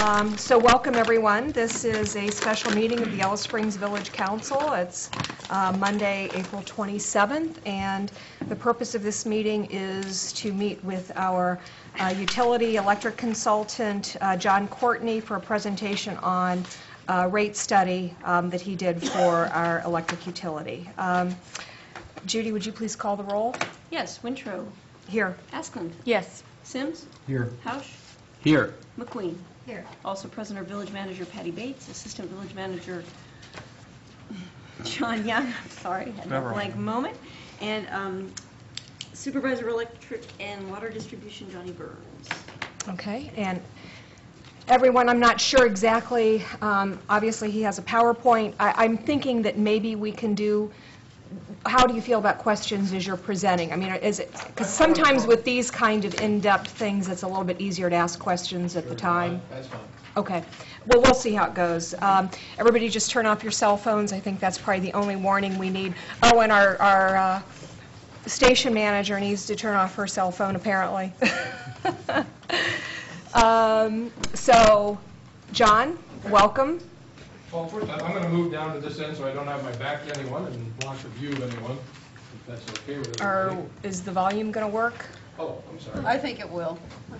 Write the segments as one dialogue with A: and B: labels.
A: Um, So welcome, everyone. This is a special meeting of the Yellow Springs Village Council. It's uh, Monday, April 27th, and the purpose of this meeting is to meet with our uh, utility electric consultant, uh, John Courtney, for a presentation on a rate study um, that he did for our electric utility. Um, Judy, would you please call the roll?
B: Yes, Wintrow,
A: Here.
B: Askeland,
C: Yes.
B: Simms,
D: Here.
B: Housh,
D: Here.
B: MacQueen.
A: Here.
B: Also present are Village Manager Patty Bates, Assistant Village Manager John Young, I'm sorry, had a
D: Never
B: blank moment, and um, Supervisor Electric and Water Distribution Johnny Burns.
A: Okay, and everyone, I'm not sure exactly, um, obviously, he has a PowerPoint. I- I'm thinking that maybe we can do, how do you feel about questions as you're presenting? I mean, is it, because sometimes with these kind of in-depth things, it's a little bit easier to ask questions at the time.
D: That's fine.
A: Okay, well, we'll see how it goes. Um, Everybody just turn off your cell phones, I think that's probably the only warning we need. Oh, and our, our uh, station manager needs to turn off her cell phone, apparently. Um, So, John, welcome.
E: Well, first, I'm going to move down to this end so I don't have my back to anyone and block the view of anyone, if that's okay with
A: Or
E: everybody.
A: is the volume going to work?
E: Oh, I'm sorry.
C: I think it will.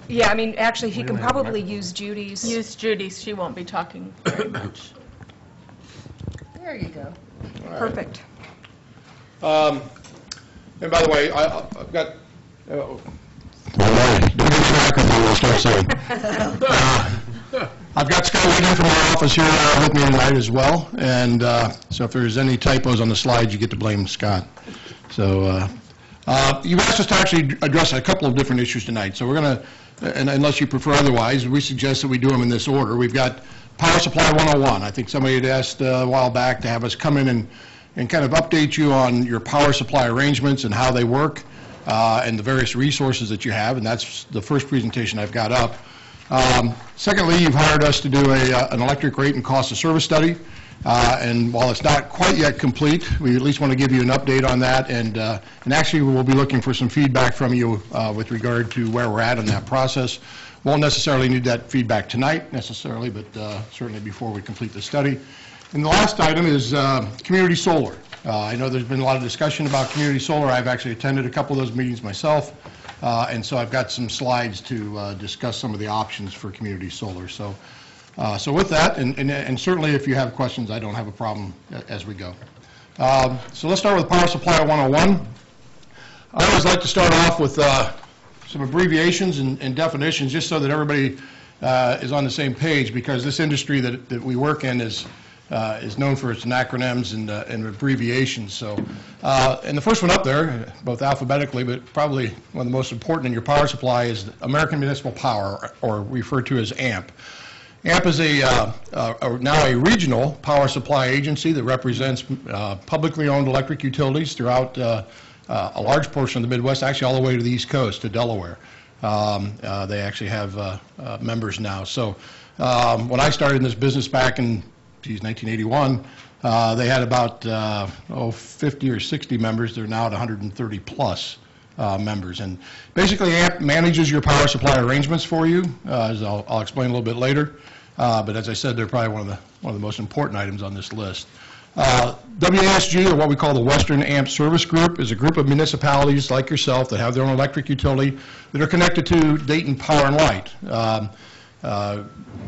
A: Yeah, I mean, actually, he can
D: don't have a
A: probably use Judy's.
C: Use Judy's, she won't be talking very much. There you go.
A: Perfect.
E: Um, And by the way, I- I- I've got, uh,
F: All right, don't get your microphone, we'll start soon. Uh, I've got Scott Wigan from our office here uh, with me tonight as well, and uh, so if there's any typos on the slides, you get to blame Scott. So, uh, uh, you've asked us to actually address a couple of different issues tonight, so we're going to, and unless you prefer otherwise, we suggest that we do them in this order. We've got Power Supply 101. I think somebody had asked uh, a while back to have us come in and, and kind of update you on your power supply arrangements and how they work, uh, and the various resources that you have, and that's the first presentation I've got up. Um, Secondly, you've hired us to do a, uh, an electric rate and cost of service study, Uh, and while it's not quite yet complete, we at least want to give you an update on that, and, uh, and actually, we'll be looking for some feedback from you uh, with regard to where we're at in that process. Won't necessarily need that feedback tonight necessarily, but uh, certainly before we complete the study. And the last item is uh, community solar. I know there's been a lot of discussion about community solar. I've actually attended a couple of those meetings myself, uh, and so I've got some slides to uh, discuss some of the options for community solar. So, uh, so with that, and- and and certainly if you have questions, I don't have a problem a- as we go. Um, So let's start with Power Supply 101. I always like to start off with uh, some abbreviations and and definitions, just so that everybody uh, is on the same page, because this industry that that we work in is uh, is known for its acronyms and uh, and abbreviations. So, uh, and the first one up there, both alphabetically, but probably one of the most important in your power supply is American Municipal Power, or referred to as AMP. AMP is a, uh, now a regional power supply agency that represents uh, publicly owned electric utilities throughout uh, uh, a large portion of the Midwest, actually all the way to the East Coast, to Delaware. Um, They actually have members now. So um, when I started in this business back in, geez, 1981, uh, they had about, uh, oh, 50 or 60 members. They're now at 130-plus uh, members. And basically, AMP manages your power supply arrangements for you, uh, as I'll I'll explain a little bit later. Uh, But as I said, they're probably one of the, one of the most important items on this list. Uh, WASG, or what we call the Western AMP Service Group, is a group of municipalities like yourself that have their own electric utility that are connected to Dayton Power and Light. Um, uh,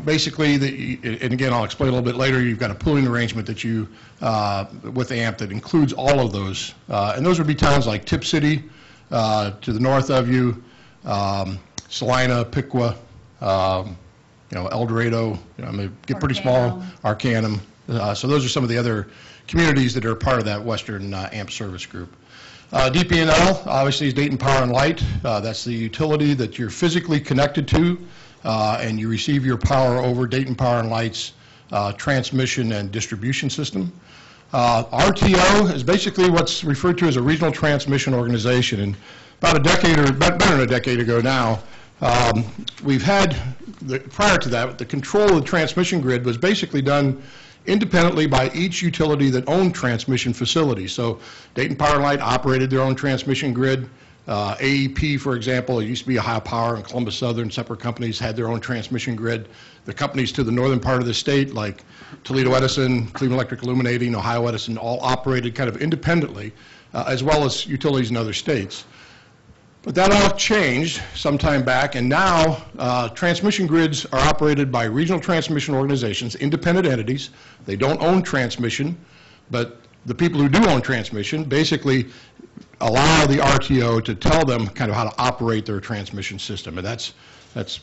F: Basically, the- and again, I'll explain a little bit later, you've got a pooling arrangement that you, uh, with AMP that includes all of those. Uh, And those would be towns like Tipp City, uh, to the north of you, um, Celina, Piqua, um, you know, Eldorado, you know, I mean, get pretty small, Arcanum. Uh, So those are some of the other communities that are part of that Western uh, AMP service group. Uh, DP&L, obviously, is Dayton Power and Light. Uh, That's the utility that you're physically connected to, uh, and you receive your power over Dayton Power and Light's uh, transmission and distribution system. Uh, RTO is basically what's referred to as a regional transmission organization, and about a decade or, better than a decade ago now, um, we've had, the- prior to that, the control of the transmission grid was basically done independently by each utility that owned transmission facilities. So Dayton Power and Light operated their own transmission grid, Uh, AEP, for example, it used to be Ohio Power, and Columbus Southern, separate companies, had their own transmission grid. The companies to the northern part of the state, like Toledo Edison, Cleveland Electric Illuminating, Ohio Edison, all operated kind of independently, uh, as well as utilities in other states. But that all changed some time back, and now uh, transmission grids are operated by regional transmission organizations, independent entities. They don't own transmission, but the people who do own transmission basically allow the RTO to tell them kind of how to operate their transmission system. And that's, that's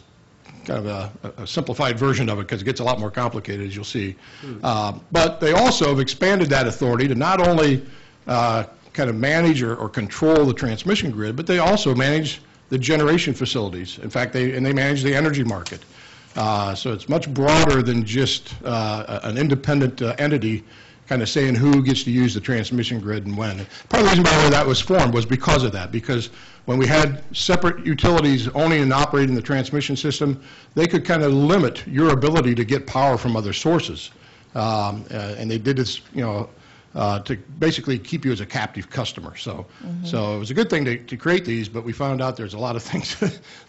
F: kind of a- a simplified version of it, because it gets a lot more complicated, as you'll see. Uh, But they also have expanded that authority to not only uh, kind of manage or or control the transmission grid, but they also manage the generation facilities. In fact, they, and they manage the energy market. Uh, So it's much broader than just uh, an independent uh, entity kind of saying who gets to use the transmission grid and when. Part of the reason why that was formed was because of that, because when we had separate utilities owning and operating the transmission system, they could kind of limit your ability to get power from other sources. Um, uh, And they did this, you know, uh, to basically keep you as a captive customer. So, so it was a good thing to, to create these, but we found out there's a lot of things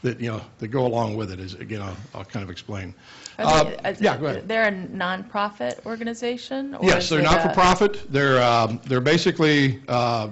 F: that, you know, that go along with it, as, again, I'll, I'll kind of explain.
C: Are
F: Uh,
C: they- is-
F: Yeah, go ahead.
C: They're a nonprofit organization? or
F: Yes,
C: is
F: they're
C: it a-
F: not-for-profit. They're, um, they're basically uh,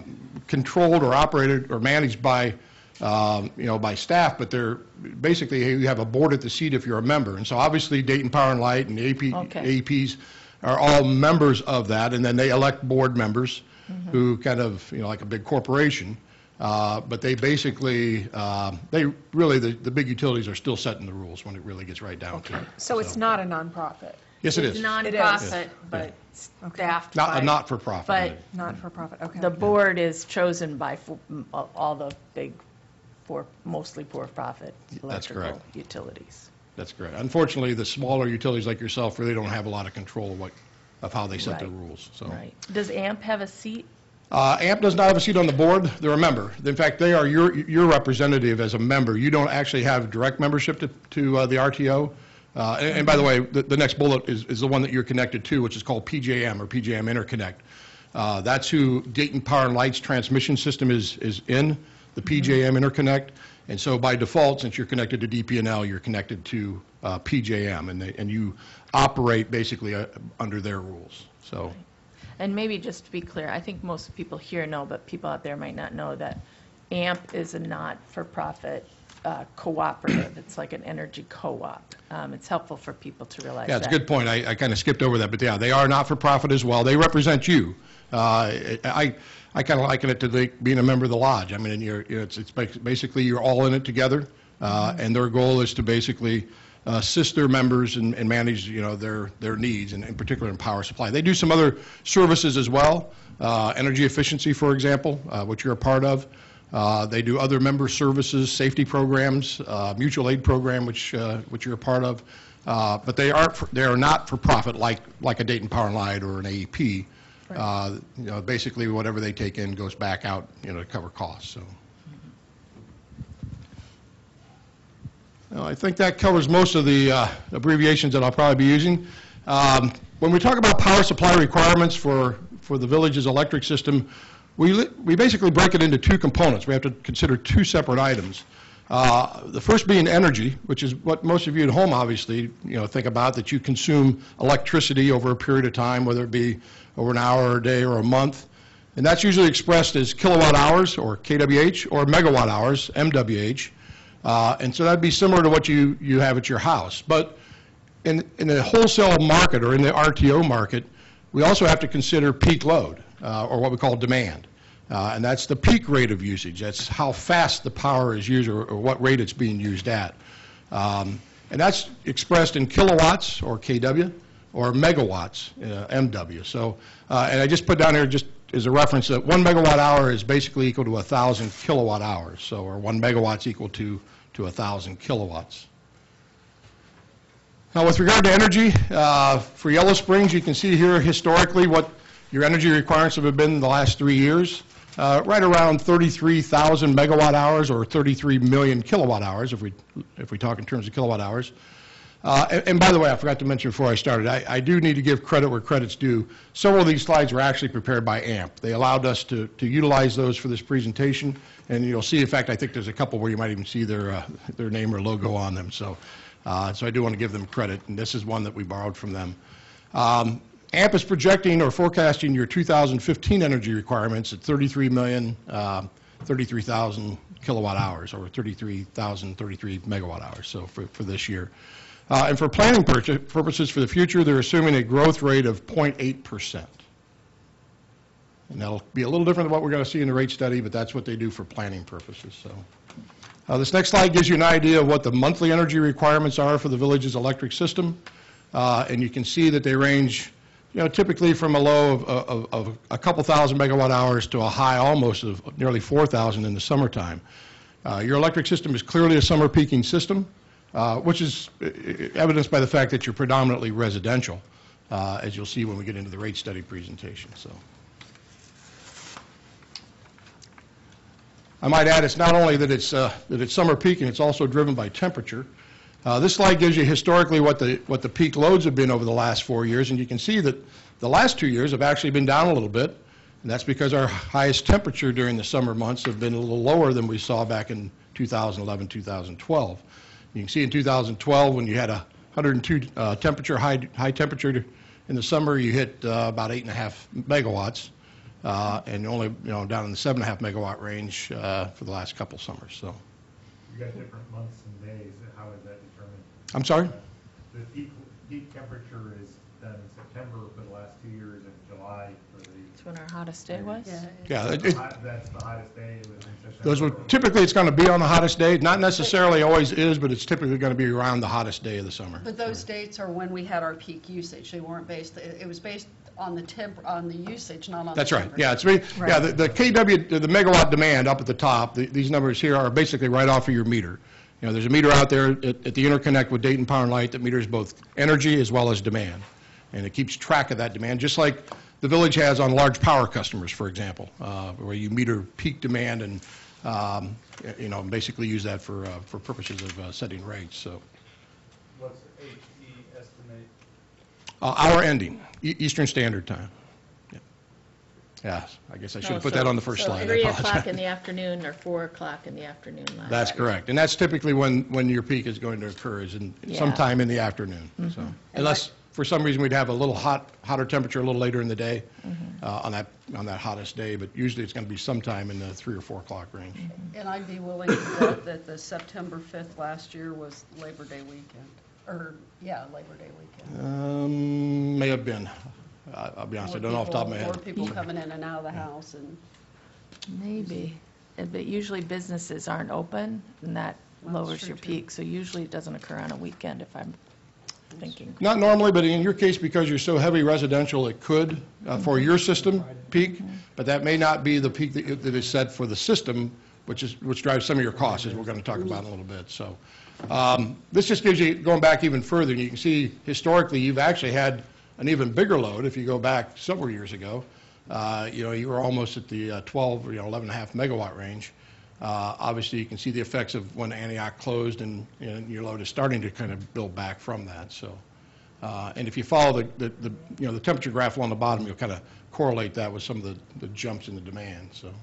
F: controlled or operated or managed by, um, you know, by staff, but they're, basically, you have a board at the seat if you're a member. And so obviously Dayton Power and Light and AP
C: Okay.
F: AEPs are all members of that, and then they elect board members
C: Mm-hmm.
F: who kind of, you know, like a big corporation. Uh, But they basically, um, they, really, the, the big utilities are still setting the rules when it really gets right down to it.
A: So it's not a nonprofit,
F: Yes, it is.
C: It's nonprofit, but staffed
F: Not
C: by...
F: a not-for-profit.
C: But
A: not-for-profit, okay.
C: the board is chosen by fo- m- all the big, for, mostly for-profit electrical
F: correct.
C: utilities.
F: That's correct. Unfortunately, the smaller utilities like yourself really don't have a lot of control of what, of how they set their
C: Right.
F: rules, so.
C: Right. Does AMP have a seat?
F: Uh, AMP does not have a seat on the board, they're a member. In fact, they are your, your representative as a member. You don't actually have direct membership to, to uh, the RTO. Uh, And, and by the way, the, the next bullet is, is the one that you're connected to, which is called PJM, or PJM Interconnect. Uh, That's who Dayton Power and Light's transmission system is, is in, the PJM Interconnect. And so by default, since you're connected to DP&L, you're connected to uh, PJM, and they, and you operate basically uh, under their rules, so.
C: And maybe just to be clear, I think most people here know, but people out there might not know that AMP is a not-for-profit uh, cooperative. It's like an energy co-op. Um, It's helpful for people to realize that.
F: Yeah, it's a good point. I, I kind of skipped over that, but yeah, they are not-for-profit as well. They represent you. Uh, I, I kind of liken it to the, being a member of the lodge. I mean, you're, you know, it's, it's bas- basically, you're all in it together, uh, and their goal is to basically assist their members and, and manage, you know, their, their needs, and in particular in power supply. They do some other services as well, uh, energy efficiency, for example, uh, which you're a part of. Uh, They do other member services, safety programs, uh, mutual aid program, which, uh, which you're a part of. Uh, But they are, for- they are not for profit like, like a Dayton Power and Light or an AEP. Uh, You know, basically, whatever they take in goes back out, you know, to cover costs, so. I think that covers most of the uh, abbreviations that I'll probably be using. Um, When we talk about power supply requirements for, for the village's electric system, we, we basically break it into two components. We have to consider two separate items. Uh, The first being energy, which is what most of you at home obviously, you know, think about, that you consume electricity over a period of time, whether it be over an hour, a day, or a month. And that's usually expressed as kilowatt hours, or KWH, or megawatt hours, MWH. Uh, And so that'd be similar to what you, you have at your house. But in, in the wholesale market, or in the RTO market, we also have to consider peak load, uh, or what we call demand. Uh, And that's the peak rate of usage. That's how fast the power is used, or or what rate it's being used at. Um, And that's expressed in kilowatts, or KW, or megawatts, uh, MW. So, uh, and I just put down here, just as a reference, that one megawatt hour is basically equal to 1,000 kilowatt hours, so, or one megawatt's equal to, to 1,000 kilowatts. Now, with regard to energy, uh, for Yellow Springs, you can see here historically what your energy requirements have been the last three years. Uh, Right around 33,000 megawatt hours, or 33 million kilowatt hours, if we, if we talk in terms of kilowatt hours. Uh, And and by the way, I forgot to mention before I started, I I do need to give credit where credit's due. Several of these slides were actually prepared by AMP. They allowed us to to utilize those for this presentation, and you'll see, in fact, I think there's a couple where you might even see their uh, their name or logo on them, so uh, so I do want to give them credit, and this is one that we borrowed from them. Um, AMP is projecting or forecasting your 2015 energy requirements at 33 million, uh, 33,000 kilowatt hours, or 33,033 megawatt hours, so for, for this year. Uh, And for planning purposes for the future, they're assuming a growth rate of 0.8%. And that'll be a little different than what we're going to see in the rate study, but that's what they do for planning purposes, so. Uh, This next slide gives you an idea of what the monthly energy requirements are for the village's electric system. Uh, And you can see that they range, you know, typically from a low of- of of a couple thousand megawatt hours to a high almost of nearly 4,000 in the summertime. Uh, Your electric system is clearly a summer peaking system, uh, which is uh, evidenced by the fact that you're predominantly residential, uh, as you'll see when we get into the rate study presentation, so. I might add, it's not only that it's, uh, that it's summer peaking, it's also driven by temperature. Uh, This slide gives you historically what the, what the peak loads have been over the last four years, and you can see that the last two years have actually been down a little bit, and that's because our highest temperature during the summer months have been a little lower than we saw back in 2011, 2012. You can see in 2012, when you had a 102 uh, temperature, high, high temperature in the summer, you hit uh, about eight and a half megawatts, uh, and only, you know, down in the seven and a half megawatt range uh, for the last couple summers, so.
D: You got different months and days, how is that determined?
F: I'm sorry?
D: The peak, peak temperature is done in September for the last two years, and July for the.
C: That's when our hottest day was?
F: Yeah, it- it-
D: That's the hottest day, it was in September.
F: Those were, typically, it's going to be on the hottest day, not necessarily always is, but it's typically going to be around the hottest day of the summer.
G: But those dates are when we had our peak usage. They weren't based, it it was based on the temp, on the usage, not on the
F: That's right,
G: temperature.
F: yeah, it's, re- yeah, the the KW, the megawatt demand up at the top, the- these numbers here are basically right off of your meter. You know, there's a meter out there at at the interconnect with Dayton Power and Light that meters both energy as well as demand, and it keeps track of that demand, just like the village has on large power customers, for example, uh, where you meter peak demand and, um, you know, basically use that for, uh, for purposes of uh, setting rates, so.
D: What's the HE estimate?
F: Uh, Hour ending, E- Eastern Standard Time. Yeah. Yeah, I guess I should have put that on the first slide. I
C: So 3
F: apologize.
C: o'clock in the afternoon or 4 o'clock in the afternoon last
F: That's
C: year.
F: correct. And that's typically when, when your peak is going to occur, is in
C: Yeah.
F: sometime in the afternoon, so. Unless, for some reason, we'd have a little hot, hotter temperature a little later in the day uh, on that, on that hottest day, but usually it's going to be sometime in the 3 or 4 o'clock range.
G: And I'd be willing to bet that the September 5th last year was Labor Day weekend, or, yeah, Labor Day weekend.
F: Um, May have been. I- I'll be honest, I
G: More
F: don't know off the top of my
G: people-
F: head.
G: More people coming in and out of the house, and
C: Maybe. Uh, But usually businesses aren't open, and that
G: That's
C: lowers
G: true,
C: your
G: too.
C: peak. So usually it doesn't occur on a weekend if I'm thinking.
F: Not normally, but in your case, because you're so heavy residential, it could, uh, for your system, peak, but that may not be the peak that you- that is set for the system, which is, which drives some of your costs, as we're going to talk about in a little bit, so. um, This just gives you, going back even further, and you can see historically, you've actually had an even bigger load, if you go back several years ago. Uh, You know, you were almost at the uh, 12, or, you know, 11 and a half megawatt range. Uh, Obviously, you can see the effects of when Antioch closed, and, your load is starting to kind of build back from that, so. Uh, And if you follow the, the, the, you know, the temperature graph along the bottom, you'll kind of correlate that with some of the, jumps in the demand, so.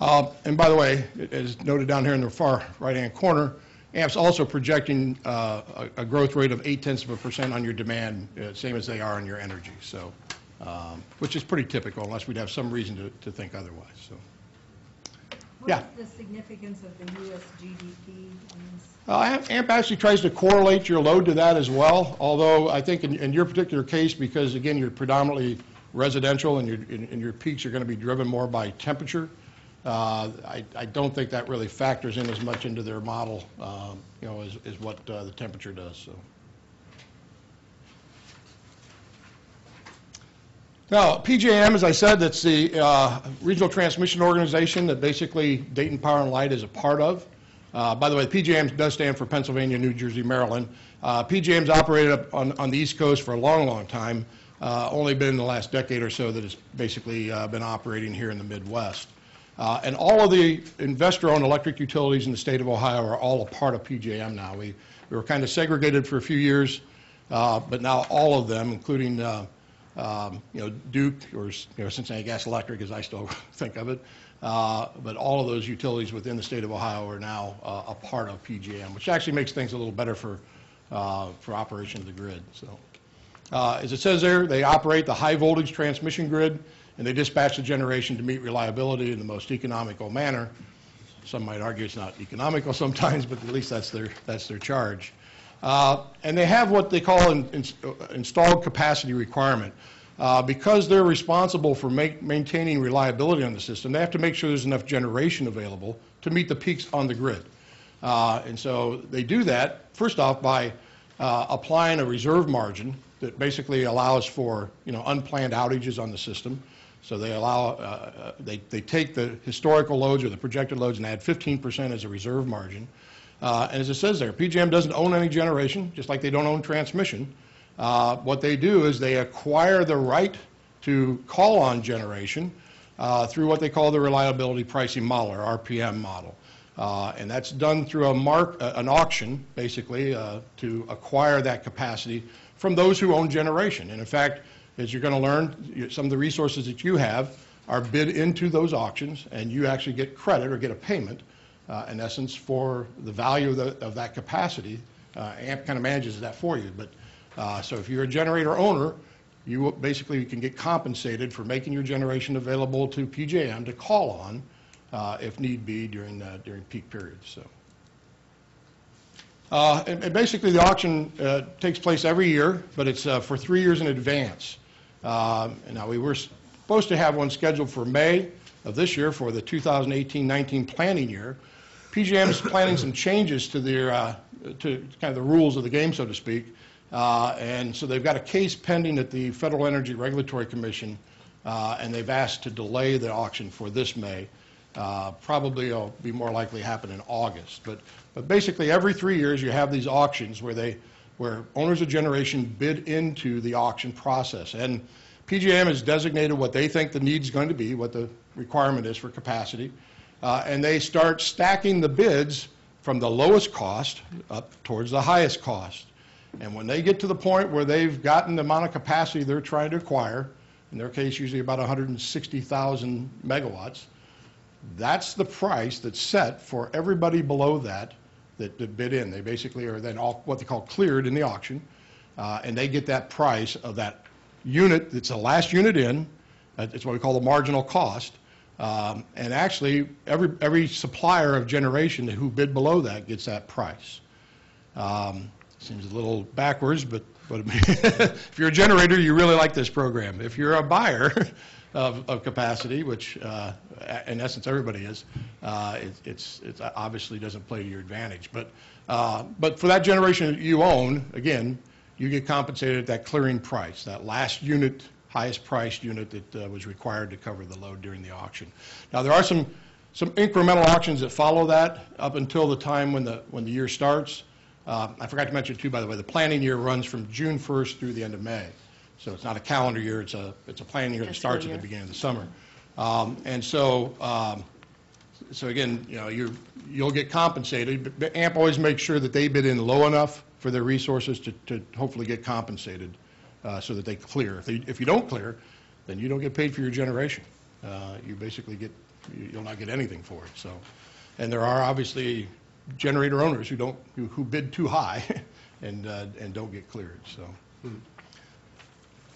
F: Uh, And by the way, as noted down here in the far right-hand corner, AMP's also projecting a growth rate of 8 tenths of a percent on your demand, same as they are on your energy, so, um, which is pretty typical unless we'd have some reason to, to think otherwise, so. Yeah.
H: The significance of the US GDP on this?
F: Uh, AMP AMP actually tries to correlate your load to that as well, although I think in, in your particular case, because again, you're predominantly residential and your, and and your peaks are going to be driven more by temperature, uh, I, I don't think that really factors in as much into their model, um, you know, as, as what uh, the temperature does, so. Now, PJM, as I said, that's the uh, regional transmission organization that basically Dayton Power and Light is a part of. Uh, By the way, PJM does stand for Pennsylvania, New Jersey, Maryland. Uh, PJM's operated on, on the East Coast for a long, long time. Uh, Only been in the last decade or so that it's basically uh, been operating here in the Midwest. Uh, And all of the investor-owned electric utilities in the state of Ohio are all a part of PJM now. We we were kind of segregated for a few years, uh, but now all of them, including, um, you know, Duke, or, you know, Cincinnati Gas Electric, as I still think of it, uh, but all of those utilities within the state of Ohio are now uh, a part of PJM, which actually makes things a little better for, uh, for operation of the grid, so. Uh, As it says there, they operate the high-voltage transmission grid, and they dispatch the generation to meet reliability in the most economical manner. Some might argue it's not economical sometimes, but at least that's their, that's their charge. Uh, And they have what they call an uh, installed capacity requirement. Uh, Because they're responsible for ma- maintaining reliability on the system, they have to make sure there's enough generation available to meet the peaks on the grid. Uh, And so they do that, first off, by uh, applying a reserve margin that basically allows for, you know, unplanned outages on the system. So they allow, uh, uh, they they take the historical loads or the projected loads and add 15% as a reserve margin. Uh, And as it says there, PJM doesn't own any generation, just like they don't own transmission. Uh, What they do is they acquire the right to call on generation uh, through what they call the reliability pricing model, or RPM model. Uh, And that's done through a mark, an auction, basically, uh, to acquire that capacity from those who own generation. And in fact, as you're going to learn, some of the resources that you have are bid into those auctions, and you actually get credit or get a payment, uh, in essence, for the value of the- of that capacity. Uh, AMP kind of manages that for you, but, uh, so if you're a generator owner, you basically can get compensated for making your generation available to PJM to call on uh, if need be during, uh, during peak periods, so. Uh, And and basically, the auction takes place every year, but it's for three years in advance. And Now, we were supposed to have one scheduled for May of this year for the 2018-19 planning year. PJM is planning some changes to their, uh, to kind of the rules of the game, so to speak. Uh, And so they've got a case pending at the Federal Energy Regulatory Commission, uh, and they've asked to delay the auction for this May. Uh, Probably it'll be more likely to happen in August. But, but basically, every three years, you have these auctions where they, where owners of generation bid into the auction process. And PJM has designated what they think the need's going to be, what the requirement is for capacity, uh, and they start stacking the bids from the lowest cost up towards the highest cost. And when they get to the point where they've gotten the amount of capacity they're trying to acquire, in their case, usually about 160,000 megawatts, that's the price that's set for everybody below that that that bid in. They basically are then all, what they call cleared in the auction, uh, and they get that price of that unit, that's the last unit in, uh, it's what we call the marginal cost. Um, And actually, every, every supplier of generation who bid below that gets that price. Um, Seems a little backwards, but, but if you're a generator, you really like this program. If you're a buyer of, of capacity, which uh, in essence everybody is, uh, it- it's, obviously doesn't play to your advantage. But, uh, but for that generation that you own, again, you get compensated at that clearing price, that last unit, highest priced unit that uh, was required to cover the load during the auction. Now, there are some, some incremental auctions that follow that up until the time when the, when the year starts. Uh, I forgot to mention too, by the way, the planning year runs from June 1st through the end of May. So it's not a calendar year, it's a, it's a planning year that starts at the beginning of the summer. Um, And so, um, so again, you know, you, you'll get compensated, but AMP always makes sure that they bid in low enough for their resources to, to hopefully get compensated uh, so that they clear. If they, if you don't clear, then you don't get paid for your generation. Uh, You basically get, you- you'll not get anything for it, so. And there are obviously generator owners who don't, who who bid too high and, uh, and don't get cleared, so.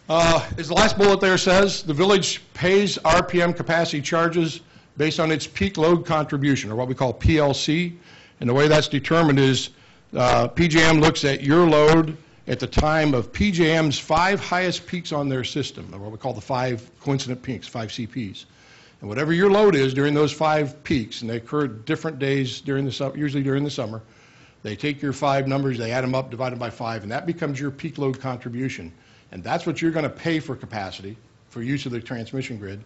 F: Uh, As the last bullet there says, the village pays RPM capacity charges based on its peak load contribution, or what we call PLC. And the way that's determined is uh, PJM looks at your load at the time of PJM's five highest peaks on their system, what we call the five coincident peaks, five CPs. And whatever your load is during those five peaks, and they occur different days during the, usually during the summer, they take your five numbers, they add them up, divide them by five, and that becomes your peak load contribution. And that's what you're going to pay for capacity, for use of the transmission grid.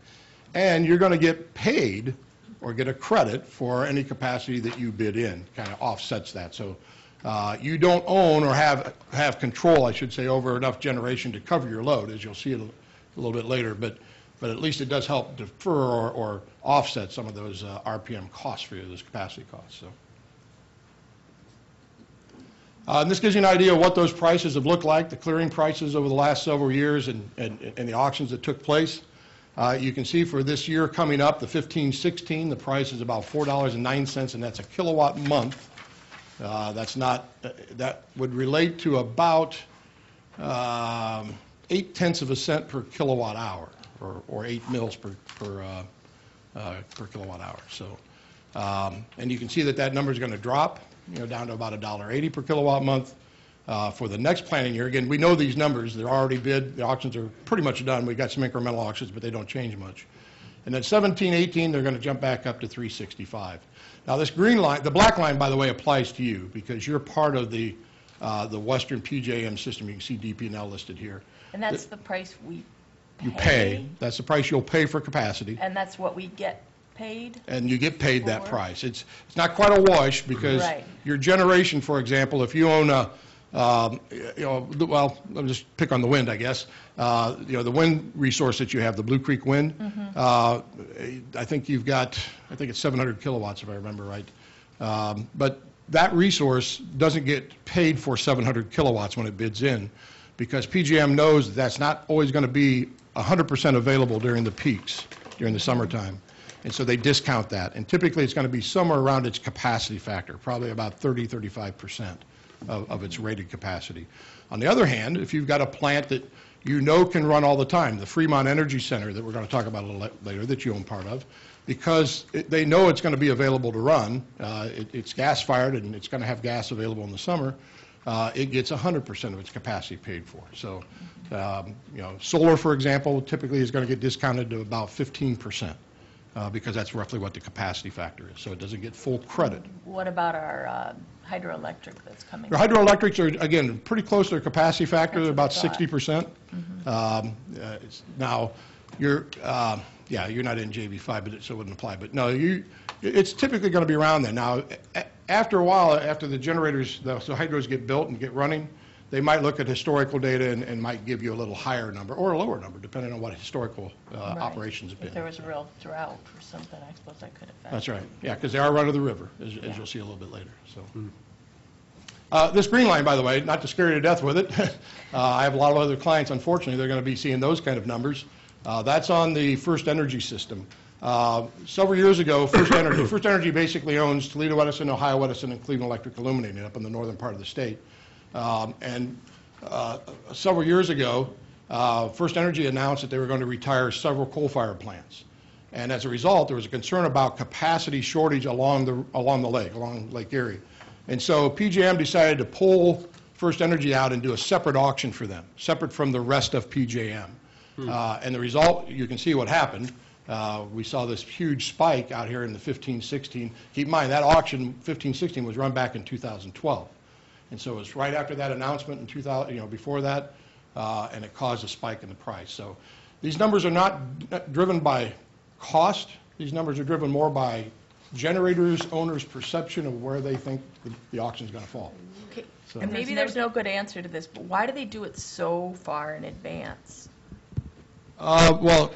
F: And you're going to get paid or get a credit for any capacity that you bid in, kind of offsets that. So uh, you don't own or have, have control, I should say, over enough generation to cover your load, as you'll see it a little bit later. But but at least it does help defer or- or offset some of those uh, RPM costs for you, those capacity costs, so. Uh, And this gives you an idea of what those prices have looked like, the clearing prices over the last several years and and and the auctions that took place. Uh, You can see for this year coming up, the 15-16, the price is about $4.09, and that's a kilowatt month. Uh, That's not, that would relate to about um, eight tenths of a cent per kilowatt hour, or or eight mils per per uh, uh, per kilowatt hour. So, um, and you can see that that number is going to drop, you know, down to about $1.80 per kilowatt month uh, for the next planning year. Again, we know these numbers, they're already bid, the auctions are pretty much done. We've got some incremental auctions, but they don't change much. And then 17, 18, they're going to jump back up to 365. Now, this green line, the black line, by the way, applies to you because you're part of the, uh, the Western PJM system. You can see DP&L listed here.
C: And that's the price we
F: You pay, that's the price you'll pay for capacity.
C: And that's what we get paid?
F: and you get paid that
C: For?
F: price. It's, it's not quite a wash, because
C: Right.
F: your generation, for example, if you own a, um, you know, well, let me just pick on the wind, I guess. Uh, You know, the wind resource that you have, the Blue Creek Wind, uh, I think you've got, I think it's 700 kilowatts, if I remember right. Um, But that resource doesn't get paid for 700 kilowatts when it bids in, because PJM knows that that's not always going to be 100% available during the peaks, during the summertime. And so they discount that. And typically, it's going to be somewhere around its capacity factor, probably about 30, 35% of, of its rated capacity. On the other hand, if you've got a plant that you know can run all the time, the Fremont Energy Center that we're going to talk about a little later, that you own part of, because it- they know it's going to be available to run, uh, it- it's gas-fired and it's going to have gas available in the summer, uh, it gets 100% of its capacity paid for. So, um, you know, solar, for example, typically is going to get discounted to about 15%, uh, because that's roughly what the capacity factor is, so it doesn't get full credit.
C: What about our uh, hydroelectric that's coming?
F: Your hydroelectrics are, again, pretty close to their capacity factor,
C: They're
F: about
C: what I thought.
F: sixty percent. Um, uh, Now, you're, um, yeah, you're not in JV five, but it, so it wouldn't apply, but no, you, it's typically gonna be around there. Now, a- after a while, after the generators, the the hydros get built and get running, they might look at historical data and, and might give you a little higher number, or a lower number, depending on what historical uh,
C: Right.
F: operations have been.
C: If there was a real drought or something, I suppose that could affect.
F: That's right, yeah, because they are run of the river, as,
C: Yeah.
F: as you'll see a little bit later, so. Uh, This green line, by the way, not to scare you to death with it, uh, I have a lot of other clients, unfortunately, they're going to be seeing those kind of numbers. Uh, That's on the First Energy system. Uh, Several years ago, First Energy, First Energy basically owns Toledo Edison, Ohio Edison, and Cleveland Electric Illuminating up in the northern part of the state. Um, And uh, several years ago, uh, First Energy announced that they were going to retire several coal-fired plants. And as a result, there was a concern about capacity shortage along the, along the lake, along Lake Erie. And so PJM decided to pull First Energy out and do a separate auction for them, separate from the rest of PJM. Uh, And the result, you can see what happened. Uh, We saw this huge spike out here in the 15, 16. Keep in mind, that auction, 15, 16, was run back in 2012. And so it was right after that announcement in 2000, you know, before that, uh, and it caused a spike in the price. So these numbers are not not driven by cost. These numbers are driven more by generators, owners' perception of where they think the- the is going to fall.
C: Okay,
F: So-
C: And maybe there's no good answer to this, but why do they do it so far in advance?
F: Uh, Well,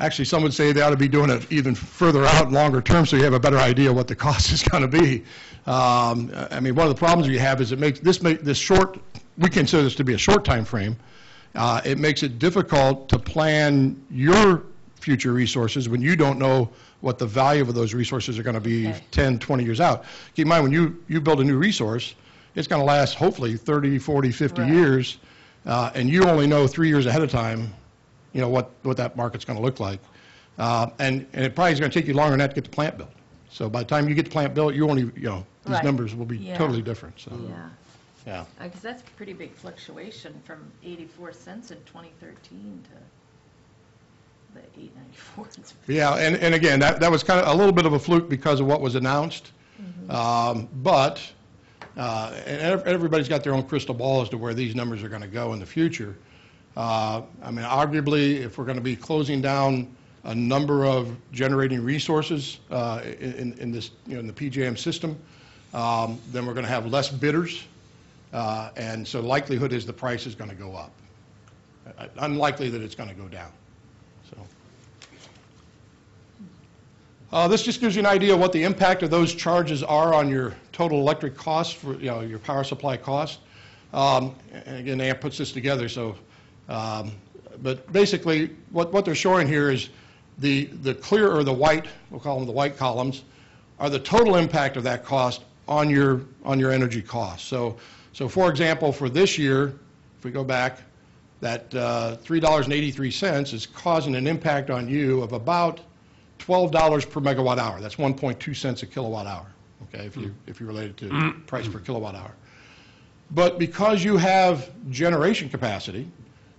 F: actually, some would say they ought to be doing it even further out, longer term, so you have a better idea what the cost is going to be. Um, I mean, one of the problems you have is it makes, this make, this short, we consider this to be a short time frame. Uh, It makes it difficult to plan your future resources when you don't know what the value of those resources are going to be
C: Okay.
F: 10, 20 years out. Keep in mind, when you, you build a new resource, it's going to last hopefully 30, 40, 50
C: Right.
F: years, uh, and you only know three years ahead of time, you know, what, what that market's going to look like. Uh, And, and it probably is going to take you longer than that to get the plant built. So by the time you get the plant built, you only, you know, these
C: Right.
F: numbers will be
C: Yeah.
F: totally different, so,
C: Yeah,
F: yeah.
C: because that's a pretty big fluctuation from 84 cents in 2013 to the 894. It's
F: Yeah, and, and again, that, that was kind of a little bit of a fluke because of what was announced. Um, But, uh, and ev- everybody's got their own crystal ball as to where these numbers are going to go in the future. Uh, I mean, arguably, if we're going to be closing down a number of generating resources uh, in, in this, you know, in the PJM system, um, then we're going to have less bidders, uh, and so likelihood is the price is going to go up. Uh, unlikely that it's going to go down. So. Uh, this just gives you an idea of what the impact of those charges are on your total electric cost, for, you know, your power supply cost. Um, and again, AMP puts this together, so, um, but basically, what, what they're showing here is the, the clear or the white, we'll call them the white columns, are the total impact of that cost on your, on your energy costs. So, so for example, for this year, if we go back, that uh, $3.83 is causing an impact on you of about $12 per megawatt hour. That's 1.2 cents a kilowatt hour, okay, if you, if you relate it to price per kilowatt hour. But because you have generation capacity,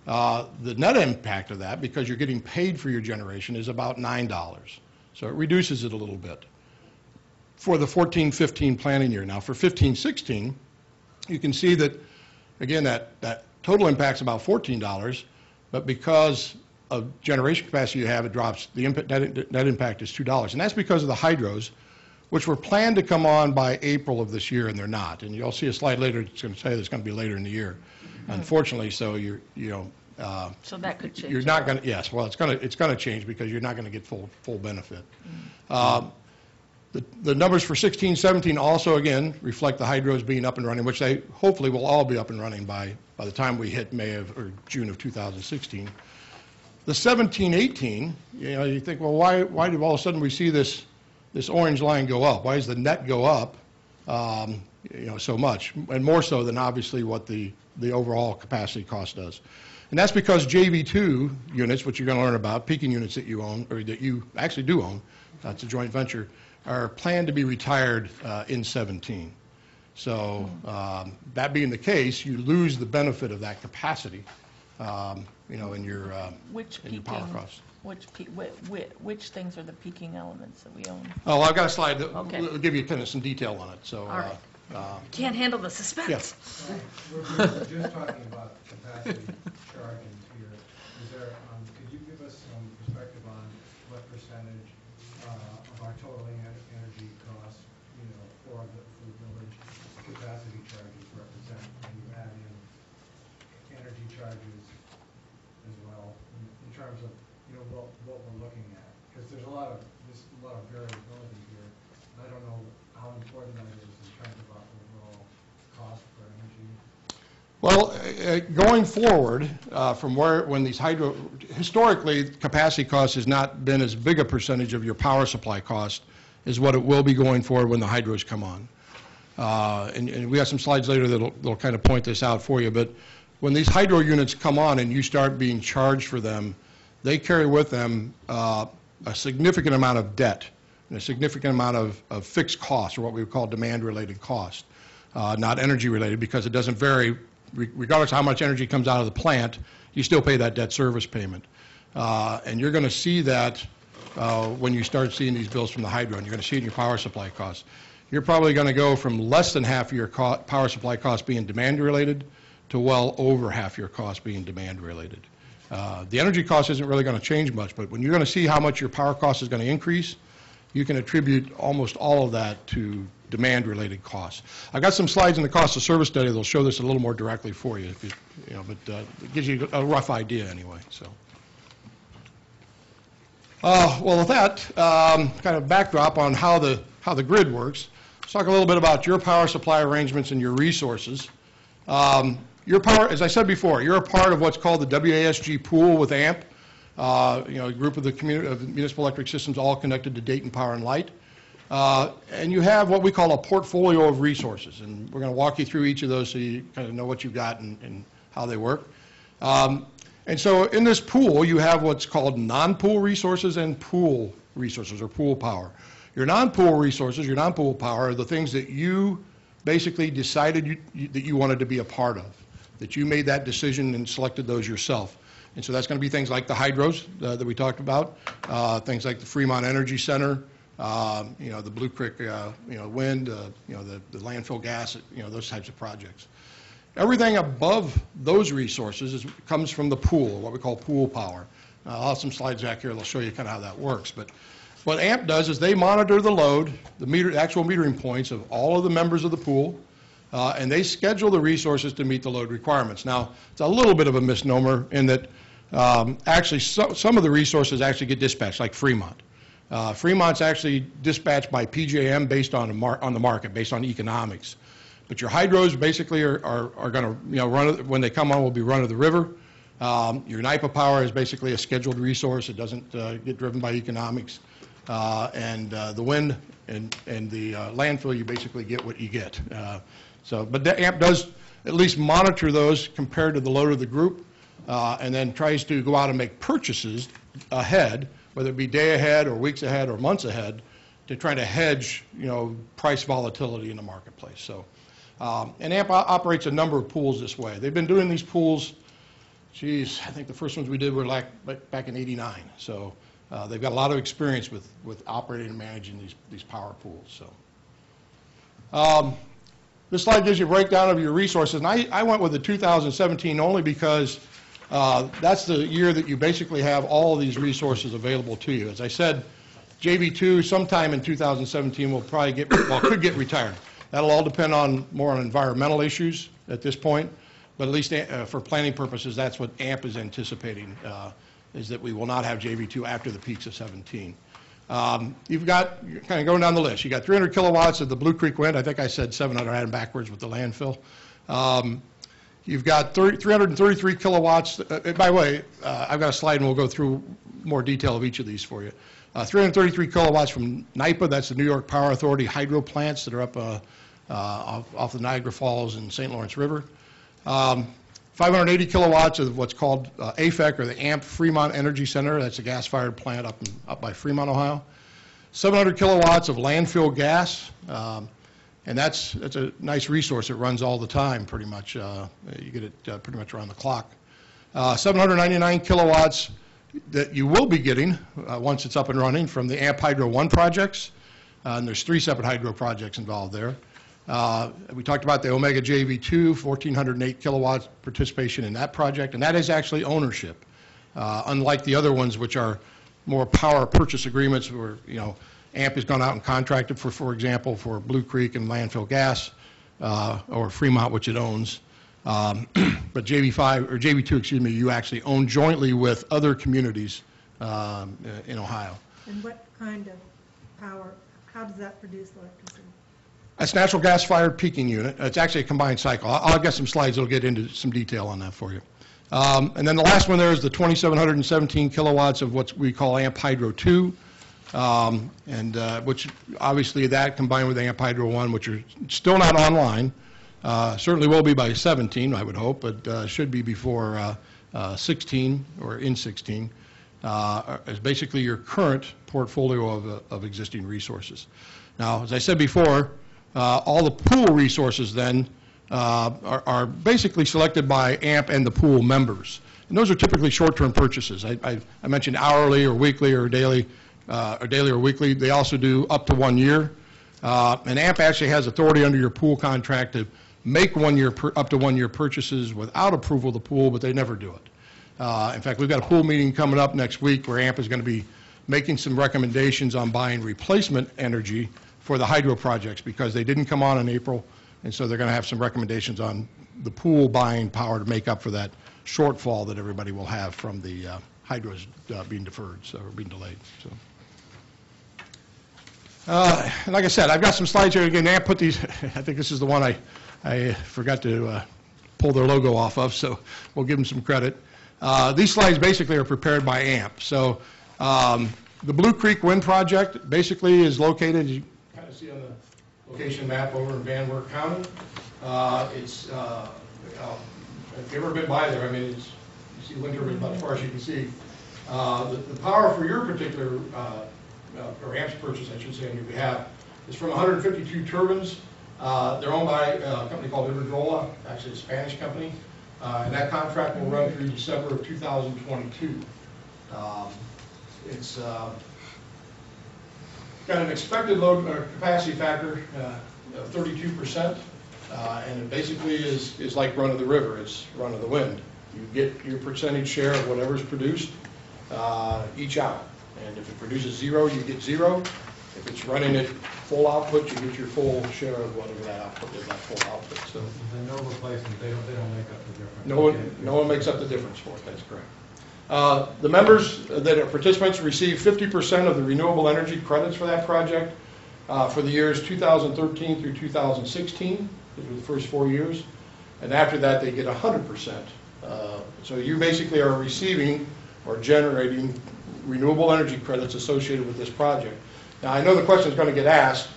F: uh, the net impact of that, because you're getting paid for your generation, is about $9. So it reduces it a little bit for the 14-15 planning year. Now, for 15-16, you can see that, again, that, that total impact's about $14, but because of generation capacity you have, it drops, the impa- net, net impact is $2. And that's because of the hydros, which were planned to come on by April of this year, and they're not. And you'll see a slide later, it's going to say it's going to be later in the year. Unfortunately, so you're, you know, uh,
C: So that could change.
F: you're not going to, yes, well, it's going to, it's going to change because you're not going to get full, full benefit. Um, The, the numbers for 16, 17 also, again, reflect the hydros being up and running, which they hopefully will all be up and running by, by the time we hit May of, or June of 2016. The 17, 18, you know, you think, well, why, why did all of a sudden we see this, this orange line go up? Why does the net go up, um, you know, so much? And more so than obviously what the, the overall capacity cost does. And that's because JV2 units, which you're going to learn about, peaking units that you own, or that you actually do own, that's a joint venture, are planned to be retired uh, in 17. So um, that being the case, you lose the benefit of that capacity, um, you know, in your, uh,
C: Which
F: in your
C: peaking,
F: power costs.
C: which, pe- whi- whi- which things are the peaking elements that we own?
F: Oh, I've got a slide that
C: Okay.
F: will give you kind of some detail on it, so.
C: All right.
F: uh, uh,
C: Can't handle the suspense.
F: Yes.
I: We're we're just talking about capacity charging here. Is there, um, could you give us some perspective on what percentage uh, of our total en- energy costs, you know, for the, for the village capacity charges represent when you add in energy charges as well, in in terms of, you know, what, what we're looking at? Because there's a lot of, there's a lot of variability here. I don't know how important that is in terms of our overall cost for energy.
F: Well, uh, going forward, uh, from where, when these hydro, historically, capacity cost has not been as big a percentage of your power supply cost as what it will be going forward when the hydros come on. Uh, And and we have some slides later that'll, kind of point this out for you, but when these hydro units come on and you start being charged for them, they carry with them uh, a significant amount of debt and a significant amount of, of fixed costs, or what we would call demand-related cost, uh, not energy-related, because it doesn't vary, regardless of how much energy comes out of the plant, you still pay that debt service payment. Uh, And you're going to see that uh, when you start seeing these bills from the hydro, and you're going to see it in your power supply costs. You're probably going to go from less than half of your power supply costs being demand-related to well over half your costs being demand-related. Uh, The energy cost isn't really going to change much, but when you're going to see how much your power cost is going to increase, you can attribute almost all of that to demand-related costs. I've got some slides in the cost of service study that'll show this a little more directly for you, if you, you know, but uh, it gives you a rough idea anyway, so. Uh, Well, with that, um, kind of backdrop on how the, how the grid works, let's talk a little bit about your power supply arrangements and your resources. Um, Your power, as I said before, you're a part of what's called the WASG pool with AMP, uh, you know, a group of the community, of municipal electric systems all connected to Dayton Power and Light. Uh, And you have what we call a portfolio of resources, and we're going to walk you through each of those so you kind of know what you've got and, and how they work. Um, And so in this pool, you have what's called non-pool resources and pool resources, or pool power. Your non-pool resources, your non-pool power are the things that you basically decided you- you- that you wanted to be a part of, that you made that decision and selected those yourself. And so that's going to be things like the hydros uh, that we talked about, uh, things like the Fremont Energy Center, um, you know, the Blue Creek, uh, you know, wind, uh, you know, the the landfill gas, you know, those types of projects. Everything above those resources is, comes from the pool, what we call pool power. Uh, I'll have some slides back here that'll show you kind of how that works. But what AMP does is they monitor the load, the meter, actual metering points of all of the members of the pool, uh, and they schedule the resources to meet the load requirements. Now, it's a little bit of a misnomer in that um, actually so- some of the resources actually get dispatched, like Fremont. Uh, Fremont's actually dispatched by PJM based on on the market, based on economics. But your hydros basically are, are, are gonna, you know, run, when they come on, will be run of the river. Um, Your NYPA power is basically a scheduled resource, it doesn't uh, get driven by economics. Uh, And uh, the wind and, and the uh, landfill, you basically get what you get. Uh, So, but the AMP does at least monitor those compared to the load of the group, uh, and then tries to go out and make purchases ahead, whether it be day ahead, or weeks ahead, or months ahead, to try to hedge, you know, price volatility in the marketplace, so. um, And AMP operates a number of pools this way. They've been doing these pools, geez, I think the first ones we did were like, back- in 89. So uh, they've got a lot of experience with, with operating and managing these, these power pools, so. Um, This slide gives you a breakdown of your resources, and I, I went with the 2017 only because uh, that's the year that you basically have all these resources available to you. As I said, JV2 sometime in 2017 will probably get, well, could get retired. That'll all depend on, more on environmental issues at this point, but at least uh, for planning purposes, that's what AMP is anticipating, uh, is that we will not have JV2 after the peaks of 17. Um, You've got, kind of going down the list, you got 300 kilowatts of the Blue Creek Wind, I think I said 700, I had them backwards with the landfill. Um, You've got 30 333 kilowatts, uh, uh, by the way, uh, I've got a slide and we'll go through more detail of each of these for you. Uh, 333 kilowatts from NYPA, that's the New York Power Authority hydro plants that are up uh, uh, off off the Niagara Falls and St. Lawrence River. Um, 580 kilowatts of what's called uh, AFEC, or the AMP Fremont Energy Center, that's a gas-fired plant up, in- up by Fremont, Ohio. 700 kilowatts of landfill gas, um, and that's, that's a nice resource, it runs all the time, pretty much. Uh, You get it uh, pretty much around the clock. Uh, 799 kilowatts that you will be getting, uh, once it's up and running, from the AMP Hydro 1 projects, Uh, and there's three separate hydro projects involved there. We talked about the Omega JV2, 1,408 kilowatts participation in that project, and that is actually ownership, unlike the other ones, which are more power purchase agreements where, you know, AMP has gone out and contracted for, for example, for Blue Creek and landfill gas, uh, or Fremont, which it owns. Um, But JV5, or JV2, excuse me, you actually own jointly with other communities um, in Ohio.
H: And what kind of power, how does that produce electricity?
F: That's natural gas-fired peaking unit. It's actually a combined cycle. I'll I'll get some slides that'll get into some detail on that for you. Um, And then the last one there is the 2,717 kilowatts of what we call AMP Hydro 2, um, and uh, which, obviously, that combined with AMP Hydro 1, which are still not online, uh, certainly will be by 17, I would hope, but uh, should be before uh, uh, 16 or in 16, uh, is basically your current portfolio of uh, of existing resources. Now, as I said before, uh, all the pool resources then uh, are are basically selected by AMP and the pool members. And those are typically short-term purchases. I- I I mentioned hourly or weekly or daily, uh, or daily or weekly. They also do up to one year. Uh, And AMP actually has authority under your pool contract to make one-year, pur- up to one-year purchases without approval of the pool, but they never do it. Uh, In fact, we've got a pool meeting coming up next week where AMP is going to be making some recommendations on buying replacement energy for the hydro projects because they didn't come on in April, and so they're going to have some recommendations on the pool buying power to make up for that shortfall that everybody will have from the uh, hydros uh, being deferred, so, or being delayed, so. Uh, Like I said, I've got some slides here. Again, AMP put these, I think this is the one I, I forgot to uh, pull their logo off of, so we'll give them some credit. Uh, These slides basically are prepared by AMP. So um, the Blue Creek Wind Project basically is located, you kind of see on the location map over in Van Wert County. Uh, It's, uh, if you've ever been by there, I mean, it's, you see Winter about as far as you can see. Uh, The the power for your particular, uh, or AMP's purchase, I should say, on your behalf, is from 152 turbines. Uh, They're owned by uh, a company called Iberdrola, actually a Spanish company, Uh, and that contract will run through December of 2022. Um, It's uh, got an expected load, or capacity factor uh, of 32%, uh, and it basically is, is like run of the river, it's run of the wind. You get your percentage share of whatever's produced uh, each hour. And if it produces zero, you get zero. If it's running at full output, you get your full share of whatever that output is, that full output, so.
I: The no replacement, they don't, they don't make up the difference.
F: No one, no one makes up the difference for it, that's correct. Uh, The members that are participants receive 50% of the renewable energy credits for that project uh, for the years 2013 through 2016, those were the first four years, and after that, they get 100%. Uh, So you basically are receiving or generating renewable energy credits associated with this project. Now, I know the question is going to get asked,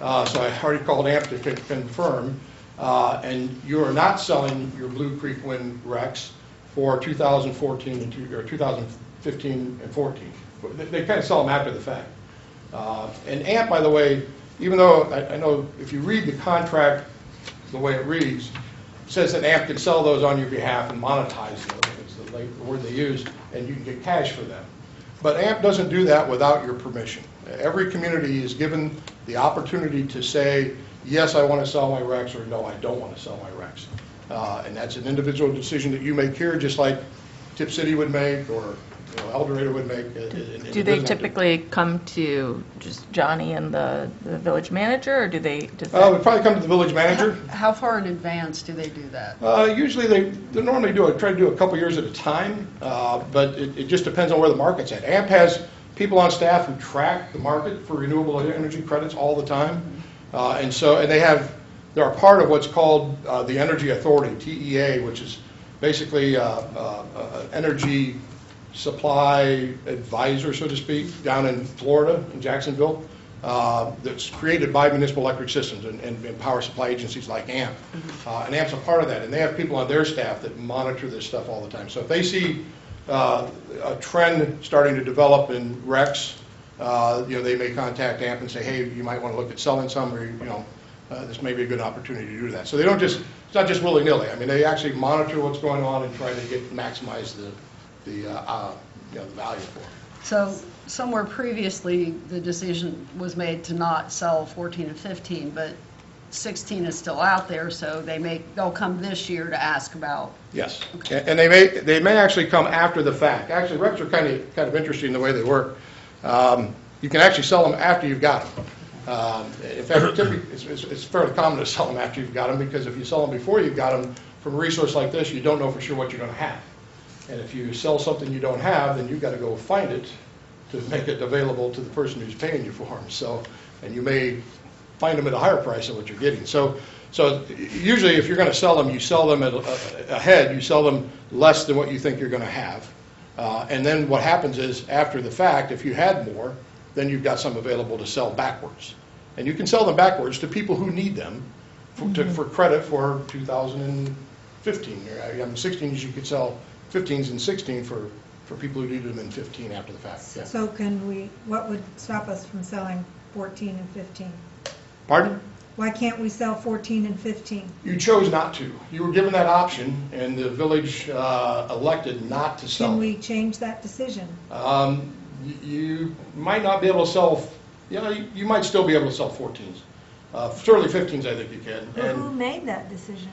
F: uh, so I already called AMP to confirm, uh, and you are not selling your Blue Creek Wind RECs for 2014 and, two- or 2015 and 14. They- They kind of sell them after the fact. Uh, And AMP, by the way, even though I I know if you read the contract, the way it reads, it says that AMP can sell those on your behalf and monetize them, it's the the word they use, and you can get cash for them. But AMP doesn't do that without your permission. Every community is given the opportunity to say, yes, I want to sell my RECs, or no, I don't want to sell my RECs. Uh, And that's an individual decision that you make here, just like Tipp City would make, or, know, Eldorado would make. It- it- it
C: Do they
F: doesn't have to-
C: typically come to just Johnny and the, the village manager, or do they, does
F: Uh,
C: that?
F: would probably come to the village manager.
G: How far in advance do they do that?
F: Uh, Usually, they, they normally do, it. try to do a couple years at a time, uh, but it, it just depends on where the market's at. AMP has people on staff who track the market for renewable energy credits all the time, Uh, and so, and they have, they're a part of what's called uh, the Energy Authority, TEA, which is basically uh, uh, uh, energy supply advisor, so to speak, down in Florida, in Jacksonville, uh, that's created by municipal electric systems and, and and power supply agencies like AMP. Uh, And AMP's a part of that, and they have people on their staff that monitor this stuff all the time. So if they see uh, a trend starting to develop in RECs, uh, you know, they may contact AMP and say, hey, you might want to look at selling some, or, you know, uh, this may be a good opportunity to do that. So they don't just, it's not just willy-nilly. I mean, they actually monitor what's going on and try to get, maximize the, the, uh, uh, you know, the value for.
G: So somewhere previously, the decision was made to not sell 14 and 15, but 16 is still out there, so they may, they'll come this year to ask about.
F: Yes, and they may, they may actually come after the fact. Actually, recs are kind of, kind of interesting the way they work. Um, You can actually sell them after you've got them. Um, In fact, typically, it's- it's it's fairly common to sell them after you've got them, because if you sell them before you've got them, from a resource like this, you don't know for sure what you're going to have. And if you sell something you don't have, then you've got to go find it to make it available to the person who's paying you for them. So, and you may find them at a higher price than what you're getting. So, so usually if you're going to sell them, you sell them at, a- ahead, you sell them less than what you think you're going to have. Uh, And then what happens is, after the fact, if you had more, then you've got some available to sell backwards. And you can sell them backwards to people who need them for, to- for credit for 2015. Or, I mean, 16 is you could sell 15s and 16 for, for people who needed them in 15 after the fact. yeah.
H: So can we, what would stop us from selling 14 and 15?
F: Pardon?
H: Why can't we sell 14 and 15?
F: You chose not to. You were given that option, and the village uh, elected not to sell.
H: Can we change that decision?
F: Um, y- You might not be able to sell, you know, you might still be able to sell 14s. Uh, Certainly 15s, I think you can.
H: Who
F: And
H: made that decision?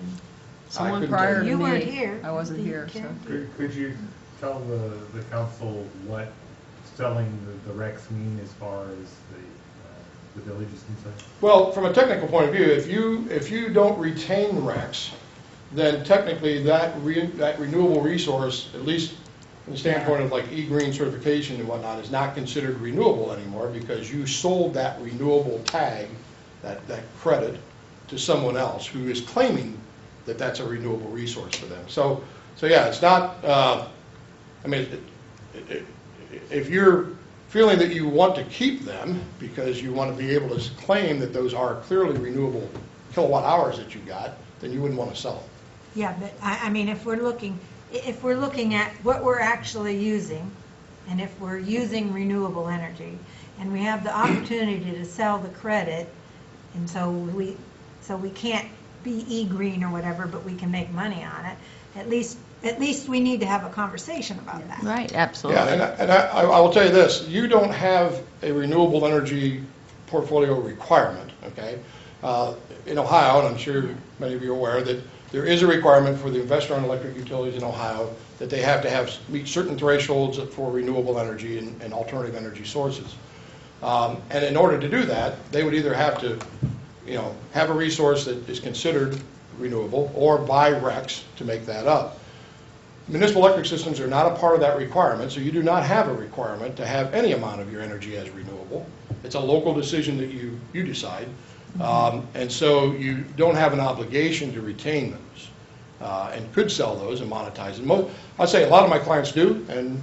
G: Someone
F: couldn't
G: prior
F: tell
G: to me.
H: You weren't here.
G: I wasn't here, so.
D: Could, could you tell the, the council what selling the, the RECs mean as far as the, uh, the village is concerned?
F: Well, from a technical point of view, if you, if you don't retain RECs, then technically that re, that renewable resource, at least from the standpoint of like E-green certification and whatnot, is not considered renewable anymore because you sold that renewable tag, that, that credit, to someone else who is claiming that that's a renewable resource for them. So, so yeah, it's not, uh, I mean, it- it- if you're feeling that you want to keep them because you want to be able to claim that those are clearly renewable kilowatt hours that you got, then you wouldn't want to sell them.
J: Yeah, but I, I mean, if we're looking, if we're looking at what we're actually using, and if we're using renewable energy, and we have the opportunity to sell the credit, and so we, so we can't be e-green or whatever, but we can make money on it, at least, at least we need to have a conversation about that.
C: Right,
F: Yeah, and
C: absolutely.
F: I, and I, I will tell you this, you don't have a renewable energy portfolio requirement, okay? Uh, In Ohio, and I'm sure many of you are aware, that there is a requirement for the investor-owned electric utilities in Ohio that they have to have, meet certain thresholds for renewable energy and, and alternative energy sources. Um, And in order to do that, they would either have to, you know, have a resource that is considered renewable, or buy RECs to make that up. Municipal electric systems are not a part of that requirement, so you do not have a requirement to have any amount of your energy as renewable. It's a local decision that you, you decide. Um, And so you don't have an obligation to retain those, uh, and could sell those and monetize them. I'd say a lot of my clients do, and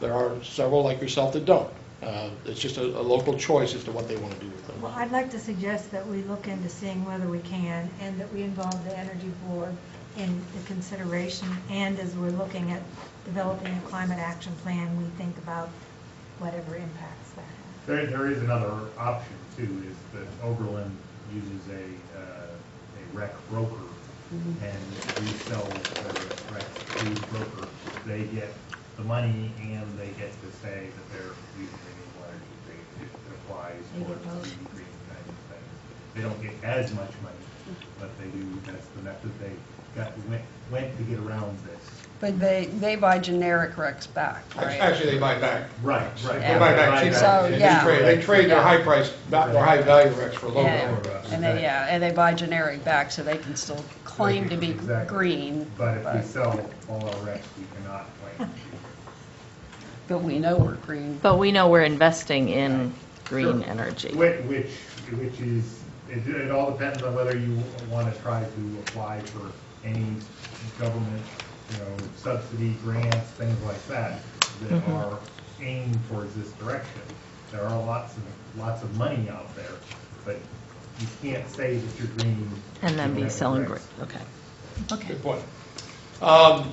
F: there are several like yourself that don't. Uh, It's just a, a local choice as to what they want to do with them.
J: Well, I'd like to suggest that we look into seeing whether we can, and that we involve the Energy Board in the consideration, and as we're looking at developing a climate action plan, we think about whatever impacts that has.
D: There, there is another option too, is that Oberlin uses a, uh, a rec broker, and we sell the rec to broker. They get the money and they get to say that they're using renewable energy. They- It applies
J: They
D: for
J: get both.
D: the green kind of things. They don't get as much money, but they do, that's the method they got, went, went to get around this.
G: But they, they buy generic RECs back, right?
F: Actually, they buy back.
D: Right, right.
F: They buy back cheap.
G: So,
F: They
G: yeah.
F: trade- They trade their high price, their high value RECs for low.
G: Yeah,
F: lower RECs.
G: and they, yeah, and they buy generic back, so they can still claim to be
D: Exactly.
G: green.
D: But if we sell all our recs, we cannot claim.
G: But we know we're green.
C: But we know we're investing in green
D: Sure.
C: energy.
D: Which, which, which is, it, it all depends on whether you want to try to apply for any government, you know, subsidy, grants, things like that, that are aimed towards this direction. There are lots of, lots of money out there, but you can't say that you're green.
C: And then be
D: don't have the
C: selling
D: recs.
C: green, okay. Okay.
F: Good point. Um,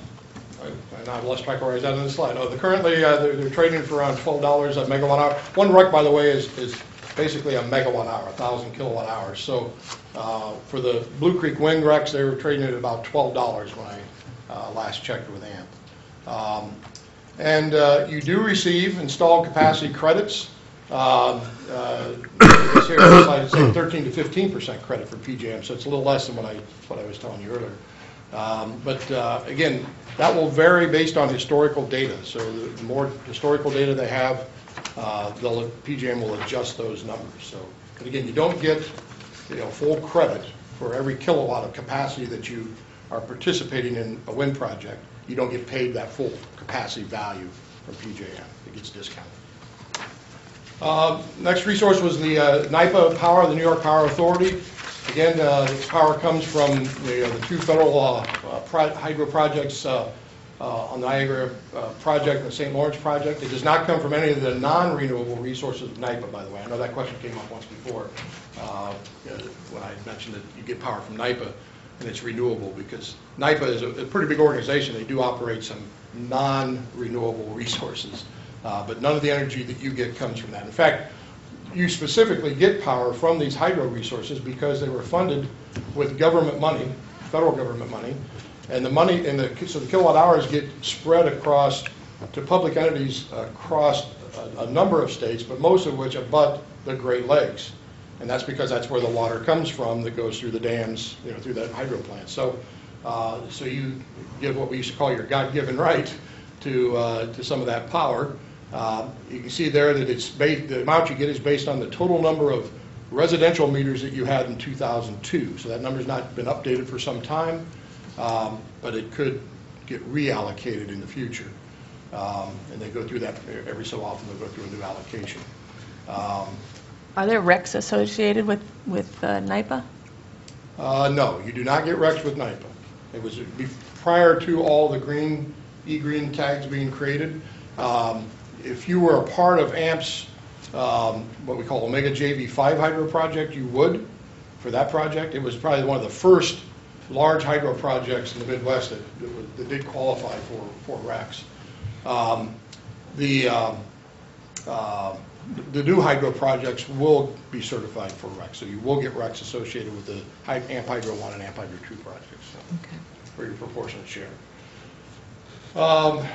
F: I- And I've lost track of where I was at on the slide. Oh, the currently, uh, they're they're trading for around $12 a megawatt hour. One rec, by the way, is, is basically a megawatt hour, 1,000 kilowatt hours. So uh, for the Blue Creek Wind recs, they were trading at about $12 when I uh, last checked with AMP. Um, And uh, you do receive installed capacity credits. Um, uh, It's here, it's 13 to 15% credit for PJM, so it's a little less than what I, what I was telling you earlier. Um, But uh, again, that will vary based on historical data. So the more historical data they have, uh, they'll, PJM will adjust those numbers. So, but again, you don't get, you know, full credit for every kilowatt of capacity that you are participating in a wind project. You don't get paid that full capacity value from PJM. It gets discounted. Uh, Next resource was the uh, NYPA Power, the New York Power Authority. Again, uh, this power comes from the the two federal uh, hydro projects uh, uh, on the Niagara uh, Project and the St. Lawrence Project. It does not come from any of the non-renewable resources of NYPA, by the way. I know that question came up once before, uh, when I mentioned that you get power from NYPA and it's renewable, because NYPA is a a pretty big organization. They do operate some non-renewable resources, but none of the energy that you get comes from that. In fact, you specifically get power from these hydro resources because they were funded with government money, federal government money, and the money, and the, so the kilowatt hours get spread across to public entities across a, a number of states, but most of which abut the Great Lakes. And that's because that's where the water comes from that goes through the dams, you know, through that hydro plant. So, uh, so you give what we used to call your God-given right to, uh, to some of that power. Uh, You can see there that it's, ba- the amount you get is based on the total number of residential meters that you had in 2002. So that number's not been updated for some time, um, but it could get reallocated in the future. Um, And they go through that every so often, they'll go through a new allocation. Um,
C: Are there recs associated with, with uh, NYPA?
F: Uh, no, you do not get RECs with NYPA. It was be- prior to all the green, e-green tags being created. Um, If you were a part of AMP's, um, what we call Omega JV5 hydro project, you would for that project. It was probably one of the first large hydro projects in the Midwest that, that that did qualify for, for RECs. Um, The, um, uh, the new hydro projects will be certified for RECs, so you will get RECs associated with the AMP Hydro 1 and AMP Hydro 2 projects so, for your proportionate share. Um,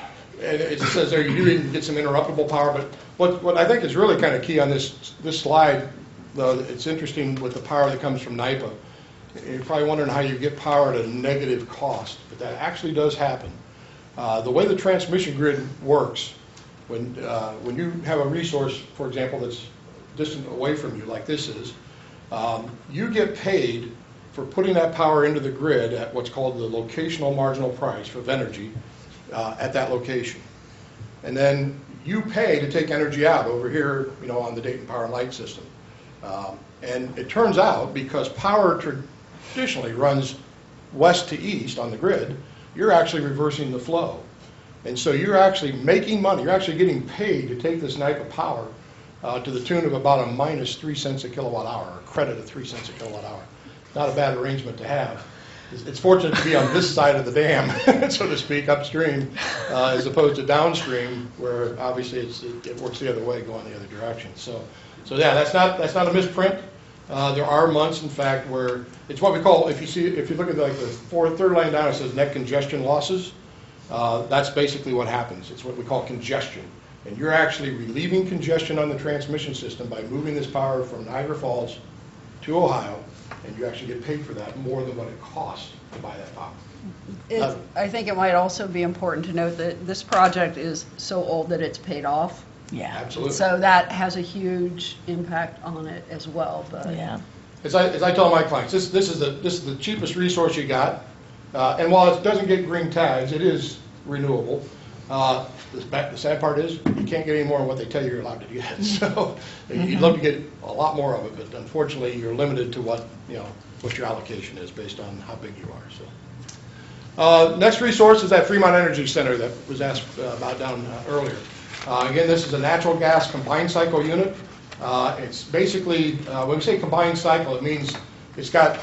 F: And it says there, you do get some interruptible power, but what, what I think is really kind of key on this, this slide, though, it's interesting with the power that comes from NYPA. You're probably wondering how you get power at a negative cost, but that actually does happen. Uh, The way the transmission grid works, when, uh, when you have a resource, for example, that's distant away from you, like this is, um, you get paid for putting that power into the grid at what's called the locational marginal price of Venergy, uh, at that location. And then you pay to take energy out over here, you know, on the Dayton Power and Light System. Um, And it turns out, because power traditionally runs west to east on the grid, you're actually reversing the flow. And so you're actually making money, you're actually getting paid to take this of power uh, to the tune of about a minus three cents a kilowatt hour, or a credit of three cents a kilowatt hour. Not a bad arrangement to have. It's- fortunate to be on this side of the dam, so to speak, upstream, uh, as opposed to downstream, where obviously it it works the other way, going the other direction. So, so yeah, that's not, that's not a misprint. Uh, There are months, in fact, where, it's what we call, if you see, if you look at like the fourth, third line down, it says net congestion losses. Uh, That's basically what happens. It's what we call congestion. And you're actually relieving congestion on the transmission system by moving this power from Niagara Falls to Ohio, and you actually get paid for that more than what it costs to buy that power.
G: It's- I think it might also be important to note that this project is so old that it's paid off.
C: Yeah,
F: Absolutely.
G: So that has a huge impact on it as well, but.
C: yeah.
F: As I, as I tell my clients, this, this is the, this is the cheapest resource you got. Uh, and while it doesn't get green tags, it is renewable. Uh, the ba- the sad part is, you can't get any more than what they tell you you're allowed to get. So you'd love to get a lot more of it, but unfortunately, you're limited to what, you know, what your allocation is based on how big you are, so. Uh, Next resource is that Fremont Energy Center that was asked uh, about down uh, earlier. Uh, Again, this is a natural gas combined cycle unit. Uh, It's basically, uh, when we say combined cycle, it means it's got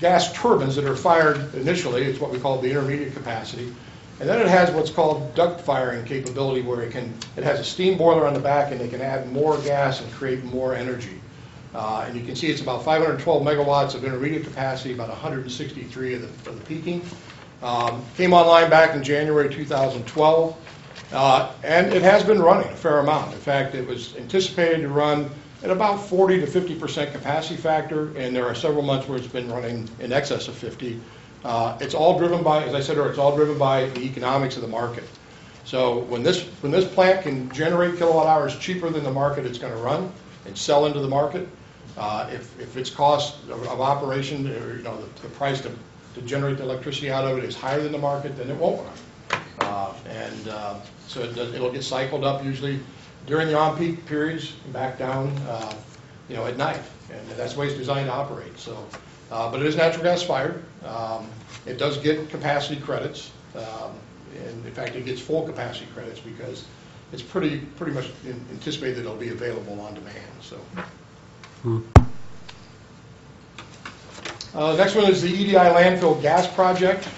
F: gas turbines that are fired initially, it's what we call the intermediate capacity. And then it has what's called duct firing capability, where it can, it has a steam boiler on the back, and it can add more gas and create more energy. Uh, And you can see it's about 512 megawatts of intermediate capacity, about 163 of the of the peaking. Um, Came online back in January 2012, uh, and it has been running a fair amount. In fact, it was anticipated to run at about 40 to 50 percent capacity factor, and there are several months where it's been running in excess of 50. Uh, It's all driven by, as I said earlier, it's all driven by the economics of the market. So when this, when this plant can generate kilowatt hours cheaper than the market it's going to run and sell into the market, uh, if, if its cost of of operation, or, you know, the the price to, to generate the electricity out of it is higher than the market, then it won't run. Uh, And uh, so it does- it'll get cycled up usually during the on-peak periods, and back down, uh, you know, at night. And that's the way it's designed to operate, so. Uh, But it is natural gas fired. Um, It does get capacity credits. um, And in fact, it gets full capacity credits because it's pretty, pretty much anticipated that it'll be available on demand, so. Uh, Next one is the EDI landfill gas project.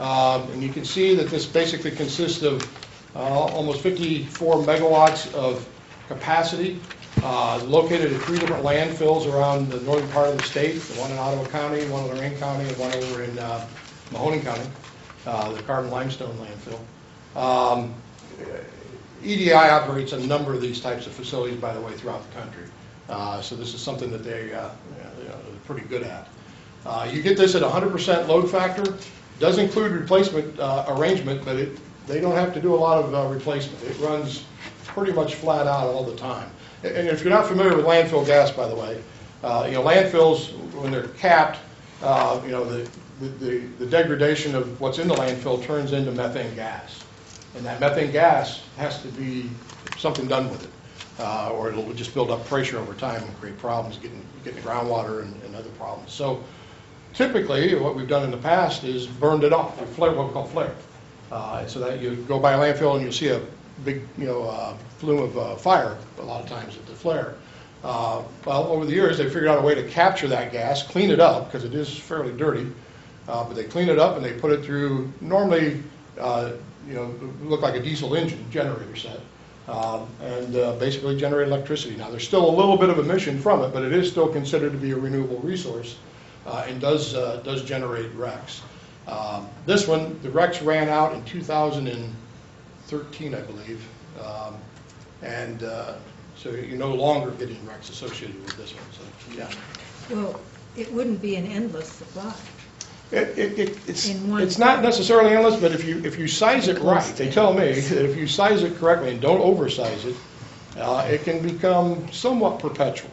F: Um, And you can see that this basically consists of uh, almost 54 megawatts of capacity, uh, located at three different landfills around the northern part of the state, the one in Ottawa County, one in Lorain County, and one over in uh, Mahoning County, uh, the carbon limestone landfill. Um, EDI operates a number of these types of facilities, by the way, throughout the country. Uh, So this is something that they, uh, you know, they're pretty good at. Uh, You get this at 100% load factor. Does include replacement arrangement, but it, they don't have to do a lot of replacement. It runs pretty much flat out all the time. And if you're not familiar with landfill gas, by the way, uh, you know, landfills, when they're capped, uh, you know, the the the degradation of what's in the landfill turns into methane gas. And that methane gas has to be something done with it, uh, or it'll just build up pressure over time and create problems, getting, getting groundwater and, and other problems. So typically, what we've done in the past is burned it off, or flare, what we call flare. Uh, so that you go by a landfill and you'll see a big, you know, uh, flume of uh, fire a lot of times at the flare. Uh, well, over the years, they figured out a way to capture that gas, clean it up, because it is fairly dirty, uh, but they clean it up and they put it through normally, uh, you know, look like a diesel engine generator set, um, and uh, basically generate electricity. Now, there's still a little bit of emission from it, but it is still considered to be a renewable resource and does does generate RECs. Um, This one, the RECs ran out in 2013, I believe, um, and uh, so you're no longer getting RECs associated with this one, so, yeah.
J: Well, it wouldn't be an endless supply.
F: It, it, it- it's,
J: In one-
F: it's not necessarily endless, but if you, if you size it right, they tell me that if you size it correctly and don't oversize it, uh, it can become somewhat perpetual.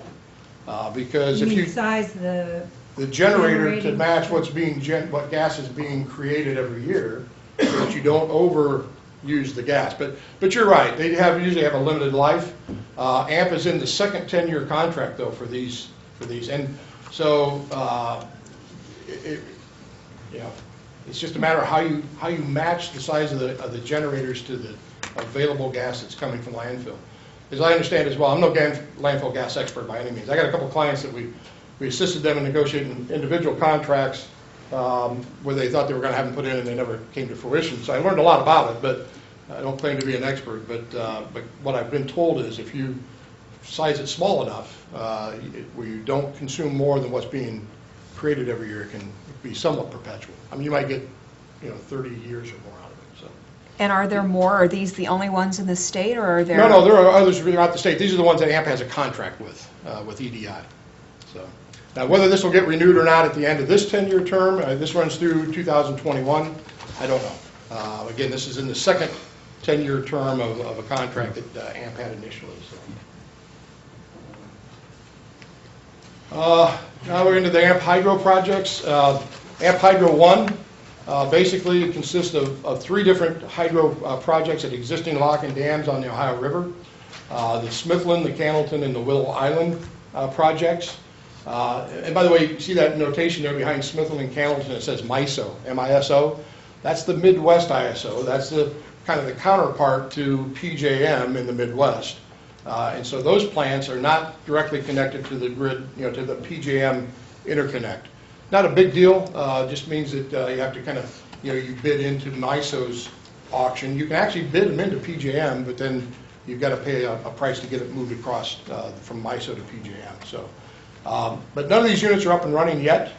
F: Uh, Because
J: You
F: if
J: mean
F: you,
J: size the,
F: the generator to
J: Generating.
F: match what's being, gen- what gas is being created every year, so that you don't overuse the gas. But, but you're right, they have, usually have a limited life. Uh, AMP is in the second 10-year contract, though, for these, for these. And so, uh, it, it- it's just a matter of how you, how you match the size of the, of the generators to the available gas that's coming from landfill. As I understand as well, I'm no landfill gas expert by any means. I got a couple clients that we, we assisted them in negotiating individual contracts um, where they thought they were going to have them put in and they never came to fruition. So I learned a lot about it, but I don't claim to be an expert. But, uh, but what I've been told is if you size it small enough, uh, it- where you don't consume more than what's being created every year, it can be somewhat perpetual. I mean, you might get, you know, 30 years or more out of it, so.
A: And are there more? Are these the only ones in the state, or are there?
F: No, no, there are others throughout the state. These are the ones that AMP has a contract with, uh, with EDI. So, now whether this will get renewed or not at the end of this 10-year term, uh, this runs through 2021, I don't know. Uh, Again, this is in the second 10-year term of, of a contract that uh, AMP had initially, so. Uh, Now we're into the AMP Hydro projects. Uh, AMP Hydro 1 uh, basically consists of, of three different hydro uh, projects at existing lock and dams on the Ohio River. Uh, The Smithland, the Cannelton, and the Willow Island uh, projects. And by the way, you see that notation there behind Smithland and Cannelton, it says MISO, M-I-S-O? That's the Midwest ISO. That's the, kind of the counterpart to PJM in the Midwest. Uh, And so those plants are not directly connected to the grid, you know, to the PJM interconnect. Not a big deal, uh, just means that uh, you have to kind of, you know, you bid into MISO's auction. You can actually bid them into PJM, but then you've got to pay a a price to get it moved across uh, from MISO to PJM, so. um, But none of these units are up and running yet.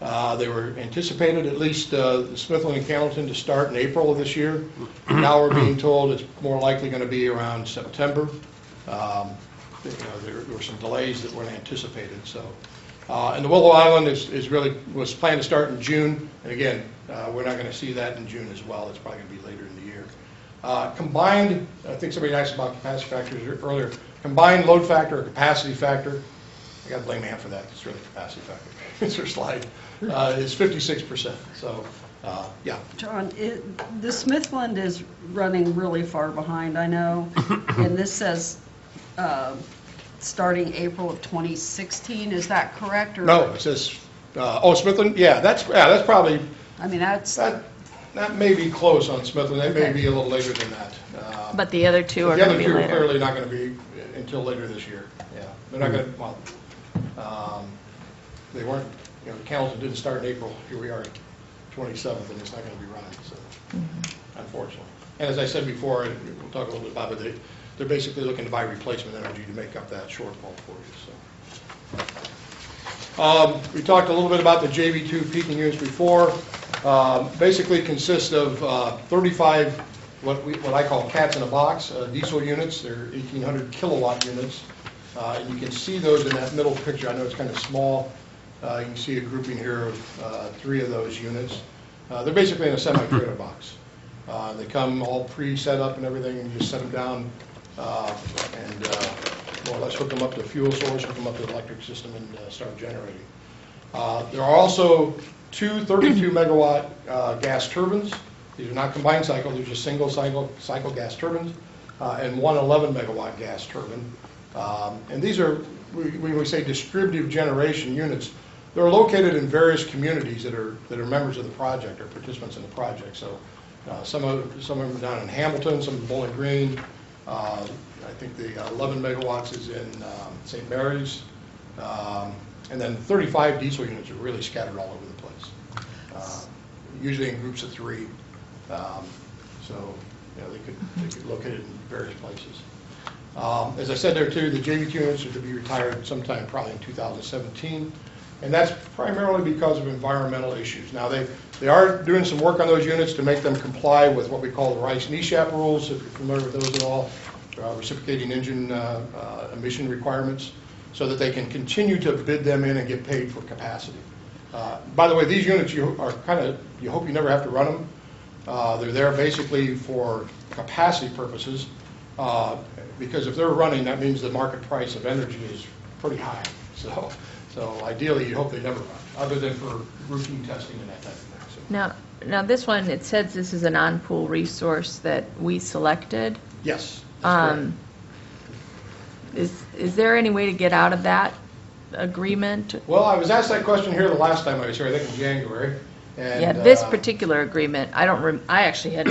F: Uh, They were anticipated, at least uh, Smithland and Cannelton, to start in April of this year. Now we're being told it's more likely going to be around September. Um, You know, there were some delays that weren't anticipated, so. Uh, And the Willow Island is is really, was planned to start in June, and again, uh, we're not going to see that in June as well, it's probably going to be later in the year. Uh, Combined, I think somebody asked about capacity factors earlier, combined load factor or capacity factor, I got to blame Ann for that, it's really capacity factor, it's her slide, uh, is 56%, so, uh, yeah.
G: John, it- the Smithland is running really far behind, I know, and this says uh, starting April of 2016, is that correct? or-
F: No, it says, uh, oh, Smithland, yeah, that's, yeah, that's probably,
G: I mean, that's,
F: that, that may be close on Smithland, that may
G: Okay.
F: be a little later than that. Uh,
C: But the other two are
F: the
C: going
F: other
C: to be
F: two are
C: later.
F: clearly not going to be until later this year, yeah. They're not going to, well, um, they weren't, you know, council didn't start in April, here we are, 27th, and it's not going to be running, so, unfortunately. And as I said before, and we'll talk a little bit about it, they, they're basically looking to buy replacement energy to make up that shortfall for you, so. Um, We talked a little bit about the JV2 peaking units before. Um, Basically consists of uh, 35, what we, what I call cats in a box, uh, diesel units. They're 1,800 kilowatt units. Uh, And you can see those in that middle picture. I know it's kind of small. Uh, You can see a grouping here of uh, three of those units. Uh, They're basically in a semi-trailer box. Uh, They come all pre-set up and everything, and you just set them down uh, and uh, more or less hook them up to a fuel source, hook them up to the electric system, and start generating. There are also two 32 megawatt gas turbines. These are not combined cycle, they're just single cycle, cycle gas turbines, and one 11 megawatt gas turbine. Um, And these are, when we say distributive generation units, they're located in various communities that are, that are members of the project or participants in the project. So uh, some of, some of them down in Hamilton, some in Bowling Green. Uh, I think the 11 megawatts is in um, St. Mary's. Um, And then 35 diesel units are really scattered all over the place, uh, usually in groups of three. Um, So, you know, they could, they could locate it in various places. Um, As I said there too, the JV units are to be retired sometime probably in 2017, and that's primarily because of environmental issues. Now, they, they are doing some work on those units to make them comply with what we call the RICE-NESHAP rules, if you're familiar with those at all, uh, reciprocating engine uh, uh, emission requirements, so that they can continue to bid them in and get paid for capacity. Uh, By the way, these units, you are kind of, you hope you never have to run them. Uh, They're there basically for capacity purposes, uh, because if they're running, that means the market price of energy is pretty high. So, so ideally, you hope they never run, other than for routine testing and that type of thing. So-
C: Now, now this one, it says this is a non-pool resource that we selected.
F: Yes. that's correct.
C: Um, Is, is there any way to get out of that agreement?
F: Well, I was asked that question here the last time I was here, I think in January, and...
C: Yeah, this
F: uh,
C: particular agreement, I don't, rem- I actually had,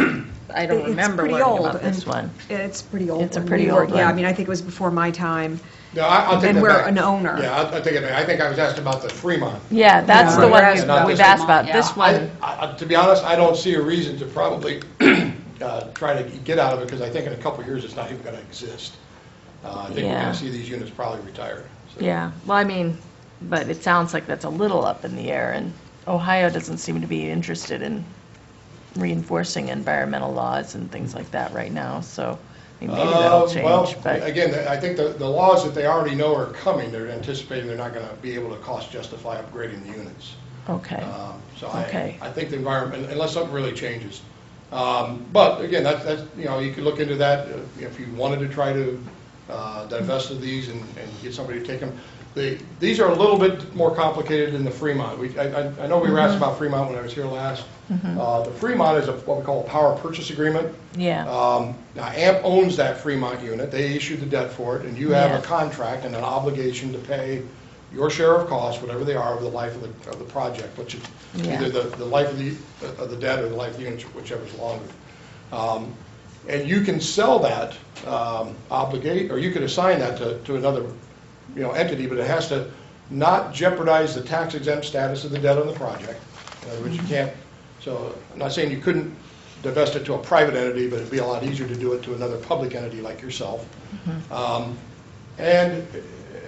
C: I don't
A: It's
C: remember
A: pretty
C: learning
A: old,
C: about this one.
A: It's pretty old.
C: It's a
A: one.
C: pretty
A: We were-
C: old
A: Yeah, I
C: one.
A: mean, I think it was before my time.
F: No, I- I'll take
A: And
F: that
A: we're an owner.
F: Yeah, I'll I'll take it back. I think I was asked about the Fremont.
C: Yeah, that's the one
F: Right.
C: we've-
F: Not
C: we've
F: this
C: asked about. This.
F: I,
C: one,
F: I- to be honest, I don't see a reason to probably uh, try to get out of it, because I think in a couple of years, it's not even going to exist. Uh, I think we're
C: Yeah.
F: going to see these units probably retired. so.
C: yeah, well, I mean, but it sounds like that's a little up in the air, and Ohio doesn't seem to be interested in reinforcing environmental laws and things like that right now, so I mean, maybe that'll
F: Uh, well,
C: but,
F: Again, I think the, the laws that they already know are coming, they're anticipating they're not going to be able to cost justify upgrading the units.
C: okay.
F: Um, So I,
C: Okay.
F: I think the environment, unless something really changes. Um, But again, that's, that's, you know, you could look into that uh, if you wanted to try to uh, divest of these and, and get somebody to take them. The, these are a little bit more complicated than the Fremont. We, I, I- I know we were asked
C: Mm-hmm.
F: about Fremont when I was here last. Uh, The Fremont is a, what we call a power purchase agreement.
C: Yeah,
F: Um, Now, AMP owns that Fremont unit, they issued the debt for it, and you have
C: Yeah.
F: a contract and an obligation to pay your share of costs, whatever they are, over the life of the, of the project, which is
C: Yeah.
F: either the, the life of the, of the debt or the life of the unit, whichever's longer. Um, And you can sell that um, obligate, or you could assign that to, to another, you know, entity, but it has to not jeopardize the tax exempt status of the debt on the project. In other words, you can't, so, I'm not saying you couldn't divest it to a private entity, but it'd be a lot easier to do it to another public entity like yourself. Um, And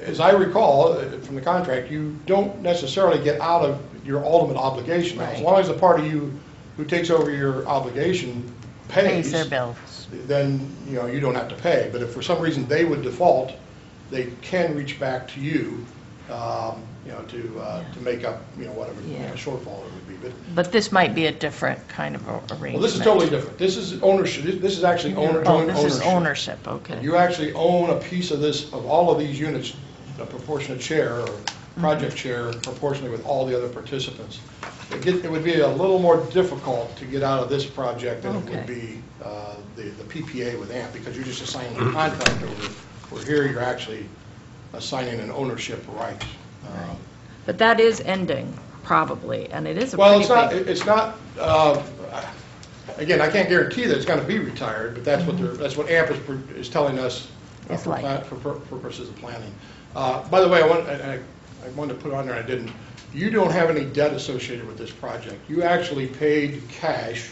F: as I recall uh, from the contract, you don't necessarily get out of your ultimate obligation. Now, As
C: Right.
F: long as the party you, who takes over your obligation
C: pays their bills.
F: then, you know, you don't have to pay. But if for some reason they would default, they can reach back to you, um, you know, to, uh, to make up, you know, whatever you know,
C: Yeah.
F: shortfall it would be. But,
C: But this might be a different kind of a- arrangement.
F: well, this is totally different. This is ownership, This- this is actually owner,
C: Oh,
F: joint
C: this is
F: ownership.
C: ownership, okay.
F: You actually own a piece of this, of all of these units, a proportionate share or project share proportionally with all the other participants. It get, it would be a little more difficult to get out of this project than it would
C: Okay.
F: be uh, the, the PPA with AMP, because you're just assigning a contract over, where here you're actually assigning an ownership right. Um,
C: But that is ending, probably, and it is a
F: Well,
C: pretty
F: it's not,
C: big...
F: it's not, uh, again, I can't guarantee that it's going to be retired, but that's what they're, that's what AMP is, pr- is telling us uh,
C: It's
F: for
C: like.
F: plan- for pur- purposes of planning. Uh, By the way, I want, I I wanted to put on there, I didn't, you don't have any debt associated with this project. You actually paid cash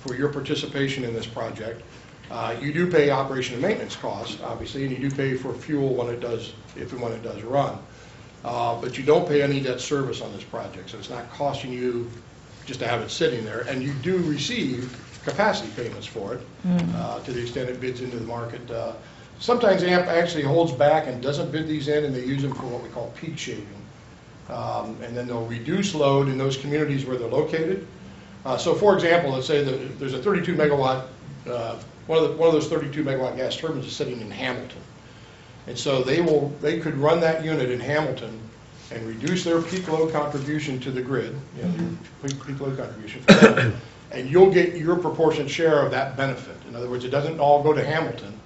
F: for your participation in this project. Uh, You do pay operation and maintenance costs, obviously, and you do pay for fuel when it does, if and when it does run. Uh, But you don't pay any debt service on this project, so it's not costing you just to have it sitting there. And you do receive capacity payments for it, uh, to the extent it bids into the market. Uh, Sometimes AMP actually holds back and doesn't bid these in, and they use them for what we call peak shaving. Um, And then they'll reduce load in those communities where they're located. Uh, So for example, let's say that there's a 32 megawatt, uh, one of the, one of those 32 megawatt gas turbines is sitting in Hamilton. And so they will, they could run that unit in Hamilton and reduce their peak load contribution to the grid, you know, your peak peak load contribution for and you'll get your proportionate share of that benefit. In other words, it doesn't all go to Hamilton,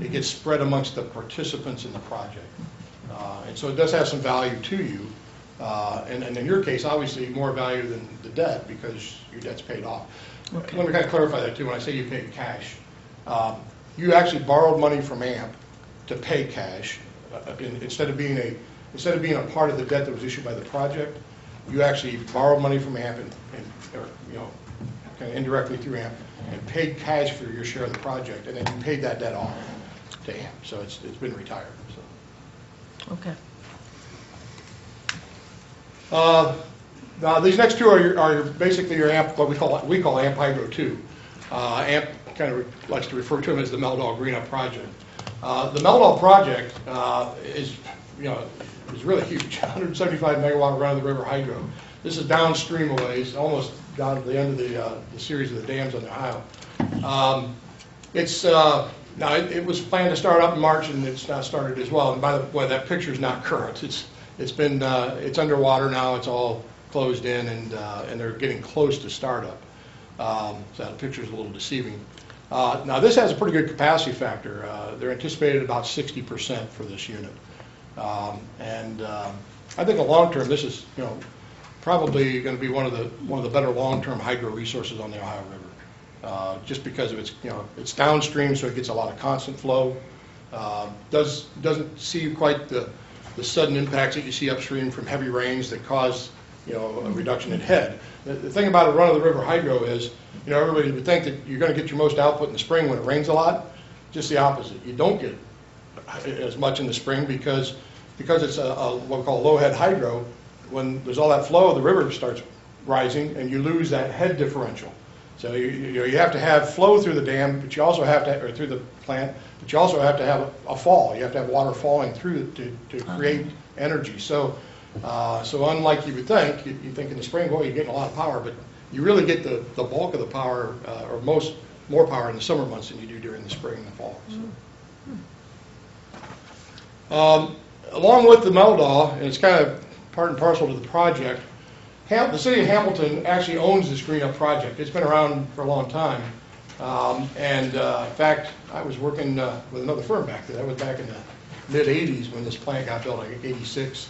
F: it gets spread amongst the participants in the project. Uh, And so it does have some value to you, Uh, and and in your case, obviously, more value than the debt, because your debt's paid off. Let me kind of clarify that too, when I say you paid cash. Um, You actually borrowed money from AMP to pay cash, uh, in- instead of being a, instead of being a part of the debt that was issued by the project, you actually borrowed money from AMP and, and, or, you know, kind of indirectly through AMP, and paid cash for your share of the project, and then you paid that debt off to AMP, so it's, it's been retired, so.
C: Okay.
F: Uh, Now, these next two are, your- are your- basically your AMP, what we call, we call AMP Hydro 2. Uh, AMP kind of likes to refer to them as the Meldahl-Greenup Project. Uh, The Meldahl project uh, is, you know, is really huge, 175 megawatt run-of-the-river hydro. This is downstream a ways, almost down to the end of the, uh, the series of the dams on the Ohio. Um, It's, uh, now, it it was planned to start up in March, and it's not started as well. And by the way, that picture is not current. It's, it's been, uh, it's underwater now, it's all closed in, and, uh, and they're getting close to startup. Um, So that is a little deceiving. Uh, Now, this has a pretty good capacity factor. Uh, They're anticipated about 60% for this unit. Um, And um, I think in the long term, this is, you know, probably going to be one of the, one of the better long-term hydro resources on the Ohio River, uh, just because of its, you know, it's downstream, so it gets a lot of constant flow. Uh, Does, doesn't see quite the, the sudden impacts that you see upstream from heavy rains that cause, you know, a reduction in head. The, the thing about a run-of-the-river hydro is, you know, everybody would think that you're going to get your most output in the spring when it rains a lot. Just the opposite. You don't get as much in the spring because, because it's a, a, what we call low head hydro, when there's all that flow, the river starts rising and you lose that head differential. So you, you know, you have to have flow through the dam, but you also have to, or through the plant, but you also have to have a, a fall. You have to have water falling through to, to uh-huh. create energy. So, uh, so unlike you would think, you, you think in the spring, boy, you're getting a lot of power, but you really get the, the bulk of the power, uh, or most, more power in the summer months than you do during the spring and the fall. So. Um, Along with the Meldahl, and it's kind of part and parcel to the project, Ham- the city of Hamilton actually owns this Greenup project. It's been around for a long time. Um, And uh, in fact, I was working uh, with another firm back there. That was back in the mid-'80s when this plant got built, like '86.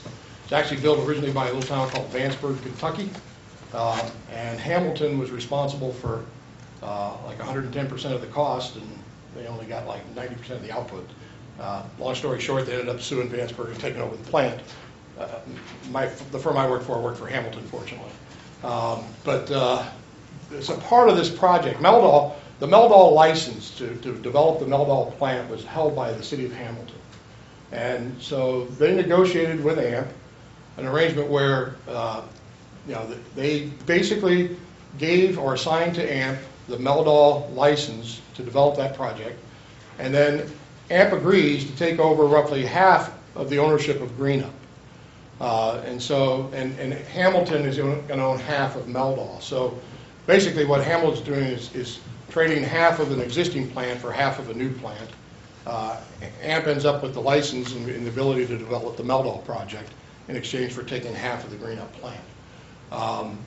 F: It's actually built originally by a little town called Vanceburg, Kentucky. Uh, And Hamilton was responsible for uh, like 110% of the cost, and they only got like 90% of the output. Uh, Long story short, they ended up suing Vanceburg and taking over the plant. Uh, My, the firm I worked for worked for Hamilton, fortunately. Um, But uh, it's a part of this project. Meldahl, the Meldahl license to, to develop the Meldahl plant was held by the city of Hamilton. And so they negotiated with AMP an arrangement where, uh, you know, they basically gave or assigned to AMP the Meldahl license to develop that project. And then AMP agrees to take over roughly half of the ownership of Greenup. Uh, And so, and, and Hamilton is going to own half of Meldahl. So basically what Hamilton's doing is, is trading half of an existing plant for half of a new plant. Uh, AMP ends up with the license and and the ability to develop the Meldahl project in exchange for taking half of the Greenup plant. Um,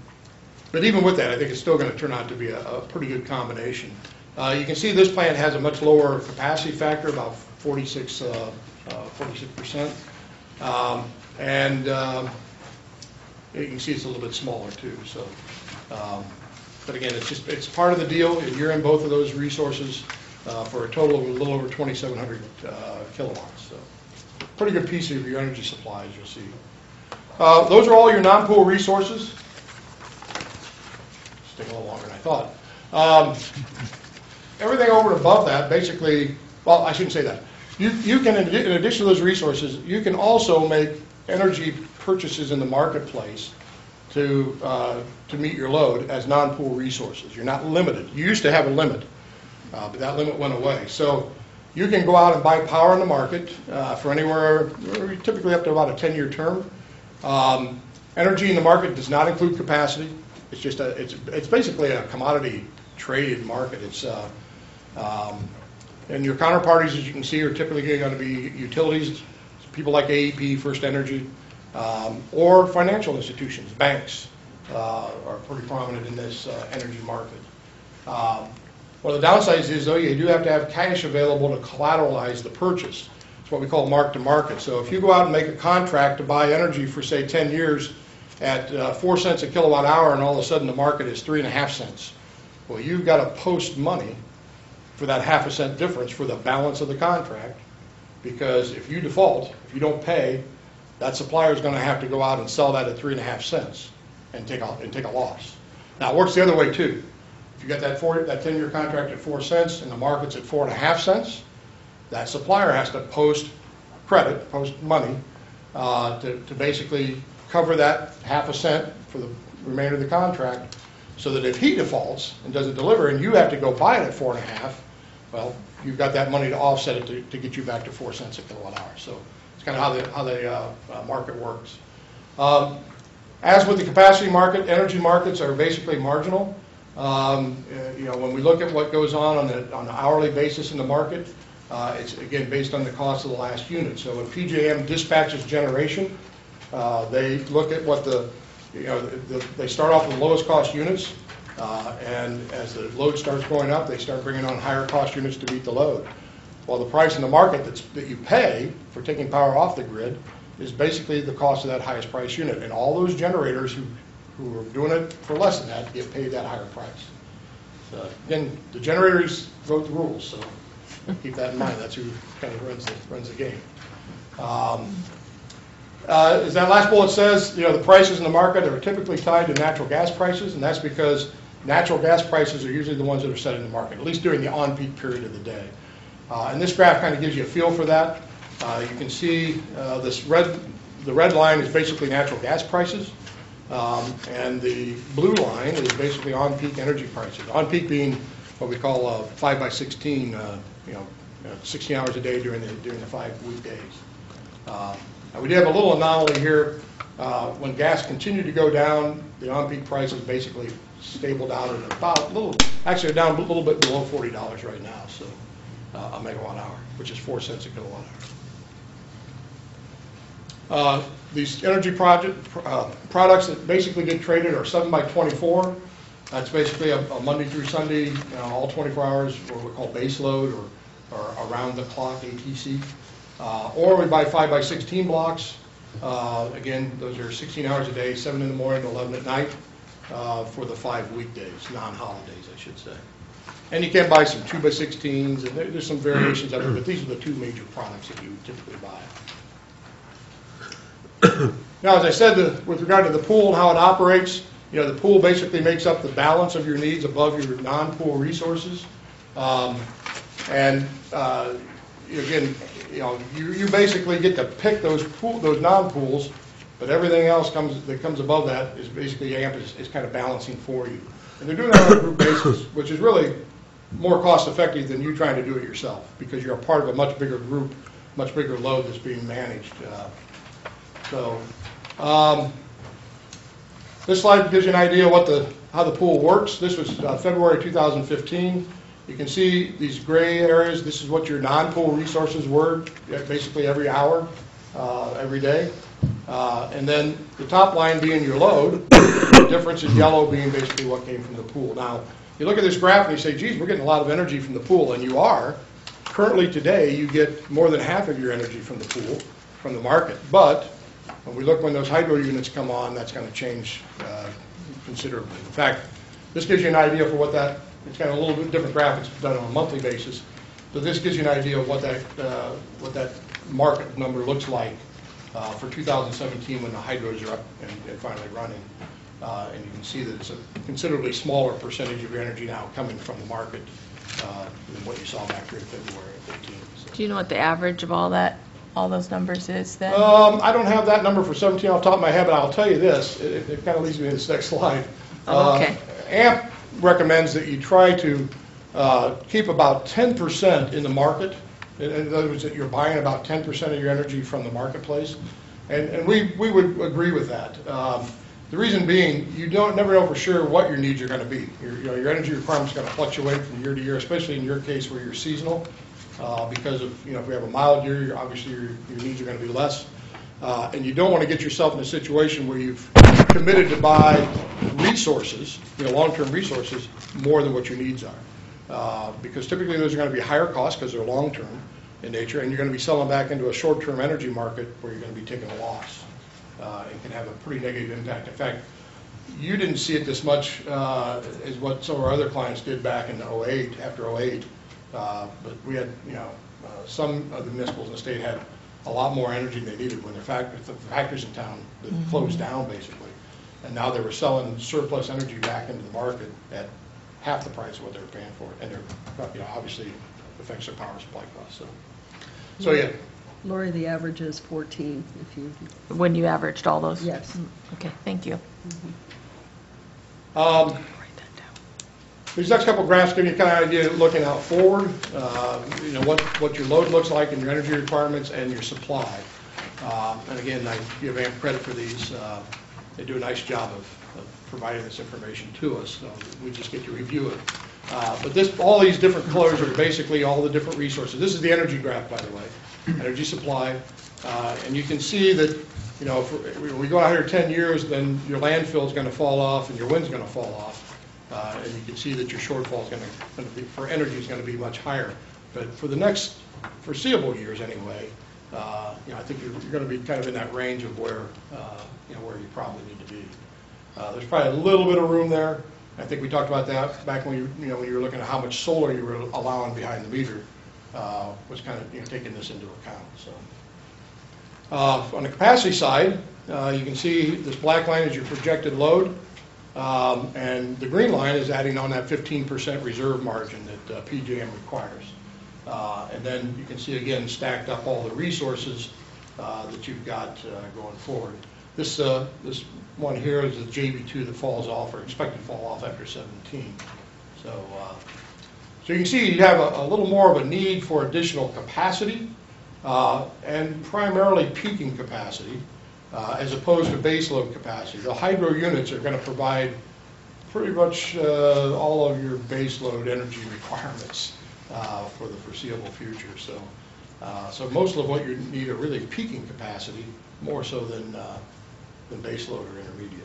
F: But even with that, I think it's still going to turn out to be a, a pretty good combination. Uh, You can see this plant has a much lower capacity factor, about 46, uh, uh, 46%. Um, And um, you can see it's a little bit smaller too, so. um, But again, it's just, it's part of the deal. You're in both of those resources uh, for a total of a little over 2,700 uh, kilowatts, so. Pretty good piece of your energy supply, as you'll see. Uh, Those are all your non-pool resources. It's taking a little longer than I thought. Um, Everything over and above that, basically, well, I shouldn't say that. You, you can, in in addition to those resources, you can also make energy purchases in the marketplace to, uh, to meet your load as non-pool resources. You're not limited. You used to have a limit, uh, but that limit went away. So you can go out and buy power in the market uh, for anywhere, typically up to about a 10-year term. Um, Energy in the market does not include capacity. It's just a, it's, it's basically a commodity traded market. It's, uh, um, and your counterparties, as you can see, are typically going to be utilities, people like AEP, First Energy, um, or financial institutions, banks uh, are pretty prominent in this uh, energy market. Um, One of the downsides is, though, you do have to have cash available to collateralize the purchase. It's what we call mark-to-market. So if you go out and make a contract to buy energy for, say, 10 years at uh, 4 cents a kilowatt hour, and all of a sudden the market is 3.5 cents, well, you've got to post money for that half a cent difference for the balance of the contract, because if you default, if you don't pay, that supplier's going to have to go out and sell that at 3.5 cents and take a, and take a loss. Now, it works the other way, too. If you got that that 10-year contract at 4 cents and the market's at 4.5 cents, that supplier has to post credit, post money, uh, to, to basically cover that half a cent for the remainder of the contract, so that if he defaults and doesn't deliver, and you have to go buy it at four and a half, well, you've got that money to offset it to, to get you back to four cents a kilowatt hour. So it's kind of how the, how the uh, uh, market works. Um, As with the capacity market, energy markets are basically marginal. Um, uh, You know, when we look at what goes on on the, on an hourly basis in the market, uh, it's again based on the cost of the last unit. So when PJM dispatches generation, uh, they look at what the you know, the- the- they start off with the lowest cost units, uh, and as the load starts going up, they start bringing on higher cost units to meet the load. Well, the price in the market that's, that you pay for taking power off the grid is basically the cost of that highest price unit. And all those generators who, who are doing it for less than that get paid that higher price. So, again, the generators vote the rules, so keep that in mind. That's who kind of runs the, runs the game. Um, uh, As that last bullet says, you know, the prices in the market are typically tied to natural gas prices, and that's because natural gas prices are usually the ones that are set in the market, at least during the on-peak period of the day. Uh, And this graph kind of gives you a feel for that. Uh, You can see uh, this red, the red line is basically natural gas prices, um, and the blue line is basically on-peak energy prices. On-peak being what we call uh, 5 by 16, uh, you know, uh, 16 hours a day during the, during the five weekdays. Uh, we did have a little anomaly here. Uh, When gas continued to go down, the on-peak prices basically stabled out at about, a little, actually down a little bit below $40 right now, so, uh, a megawatt hour, which is 4 cents a kilowatt hour. Uh, These energy project, uh, products that basically get traded are 7 by 24. That's basically a a Monday through Sunday, you know, all 24 hours, what we call base load or or around-the-clock ATC. Uh, Or we buy 5 by 16 blocks. Uh, Again, those are 16 hours a day, 7 in the morning, 11 at night, uh, for the five weekdays, non-holidays, I should say. And you can buy some 2 by 16s, and there- there's some variations of it, but these are the two major products that you typically buy. Now, as I said, the- with regard to the pool and how it operates, you know, the pool basically makes up the balance of your needs above your non-pool resources. Um, And, uh, again, you know, you you basically get to pick those pool, those non-pools, but everything else comes, that comes above that is basically AMP is is kind of balancing for you. And they're doing that on a group basis, which is really more cost-effective than you trying to do it yourself, because you're a part of a much bigger group, much bigger load that's being managed. Uh, So, um, this slide gives you an idea what the, how the pool works. This was uh, February 2015. You can see these gray areas, this is what your non-pool resources were, basically every hour, uh, every day. Uh, And then the top line being your load, the difference in yellow being basically what came from the pool. Now, you look at this graph and you say, geez, we're getting a lot of energy from the pool, and you are. Currently today, you get more than half of your energy from the pool, from the market. But when we look when those hydro units come on, that's going to change uh, considerably. In fact, this gives you an idea for what that, it's kind of a little bit different graph, it's done on a monthly basis, but this gives you an idea of what that, uh, what that market number looks like uh, for 2017 when the hydros are up and and finally running. Uh, And you can see that it's a considerably smaller percentage of your energy now coming from the market uh, than what you saw back here in February of 15. so.
C: Do you know what the average of all that, all those numbers is then?
F: Um, I don't have that number for 17 off the top of my head, but I'll tell you this, it, it kind of leads me to this next slide.
C: Oh, okay.
F: Uh, AMP recommends that you try to uh, keep about 10% in the market. In- In other words, that you're buying about 10% of your energy from the marketplace. And, and we, we would agree with that. Um, The reason being, you don't, never know for sure what your needs are going to be. Your, you know, your energy requirements are going to fluctuate from year to year, especially in your case where you're seasonal, uh, because of, you know, if we have a mild year, obviously your, your needs are going to be less. Uh, And you don't want to get yourself in a situation where you've committed to buy resources, you know, long-term resources, more than what your needs are. Uh, Because typically those are going to be higher cost because they're long-term in nature, and you're going to be selling back into a short-term energy market where you're going to be taking a loss. uh, And can have a pretty negative impact. In fact, you didn't see it this much uh, as what some of our other clients did back in '08, after '08. Uh, But we had, you know, uh, some of the municipals in the state had a lot more energy than they needed when their factories, the factories in town that closed down, basically. And now they were selling surplus energy back into the market at half the price of what they were paying for it. And they're, you know, obviously affects their power supply costs, so. So, yeah,
G: Lori, the average is 14 if you,
C: When you averaged all those?
G: Yes.
C: Mm, Okay, thank you.
F: Um,
C: Write that down.
F: These next couple graphs give you kind of idea looking out forward, uh, you know, what, what your load looks like and your energy requirements and your supply. Um, And again, I give AMP credit for these. uh, They do a nice job of of providing this information to us, so we just get to review it. Uh, But this, all these different colors are basically all the different resources. This is the energy graph, by the way, energy supply. Uh, And you can see that you know, if we- we go out here 10 years, then your landfill is going to fall off and your wind's going to fall off. Uh, And you can see that your shortfall's going to, be, for energy is going to be much higher. But for the next foreseeable years anyway, uh, you know, I think you're, you're going to be kind of in that range of where, uh, you know, where you probably need to be. Uh, There's probably a little bit of room there. I think we talked about that back when you, you know, when you were looking at how much solar you were allowing behind the meter, uh, was kind of, you know, taking this into account, so. Uh, On the capacity side, you can see this black line is your projected load, um, and the green line is adding on that 15% reserve margin that uh, PJM requires. Uh, And then you can see again stacked up all the resources uh, that you've got uh, going forward. This, uh, this one here is the JV2 that falls off, or expected to fall off after 17. So, uh, so you can see you have a, a little more of a need for additional capacity, and primarily peaking capacity, uh, as opposed to baseload capacity. The hydro units are going to provide pretty much uh, all of your baseload energy requirements uh, for the foreseeable future. So, uh, so most of what you need are really peaking capacity, more so than, uh, than baseload or intermediate.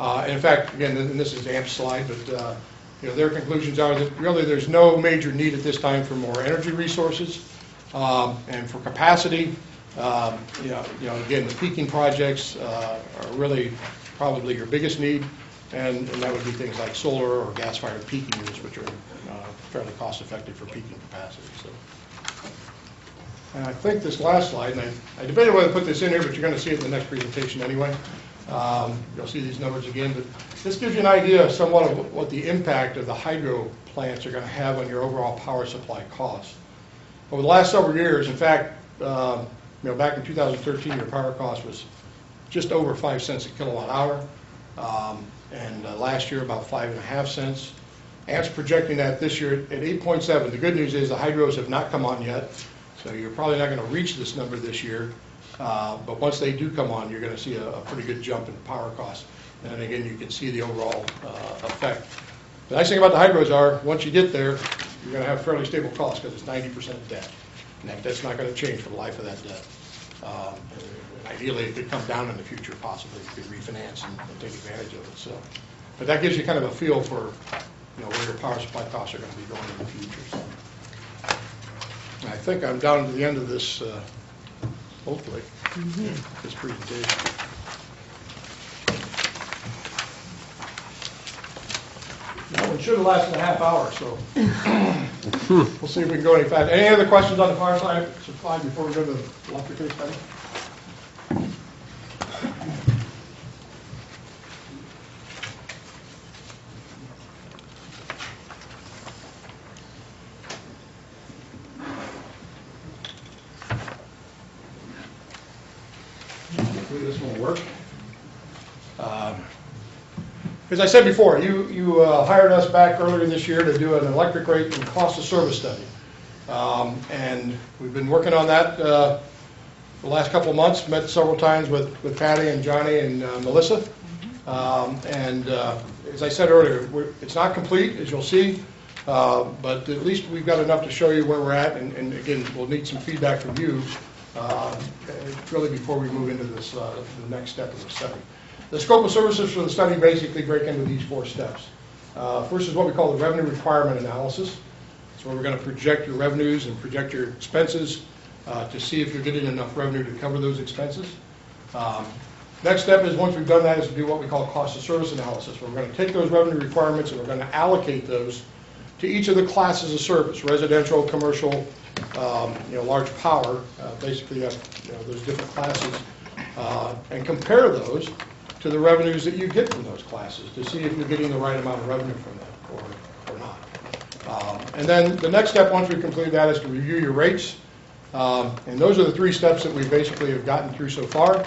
F: Uh, In fact, again, and this is AMP's slide, but, you know, their conclusions are that really there's no major need at this time for more energy resources. Um, And for capacity, um, you know, you know, again, the peaking projects uh, are really probably your biggest need, and and that would be things like solar or gas-fired peaking units, which are uh, fairly cost-effective for peaking capacity, so. And I think this last slide, and I- I debated whether to put this in here, but you're going to see it in the next presentation anyway. Um, You'll see these numbers again, but this gives you an idea somewhat of what the impact of the hydro plants are going to have on your overall power supply costs. Over the last several years, in fact, um, you know, back in 2013, your power cost was just over 5 cents a kilowatt hour, um, and uh, last year about 5.5 cents. AMP's projecting that this year at 8.7. The good news is the hydros have not come on yet, so you're probably not going to reach this number this year. Uh, But once they do come on, you're going to see a a pretty good jump in power costs. And again, you can see the overall uh, effect. The nice thing about the hydros are, once you get there, you're going to have fairly stable costs because it's 90% debt. And that debt's not going to change for the life of that debt. Um, Ideally, it could come down in the future possibly, if you could refinance and and take advantage of it, so. But that gives you kind of a feel for, you know, where your power supply costs are going to be going in the future, so. And I think I'm down to the end of this, uh, hopefully, this presentation. That one should have lasted a half hour, so we'll see if we can go any faster. Any other questions on the fire supply before we go to the electric study? Hopefully this will work. Um, As I said before, you, you uh, hired us back earlier this year to do an electric rate and cost of service study. Um, And we've been working on that uh, the last couple of months, met several times with, with Patty and Johnny and uh, Melissa. Um, And uh, as I said earlier, it's not complete, as you'll see, uh, but at least we've got enough to show you where we're at, and, and again, we'll need some feedback from you, uh, really before we move into this, the next step of the study. The scope of services for the study basically break into these four steps. Uh, First is what we call the revenue requirement analysis. It's where we're going to project your revenues and project your expenses uh, to see if you're getting enough revenue to cover those expenses. Um, Next step is, once we've done that, is to do what we call cost of service analysis. We're going to take those revenue requirements and we're going to allocate those to each of the classes of service, residential, commercial, um, you know, large power, uh, basically, have, you know, those different classes, uh, and compare those to the revenues that you get from those classes, to see if you're getting the right amount of revenue from them, or, or not. Um, And then the next step, once we complete that, is to review your rates. Um, And those are the three steps that we basically have gotten through so far.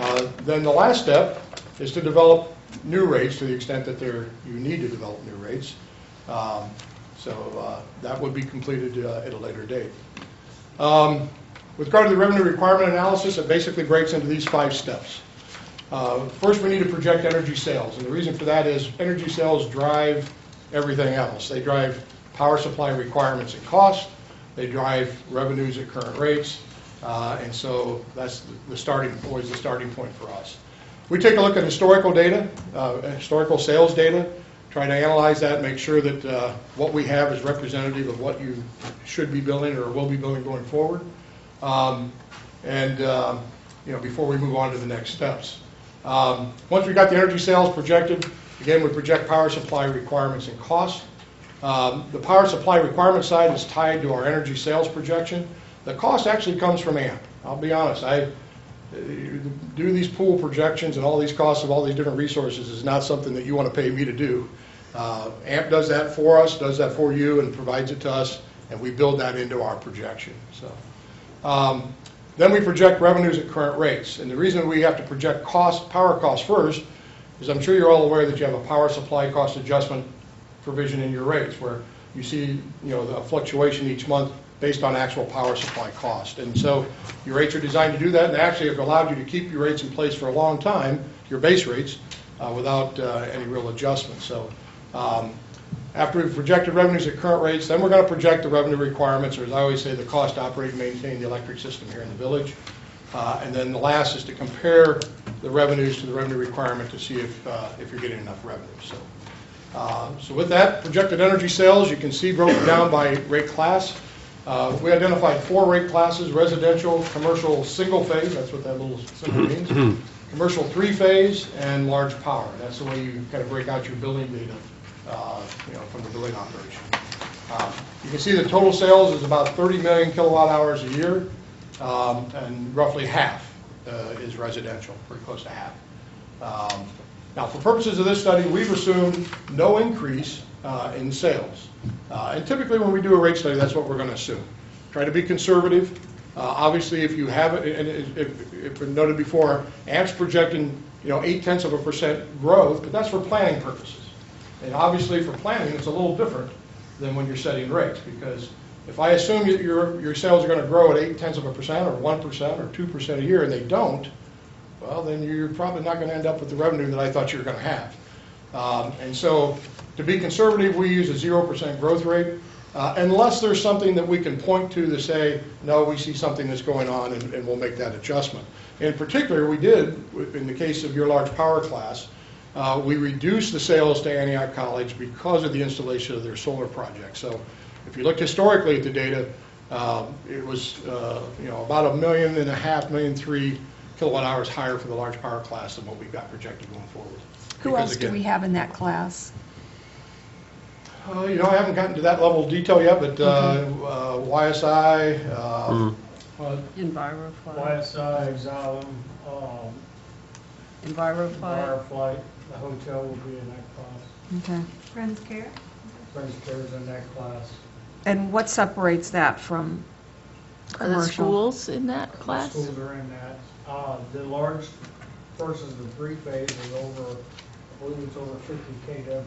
F: Uh, Then the last step is to develop new rates to the extent that there, you need to develop new rates. Um, So uh, that would be completed uh, at a later date. Um, With regard to the revenue requirement analysis, it basically breaks into these five steps. Uh, First, we need to project energy sales, and the reason for that is energy sales drive everything else. They drive power supply requirements and cost, they drive revenues at current rates, Uh, And so that's the starting, always the starting point for us. We take a look at historical data, uh, historical sales data, try to analyze that, make sure that uh, what we have is representative of what you should be building or will be building going forward. Um, And, um, you know, before we move on to the next steps. Um, Once we got the energy sales projected, again, we project power supply requirements and costs. Um, The power supply requirement side is tied to our energy sales projection. The cost actually comes from AMP. I'll be honest, I, do these pool projections and all these costs of all these different resources is not something that you want to pay me to do. Uh, AMP does that for us, does that for you, and provides it to us, and we build that into our projection, so. Um, Then we project revenues at current rates, and the reason we have to project cost, power costs first, is I'm sure you're all aware that you have a power supply cost adjustment provision in your rates, where you see, you know, the fluctuation each month based on actual power supply cost. And so your rates are designed to do that, and actually have allowed you to keep your rates in place for a long time, your base rates, uh, without uh, any real adjustment. So um, after we've projected revenues at current rates, then we're going to project the revenue requirements, or as I always say, the cost to operate and maintain the electric system here in the village. Uh, And then the last is to compare the revenues to the revenue requirement to see if, uh, if you're getting enough revenue. So, uh, so with that, projected energy sales, you can see broken down by rate class. Uh, We identified four rate classes, residential, commercial, single phase, that's what that little symbol means, commercial three-phase, and large power. That's the way you kind of break out your billing data, uh, you know, from the billing operation. Um, You can see the total sales is about 30 million kilowatt hours a year, um, and roughly half uh, is residential, pretty close to half. Um, Now, for purposes of this study, we've assumed no increase uh, in sales. Uh, And typically, when we do a rate study, that's what we're going to assume. Try to be conservative. Uh, Obviously, if you have, it, and if- if noted before, AMP's projecting, you know, eight tenths of a percent growth, but that's for planning purposes. And obviously, for planning, it's a little different than when you're setting rates, because if I assume that your, your sales are going to grow at eight tenths of a percent, or one percent, or two percent a year, and they don't, well, then you're probably not going to end up with the revenue that I thought you were going to have. Um, And so, to be conservative, we use a zero percent growth rate, uh, unless there's something that we can point to to say, no, we see something that's going on, and and we'll make that adjustment. In particular, we did, in the case of your large power class, uh, we reduced the sales to Antioch College because of the installation of their solar project. So if you look historically at the data, um, it was, uh, you know, about a million and a half, million three kilowatt hours higher for the large power class than what we've got projected going forward.
A: Who
F: Because
A: else do we have in that class?
F: Uh, You know, I haven't gotten to that level of detail yet, but uh, uh, YSI, uh,
K: Uh,
G: EnviroFlight,
K: YSI, Xylem, um,
G: EnviroFlight.
K: Fireflight, the hotel will be in that class.
A: Okay.
J: Friends Care?
K: Friends Care's in that class.
A: And what separates that from
C: Are the
A: commercial?
C: schools in that class?
K: Schools are in that. Uh, the large versus the three-phase is over, I believe it's over fifty KW.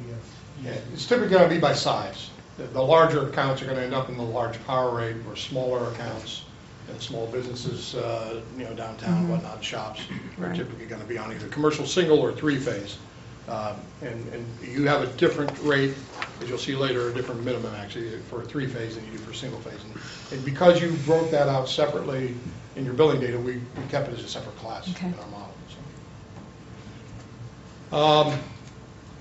F: yeah, it's typically going to be by size. The- The larger accounts are going to end up in the large power rate, or smaller accounts and small businesses, uh, you know, downtown, whatnot, shops, are
A: Right.
F: typically going to be on either commercial single or three-phase. Um, And and you have a different rate, as you'll see later, a different minimum actually for a three-phase than you do for single-phase. And- And because you broke that out separately in your billing data, we we kept it as a separate class in
A: Okay.
F: our model. so. Um,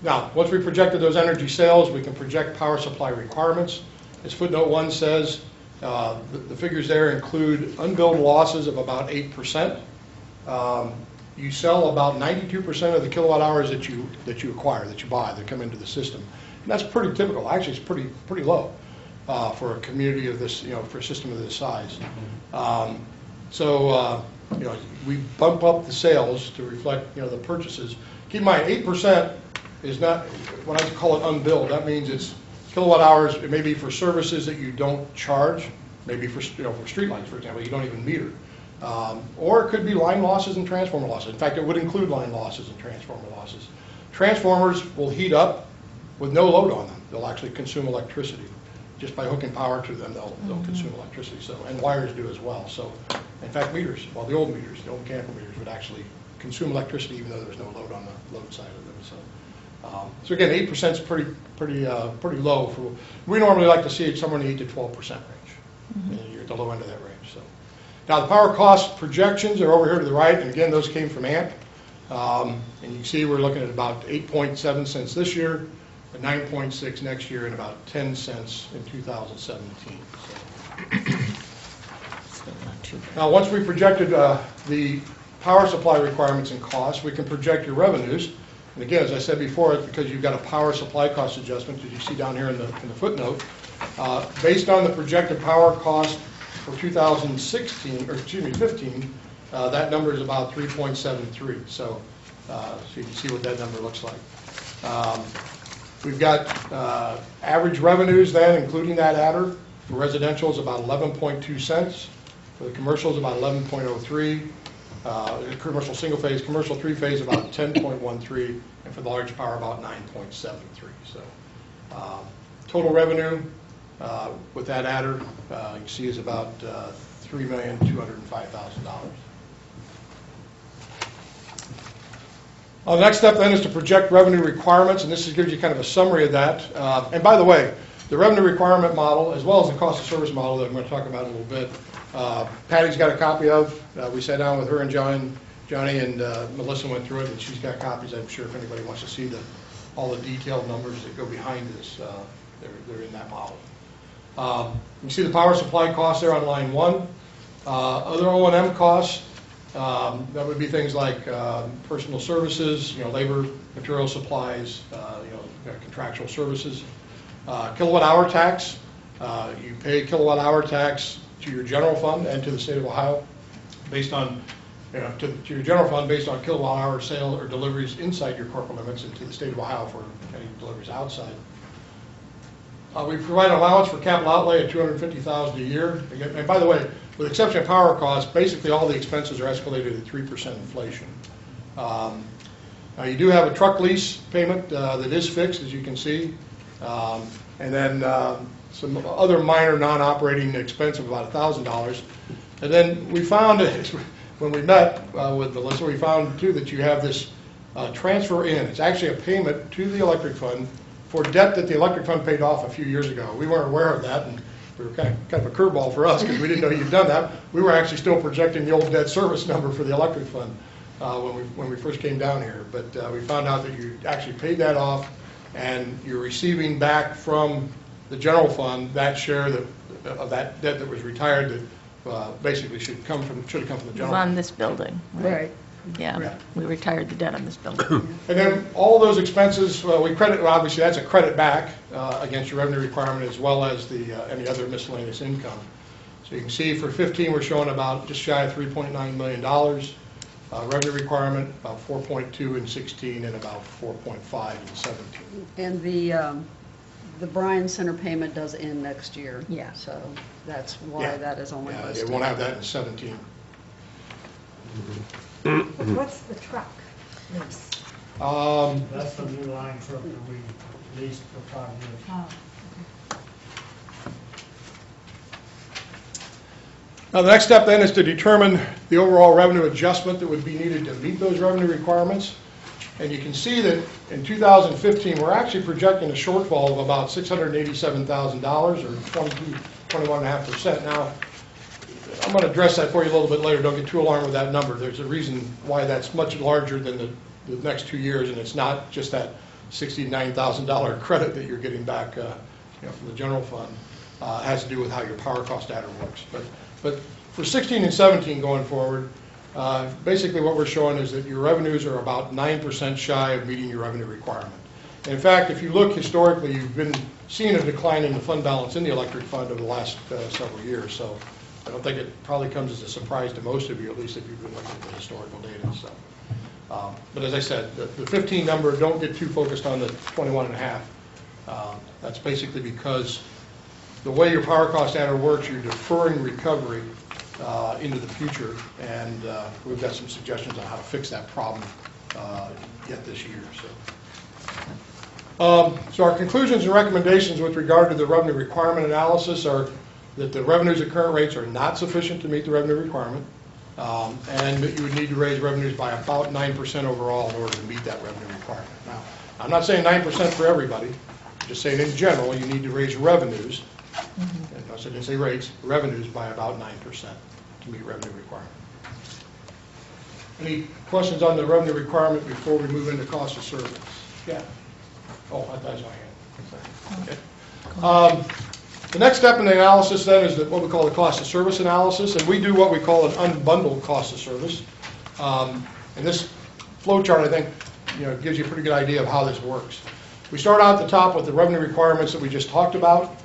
F: Now, once we projected those energy sales, we can project power supply requirements. As footnote one says, uh, the the figures there include unbilled losses of about 8%. Um, You sell about 92% of the kilowatt hours that you, that you acquire, that you buy, that come into the system. And that's pretty typical, actually, it's pretty, pretty low uh, for a community of this, you know, for a system of this size. Um, So, uh, you know, we bump up the sales to reflect, you know, the purchases. Keep in mind, 8% is not, when I call it unbilled, that means it's kilowatt hours, it may be for services that you don't charge, maybe for, you know, for streetlights, for example, you don't even meter. Um, Or it could be line losses and transformer losses. In fact, it would include line losses and transformer losses. Transformers will heat up with no load on them. They'll actually consume electricity. Just by hooking power to them, they'll, they'll consume electricity, so, and wires do as well. So, in fact, meters, well, the old meters, the old mechanical meters would actually consume electricity even though there's no load on the load side of them, so. Um, So again, eight percent is pretty, pretty, uh, pretty low for, we normally like to see it somewhere in the eight to twelve percent range. And You're at the low end of that range. Now, the power cost projections are over here to the right, and again, those came from AMP. Um, And you see we're looking at about 8.7 cents this year, 9.6 next year, and about 10 cents in 2017. So-. Now, once we projected uh, the power supply requirements and costs, we can project your revenues. And again, as I said before, it's because you've got a power supply cost adjustment, as you see down here in the in the footnote. Uh, Based on the projected power cost for 2016, or excuse me, 15, uh, that number is about 3.73. So, uh, so you can see what that number looks like. Um, We've got uh, average revenues then, including that adder, for residential is about 11.2 cents. For the commercial is about 11.03. Uh, Commercial single-phase, commercial three-phase about 10.13, and for the large power about 9.73. So um, total revenue uh, with that adder, uh, you see is about uh, $3,205,000. Uh, The next step then is to project revenue requirements, and this is- gives you kind of a summary of that. Uh, And by the way, the revenue requirement model, as well as the cost of service model that I'm going to talk about in a little bit, uh, Patty's got a copy of. Uh, We sat down with her and John, Johnny and uh, Melissa went through it, and she's got copies, I'm sure if anybody wants to see the, all the detailed numbers that go behind this, uh, they're they're in that model. Um, You see the power supply costs there on line one. Uh, Other O and M costs, um, that would be things like um, personal services, you know, labor, material supplies, uh, you know, contractual services. Uh, Kilowatt hour tax, uh, you pay kilowatt hour tax to your general fund and to the state of Ohio based on, you know, to to your general fund based on kilowatt hour sale or deliveries inside your corporate limits and to the state of Ohio for any deliveries outside. Uh, We provide allowance for capital outlay at 250,000 a year. And by the way, with the exception of power costs, basically all the expenses are escalated at 3% inflation. Um, Now, you do have a truck lease payment uh, that is fixed, as you can see, Um, and then um, some other minor non-operating expense of about $1,000. And then we found, when we met uh, with Melissa, we found too that you have this uh, transfer in. It's actually a payment to the electric fund for debt that the electric fund paid off a few years ago. We weren't aware of that, and we were kind of, kind of a curveball for us, because we didn't know you'd done that. We were actually still projecting the old debt service number for the electric fund uh, when we, when we first came down here. But uh, we found out that you actually paid that off, and you're receiving back from the general fund that share that, of that debt that was retired that uh, basically should come from, should have come from the general.
C: was
F: fund.
C: on this building.
G: Right.
C: Yeah,
F: Right.
C: we retired the debt on this building.
F: And then all those expenses, well, we credit, well, obviously, that's a credit back uh, against your revenue requirement as well as the, uh, any other miscellaneous income. So you can see for 15, we're showing about just shy of $3.9 million. Uh, Revenue requirement, about 4.2 in 16 and about 4.5 in 17.
G: And the, um, the Bryan Center payment does end next year.
C: Yeah.
G: So that's why
F: Yeah.
G: that is only
F: Yeah,
G: listed.
F: They won't have that in 17.
J: What's the truck lease?
F: Um,
K: That's the new line truck that we leased for five years.
J: Oh,
F: Now, the next step then is to determine the overall revenue adjustment that would be needed to meet those revenue requirements. And you can see that in 2015, we're actually projecting a shortfall of about $687,000 or 22, 21.5%. Now, I'm going to address that for you a little bit later, don't get too alarmed with that number. There's a reason why that's much larger than the, the next two years, and it's not just that $69,000 credit that you're getting back, uh, you know, from the general fund. Uh, has to do with how your power cost adder works. But, but for 16 and 17 going forward, uh, basically what we're showing is that your revenues are about 9% shy of meeting your revenue requirement. And In fact, if you look historically, you've been seeing a decline in the fund balance in the electric fund over the last uh, several years. So I don't think it probably comes as a surprise to most of you, at least if you've been looking at the historical data, so. um, But as I said, the the 15 number, don't get too focused on the 21 and a half. Uh, That's basically because the way your power cost adder works, you're deferring recovery uh, into the future, and uh, we've got some suggestions on how to fix that problem uh, yet this year, so. Um, So our conclusions and recommendations with regard to the revenue requirement analysis are that the revenues at current rates are not sufficient to meet the revenue requirement, um, and that you would need to raise revenues by about 9% overall in order to meet that revenue requirement. Now, I'm not saying 9% for everybody, I'm just saying in general, you need to raise revenues, and I didn't say rates, revenues by about 9% to to meet revenue requirement. Any questions on the revenue requirement before we move into cost of service? Yeah. Oh, I thought I hand. Okay. Um, The next step in the analysis then is what we call the cost of service analysis, and we do what we call an unbundled cost of service. Um, And this flow chart, I think, you know, gives you a pretty good idea of how this works. We start out at the top with the revenue requirements that we just talked about,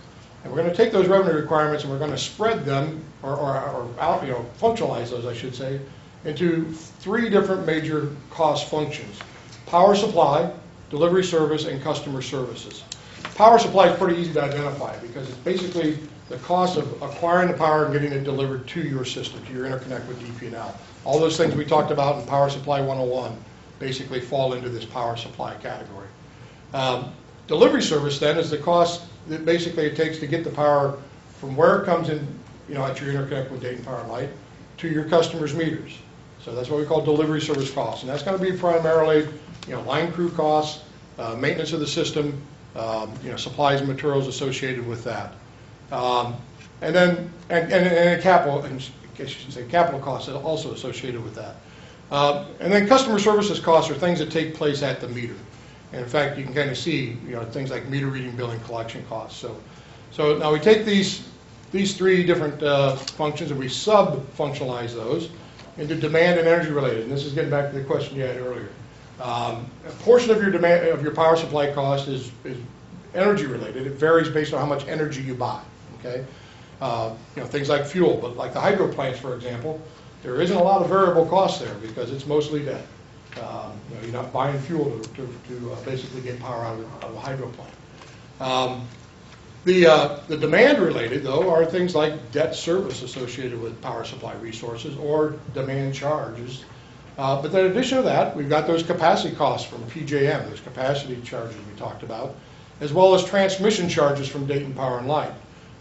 F: and we're going to take those revenue requirements and we're going to spread them, or, or, or you know, functionalize those, I should say, into three different major cost functions. Power supply, delivery service, and customer services. Power supply is pretty easy to identify because it's basically the cost of acquiring the power and getting it delivered to your system, to your interconnect with DP&L. All those things we talked about in Power Supply 101 basically fall into this power supply category. Um, Delivery service then is the cost that basically it takes to get the power from where it comes in, you know, at your interconnect with Dayton Power and Light to your customers' meters. So that's what we call delivery service costs. And that's going to be primarily, you know, line crew costs, uh, maintenance of the system, um, you know, supplies and materials associated with that. Um, And then, and, and and capital, and I guess you should say capital costs also associated with that. Uh, And then customer services costs are things that take place at the meter. And in fact, you can kind of see, you know, things like meter reading, billing, collection costs. So, so now we take these, these three different uh, functions and we sub-functionalize those into demand and energy related. And this is getting back to the question you had earlier. Um, A portion of your demand, of your power supply cost is, is energy related. It varies based on how much energy you buy, okay? Uh, You know, things like fuel, but like the hydro plants, for example, there isn't a lot of variable cost there because it's mostly debt. Um, You know, you're not buying fuel to, to, to uh, basically get power out of, out of a hydro plant. Um, The, uh, the demand related, though, are things like debt service associated with power supply resources or demand charges. Uh, But then in addition to that, we've got those capacity costs from PJM, those capacity charges we talked about, as well as transmission charges from Dayton Power and Light,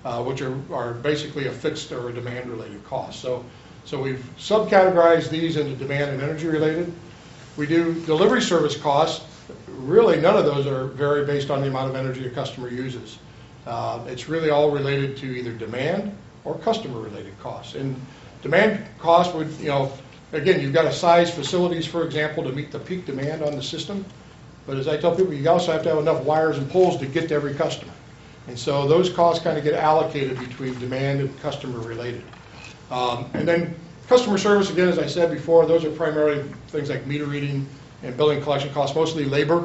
F: uh, which are, are basically a fixed or a demand-related cost. So, so we've subcategorized these into demand and energy-related. We do delivery service costs. Really, none of those are vary based on the amount of energy a customer uses. Uh, It's really all related to either demand or customer-related costs. And demand costs would, you know, again, you've got to size facilities, for example, to meet the peak demand on the system. But as I tell people, you also have to have enough wires and poles to get to every customer. And so those costs kind of get allocated between demand and customer-related. Um, And then customer service, again, as I said before, those are primarily things like meter reading and billing collection costs, mostly labor,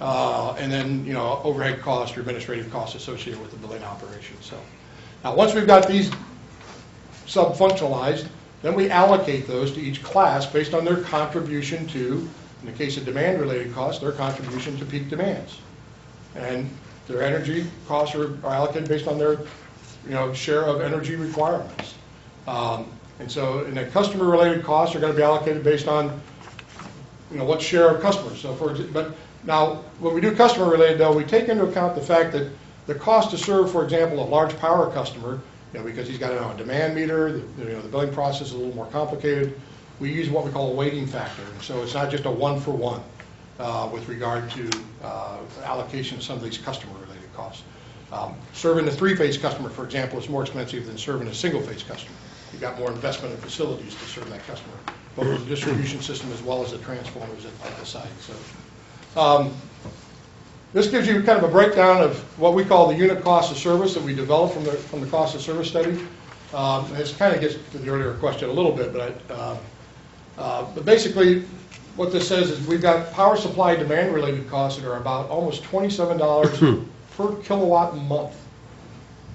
F: uh, and then, you know, overhead costs or administrative costs associated with the billing operation, so. Now, once we've got these sub-functionalized, then we allocate those to each class based on their contribution to, in the case of demand-related costs, their contribution to peak demands. And their energy costs are are allocated based on their, you know, share of energy requirements. Um, And so, and the customer-related costs are going to be allocated based on, you know, what share of customers. So for, but now, when we do customer-related though, we take into account the fact that the cost to serve, for example, a large power customer, you know, because he's got on a demand meter, the, you know, the billing process is a little more complicated, we use what we call a weighting factor. And so it's not just a one-for-one uh, with regard to uh, allocation of some of these customer-related costs. Um, Serving a three-phase customer, for example, is more expensive than serving a single-phase customer. You've got more investment in facilities to serve that customer, both the distribution system as well as the transformers at at the site, so. um, This gives you kind of a breakdown of what we call the unit cost of service that we developed from the, from the cost of service study. Um, and This kind of gets to the earlier question a little bit, but I, uh, uh, But basically, what this says is we've got power supply demand-related costs that are about almost twenty-seven dollars per kilowatt month.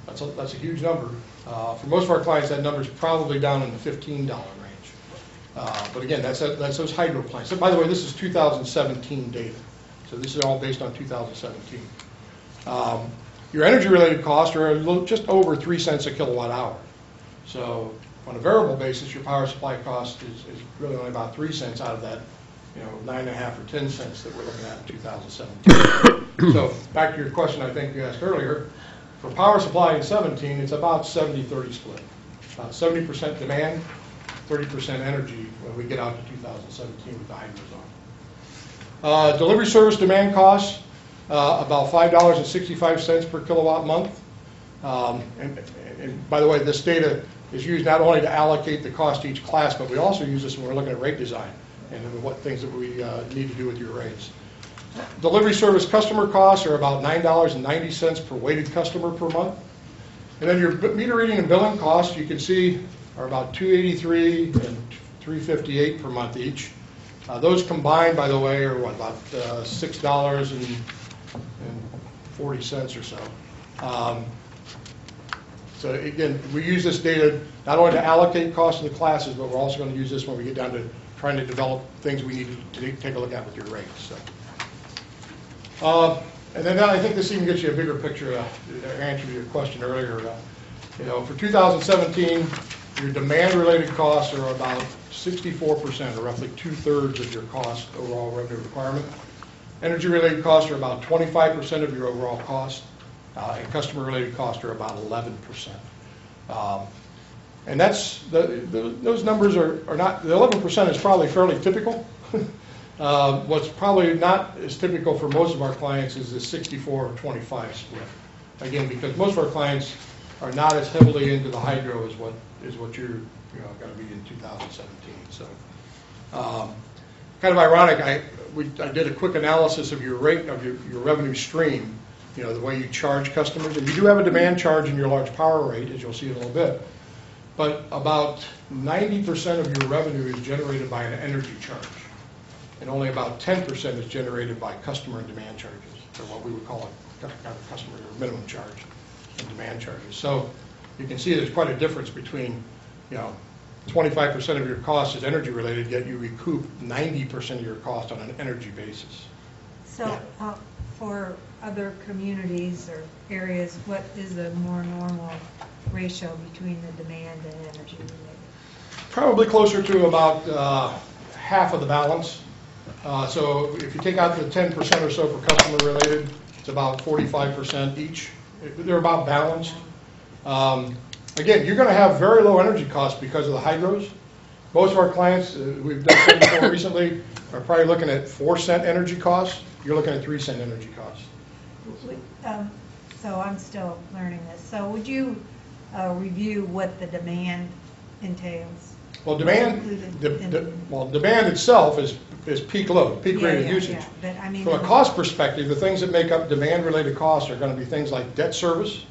F: That's a, that's a huge number. Uh, For most of our clients, that number's probably down in the fifteen dollar range. Uh, But again, that's, that's those hydro plants. And by the way, this is 2017 data, so this is all based on 2017. Um, Your energy-related costs are little, just over 3 cents a kilowatt hour. So on a variable basis, your power supply cost is, is really only about 3 cents out of that, you know, nine and a half or 10 cents that we're looking at in 2017. So back to your question I think you asked earlier, for power supply in 17, it's about 70-30 split. About 70% demand, 30% energy when we get out to 2017 with the hydros on. Uh, Delivery service demand costs, uh, about $5.65 per kilowatt month. Um, And, and by the way, this data is used not only to allocate the cost to each class, but we also use this when we're looking at rate design and what things that we uh, need to do with your rates. Delivery service customer costs are about $9.90 per weighted customer per month. And then your meter reading and billing costs, you can see, are about 283 and 358 per month each. Uh, Those combined, by the way, are what, about uh, $6.40 or so. Um, So again, we use this data not only to allocate costs to the classes, but we're also going to use this when we get down to trying to develop things we need to take a look at with your rates, so. Uh, And then I think this even gets you a bigger picture, uh, to answer your question earlier. uh, You know, for 2017, your demand-related costs are about 64%, or roughly two-thirds of your cost, overall revenue requirement. Energy-related costs are about 25% of your overall cost, uh, and customer-related costs are about 11%. Um, And that's, the- the- those numbers are are not, the 11% is probably fairly typical. Uh, What's probably not as typical for most of our clients is the 64 25 split. Again, because most of our clients are not as heavily into the hydro as what, is what you're, you know, going to be in 2017, so. um, Kind of ironic, I, we, I did a quick analysis of your rate, of your, your revenue stream, you know, the way you charge customers, and you do have a demand charge in your large power rate, as you'll see in a little bit, but about 90% of your revenue is generated by an energy charge, and only about 10% is generated by customer and demand charges, or what we would call a customer or minimum charge and demand charges. So you can see there's quite a difference between, you know, 25% of your cost is energy related, yet you recoup 90% of your cost on an energy basis.
J: So, uh, for other communities or areas, what is a more normal ratio between the demand and energy related?
F: Probably closer to about uh, half of the balance. Uh, So if you take out the 10% or so for customer related, it's about 45% each. They're about balanced. Um, Again, you're going to have very low energy costs because of the hydros. Most of our clients, uh, we've done before recently, are probably looking at 4 cent energy costs. You're looking at 3 cent energy costs.
J: Would- um, So I'm still learning this. So would you uh, review what the demand entails?
F: Well, demand, de- de- well, demand itself is, is peak load, peak
J: Yeah,
F: rated
J: yeah,
F: usage.
J: yeah, But I mean.
F: From a cost perspective, the things that make up demand-related costs are going to be things like debt service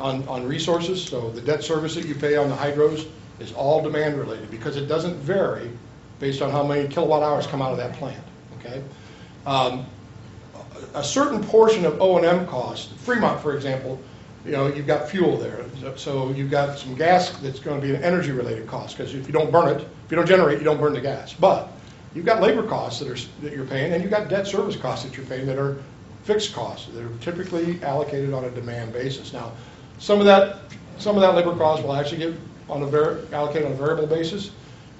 F: on, on resources. So the debt service that you pay on the hydros is all demand-related because it doesn't vary based on how many kilowatt hours come out of that plant, okay? Um, A certain portion of O and M costs, Fremont, for example, you know, you've got fuel there. So you've got some gas that's going to be an energy-related cost because if you don't burn it, if you don't generate, you don't burn the gas. But You've got labor costs that are, that you're paying, and you've got debt service costs that you're paying that are fixed costs. They're typically allocated on a demand basis. Now, some of that, some of that labor cost will actually get on a allocated on a variable basis,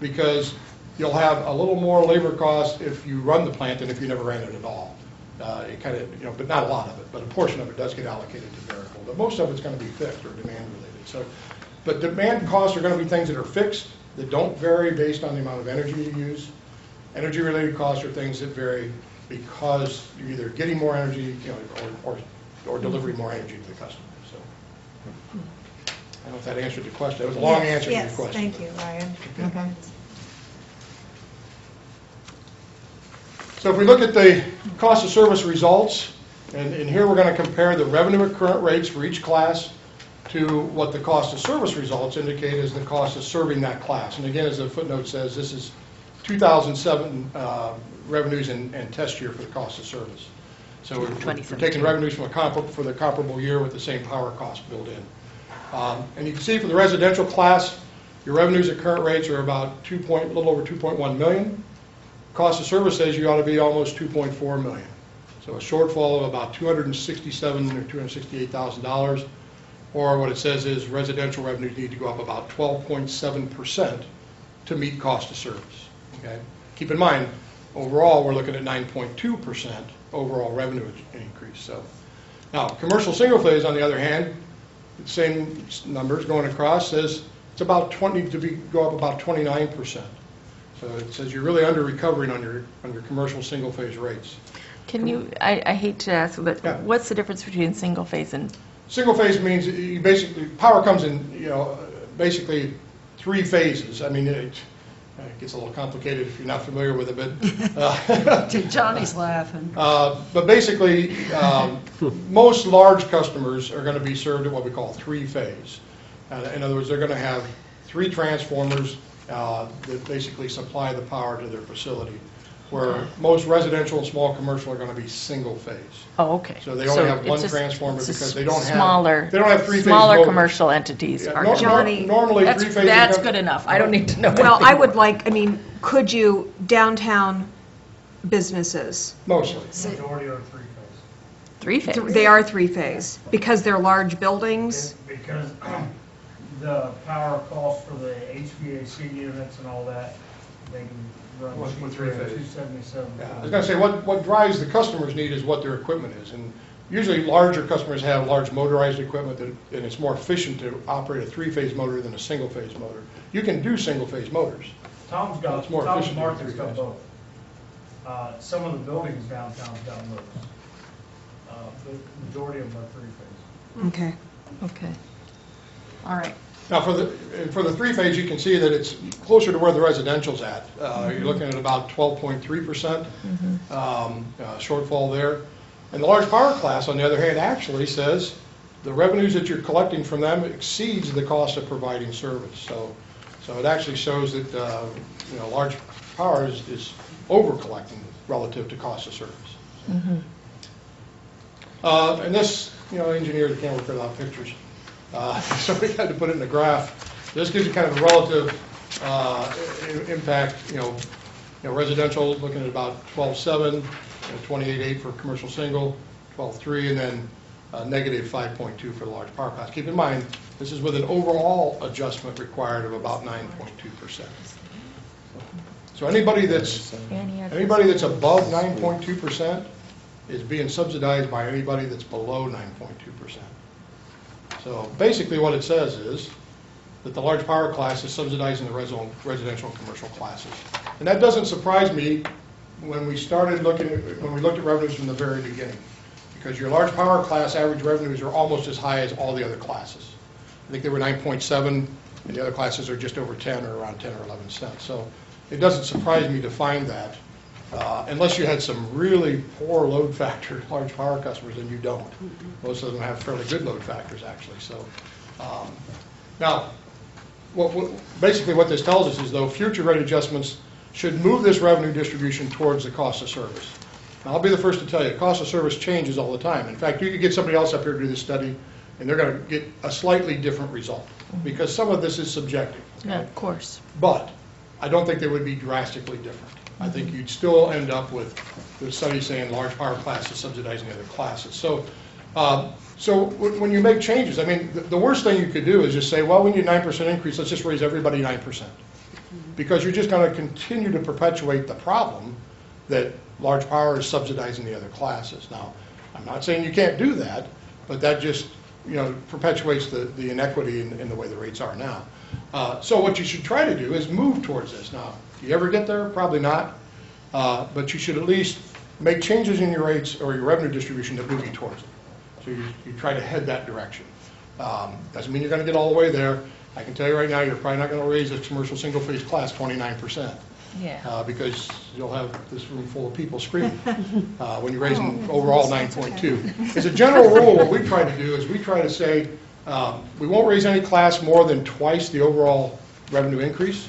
F: because you'll have a little more labor cost if you run the plant than if you never ran it at all. Uh, it kind of, you know, but not a lot of it, but a portion of it does get allocated to variable. But most of it's gonna be fixed or demand related, so. But demand costs are gonna be things that are fixed, that don't vary based on the amount of energy you use. Energy-related costs are things that vary because you're either getting more energy, you know, or, or, or delivering more energy to the customer, don't know if that answered the question. It was a long
J: Yes,
F: answer to your
J: yes,
F: question.
J: thank you, Ryan.
F: Okay. So if we look at the cost of service results, and, and here we're going to compare the revenue at current rates for each class to what the cost of service results indicate as the cost of serving that class. And again, as the footnote says, this is 2007 uh, revenues and, and test year for the cost of service. So we're- we're
C: 2017.
F: taking revenues from a comparable, for the comparable year with the same power cost built in. Um, And you can see for the residential class, your revenues at current rates are about 2 point, a little over 2.1 million. Cost of service says you ought to be almost 2.4 million. So a shortfall of about 267 or 268,000 dollars. Or what it says is residential revenues need to go up about 12.7% to meet cost of service, okay? Keep in mind, overall, we're looking at 9.2% overall revenue increase, so. Now, commercial single phase, on the other hand, same numbers going across, says it's about 20, to be, go up about 29%. So it says you're really under recovering on your, on your commercial single phase rates.
C: Can you, I, I hate to ask,
F: Yeah.
C: but what's the difference between single phase and,
F: Single phase means you basically, power comes in, you know, basically three phases. I mean, it it gets a little complicated if you're not familiar with it, but, uh,
G: Johnny's laughing.
F: uh, But basically, um, most large customers are going to be served at what we call three-phase. Uh, In other words, they're going to have three transformers uh, that basically supply the power to their facility, where most residential and small commercial are going to be single-phase.
C: Oh, okay.
F: So they only have
C: it's
F: one
C: just-
F: transformer
C: it's a
F: because they don't have-
C: Smaller.
F: they don't have three-phase
C: Smaller
F: motors.
C: commercial entities
F: Yeah,
C: are
F: nor-
C: gonna-
F: nor-
A: Johnny,
F: Normally,
C: That's,
F: three-phase.
C: that's good enough. I don't need to know.
A: Well, I would like, I mean, could you, downtown businesses,
F: Mostly.
K: Majority are three-phase.
C: Three-phase.
A: they are three-phase, because they're large buildings?
K: Because the power cost for the HVAC units and all that, they can run
F: With- with
K: cheaper
F: three-phase.
K: two seventy-seven.
F: Yeah, I was gonna say, what, what drives the customer's need is what their equipment is, and usually larger customers have large motorized equipment that, and it's more efficient to operate a three-phase motor than a single-phase motor. You can do single-phase motors.
K: Tom's got,
F: It's more
K: Tom's
F: efficient than
K: Market's got
F: three-phase.
K: both. Uh, some of the buildings downtown's got those. Uh, the majority of them are three-phase.
A: Okay.
C: Okay. All right.
F: Now, for the, for the three-phase, you can see that it's closer to where the residential's at. Uh, You're looking at about 12.3% um, uh, shortfall there. And the large power class, on the other hand, actually says the revenues that you're collecting from them exceeds the cost of providing service. So, so it actually shows that, uh, you know, large power is, is over-collecting relative to cost of service. Uh, And this, you know, engineers can't work without pictures. Uh, So we had to put it in a graph. This gives you kind of a relative uh, i- impact, you know, you know, residential, looking at about 12.7, you know, 28.8 for commercial single, 12.3, and then uh, negative 5.2 for the large power class. Keep in mind, this is with an overall adjustment required of about 9.2%. So anybody that's, anybody that's above 9.2% is being subsidized by anybody that's below 9.2%. So basically what it says is that the large power class is subsidizing the resi- residential and commercial classes. And that doesn't surprise me when we started looking, at when we looked at revenues from the very beginning. Because your large power class average revenues are almost as high as all the other classes. I think they were 9.7, and the other classes are just over 10 or around 10 or 11 cents. So it doesn't surprise me to find that, uh, unless you had some really poor load factor, large power customers, and you don't. Most of them have fairly good load factors, actually, so. um, Now, what, what- basically what this tells us is though, future rate adjustments should move this revenue distribution towards the cost of service. Now, I'll be the first to tell you, cost of service changes all the time. In fact, you could get somebody else up here to do this study, and they're gonna get a slightly different result, because some of this is subjective.
C: Yeah, of course.
F: But I don't think they would be drastically different. I think you'd still end up with the study saying large power classes subsidizing the other classes. So, um, so when you make changes, I mean, the- the worst thing you could do is just say, well, we need a nine percent increase, let's just raise everybody nine percent. Because you're just going to continue to perpetuate the problem that large power is subsidizing the other classes. Now, I'm not saying you can't do that, but that just, you know, perpetuates the, the inequity in, in the way the rates are now. Uh, So what you should try to do is move towards this. Now, do you ever get there? Probably not. Uh, But you should at least make changes in your rates or your revenue distribution that move you towards it. So you, you try to head that direction. Um, Doesn't mean you're going to get all the way there. I can tell you right now, you're probably not going to raise a commercial single-phase class 29%
C: Yeah.
F: uh, because you'll have this room full of people screaming uh, when you're raising overall 9.2. As a general rule, what we try to do is we try to say, um, we won't raise any class more than twice the overall revenue increase.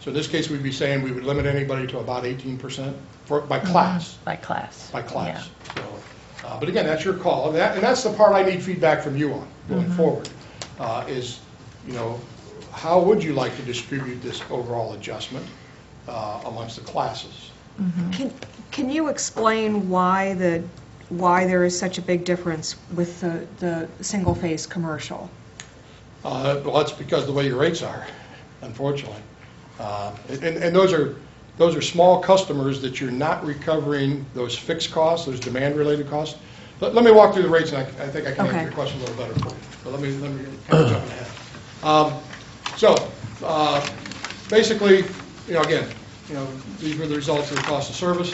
F: So in this case, we'd be saying we would limit anybody to about 18% for, by class
C: By class.
F: by class. So, uh, But again, that's your call, and that, and that's the part I need feedback from you on going forward, uh, is, you know, how would you like to distribute this overall adjustment uh, amongst the classes?
A: Can, can you explain why the, why there is such a big difference with the, the single-phase commercial?
F: Uh, Well, that's because of the way your rates are, unfortunately. Uh, And, and those are, those are small customers that you're not recovering those fixed costs, those demand-related costs. Let, let me walk through the rates, and I, I think I can answer
A: Okay.
F: your question a little better for you. But let me, let me kind of jump ahead. Um, So, uh, basically, you know, again, you know, these were the results of the cost of service.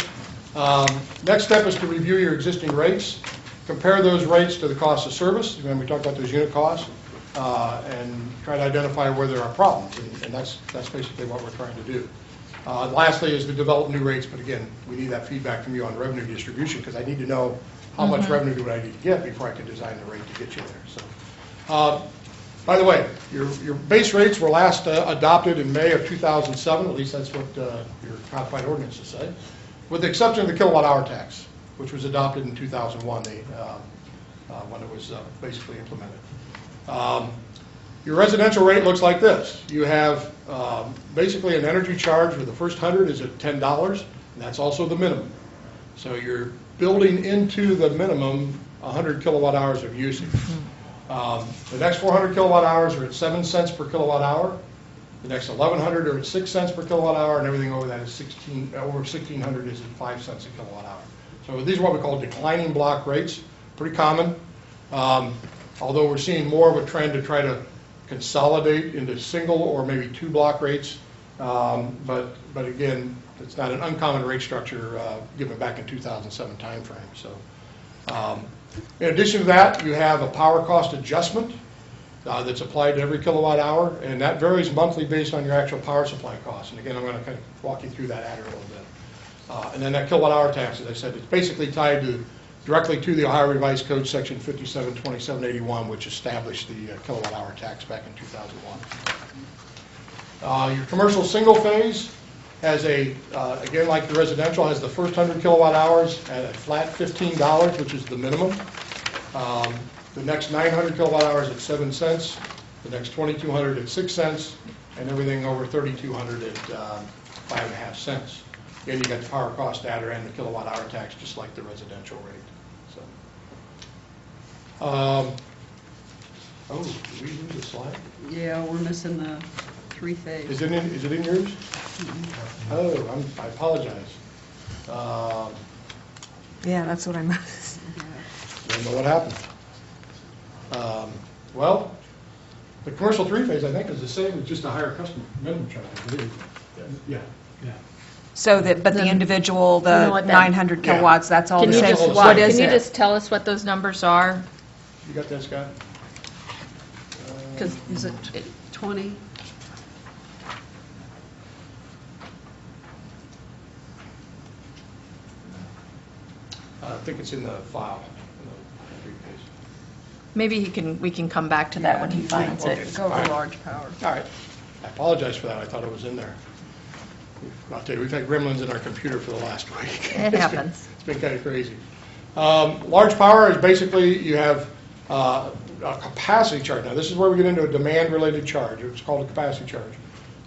F: Um, Next step is to review your existing rates, compare those rates to the cost of service, when we talked about those unit costs, uh, and try to identify where there are problems, and- and that's, that's basically what we're trying to do. Uh, Lastly is to develop new rates, but again, we need that feedback from you on revenue distribution, because I need to know how much revenue do I need to get before I can design the rate to get you there, so. uh, By the way, your, your base rates were last uh, adopted in May of 2007, at least that's what uh, your codified ordinances say, with the exception of the kilowatt hour tax, which was adopted in 2001, the, uh, uh, when it was uh, basically implemented. Um, Your residential rate looks like this. You have um, basically an energy charge for the first 100 is at $10, and that's also the minimum. So you're building into the minimum 100 kilowatt hours of usage. Um, The next 400 kilowatt hours are at 7 cents per kilowatt hour. The next 1,100 are at 6 cents per kilowatt hour, and everything over that is 16, uh, over 1,600 is at 5 cents a kilowatt hour. So these are what we call declining block rates, pretty common. Um, Although we're seeing more of a trend to try to consolidate into single or maybe two block rates. Um, But, but again, it's not an uncommon rate structure uh, given back in 2007 timeframe, so. um, In addition to that, you have a power cost adjustment uh, that's applied to every kilowatt hour, and that varies monthly based on your actual power supply costs. And again, I'm going to kind of walk you through that adder a little bit. Uh, And then that kilowatt hour tax, as I said, it's basically tied to, directly to the Ohio Revised Code, Section 572781, which established the uh, kilowatt hour tax back in 2001. Uh, Your commercial single phase has a, uh, again, like the residential, has the first 100 kilowatt hours at a flat $15, which is the minimum. Um, The next 900 kilowatt hours at 7 cents, the next 2,200 at 6 cents, and everything over 3,200 at um, 5.5 cents. Again, you got the power cost adder and the kilowatt hour tax, just like the residential rate, so. Um, Oh, did we lose a slide?
G: Yeah, we're missing the three-phase.
F: Is it in, is it in yours? Oh, I'm, I apologize. Um,
A: Yeah, that's what I missed.
F: Don't know what happened. Um, Well, the commercial three-phase, I think, is the same, it's just a higher customer minimum charge, I believe. Yeah, yeah.
A: So that, but the individual,
C: You know
A: the
C: what that-
A: 900
F: Yeah.
A: kilowatts, that's all
C: Can
A: the
C: you
A: same?
C: just,
A: What
C: can you
A: it?
C: just tell us what those numbers are?
F: You got that, Scott?
C: Because
G: Is it 20?
F: Uh, I think it's in the file, in the three-phase.
C: maybe he can, we can come back to that when he finds
F: Okay.
C: it.
G: Go over large power.
F: All right. I apologize for that, I thought it was in there. I'll tell you, we've had gremlins in our computer for the last week.
C: It happens.
F: It's been kind of crazy. Um, Large power is basically, you have uh, a capacity charge. Now, this is where we get into a demand-related charge. It's called a capacity charge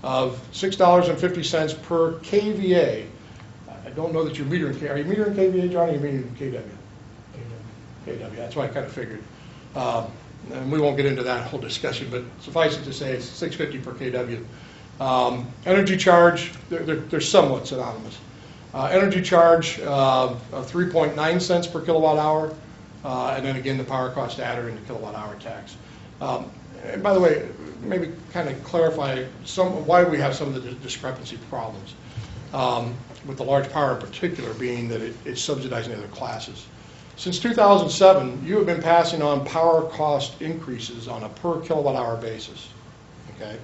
F: of $6.50 per KVA. I don't know that you're metering, K- are you metering KVA, Johnny, or are you metering KW? KW, that's what I kind of figured. Um, And we won't get into that whole discussion, but suffice it to say, it's 650 per KW. Um, Energy charge, they're- they're they're somewhat synonymous. Uh, Energy charge uh, of 3.9 cents per kilowatt hour, uh, and then again, the power cost adder and the kilowatt hour tax. Um, And by the way, maybe kind of clarify some, why we have some of the discrepancy problems um, with the large power in particular, being that it- it's subsidizing the other classes. Since 2007, you have been passing on power cost increases on a per kilowatt hour basis, okay?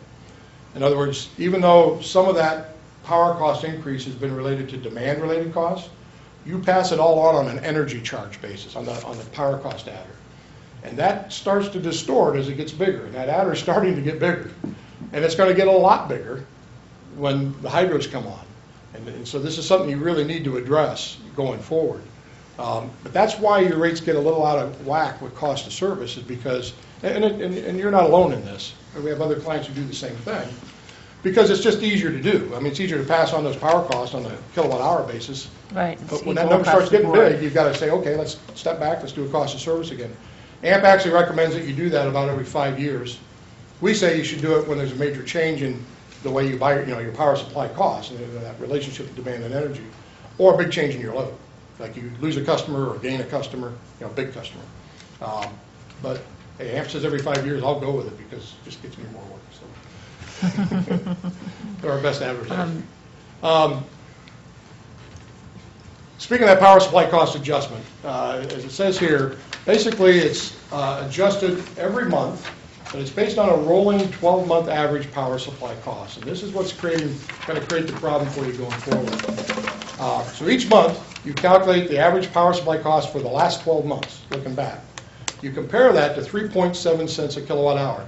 F: In other words, even though some of that power cost increase has been related to demand-related costs, you pass it all on on an energy charge basis, on the, on the power cost adder. And that starts to distort as it gets bigger, and that adder is starting to get bigger. And it's going to get a lot bigger when the hydros come on. And, and so this is something you really need to address going forward. Um, But that's why your rates get a little out of whack with cost of service, is because, and, and, and you're not alone in this, we have other clients who do the same thing, because it's just easier to do. I mean, it's easier to pass on those power costs on a kilowatt hour basis.
C: Right.
F: But when that number starts getting big, you've got to say, okay, let's step back, let's do a cost of service again. AMP actually recommends that you do that about every five years. We say you should do it when there's a major change in the way you buy, you know, your power supply costs, and that relationship of demand and energy, or a big change in your load. Like you lose a customer or gain a customer, you know, big customer. Um, But, hey, AMP says every five years, I'll go with it because it just gets me more work, so. They're our best advertisers. Um, Speaking of that power supply cost adjustment, uh, as it says here, basically it's uh, adjusted every month but it's based on a rolling 12-month average power supply cost. And this is what's creating, going to create the problem for you going forward. Uh, So each month, you calculate the average power supply cost for the last 12 months, looking back. You compare that to 3.7 cents a kilowatt hour.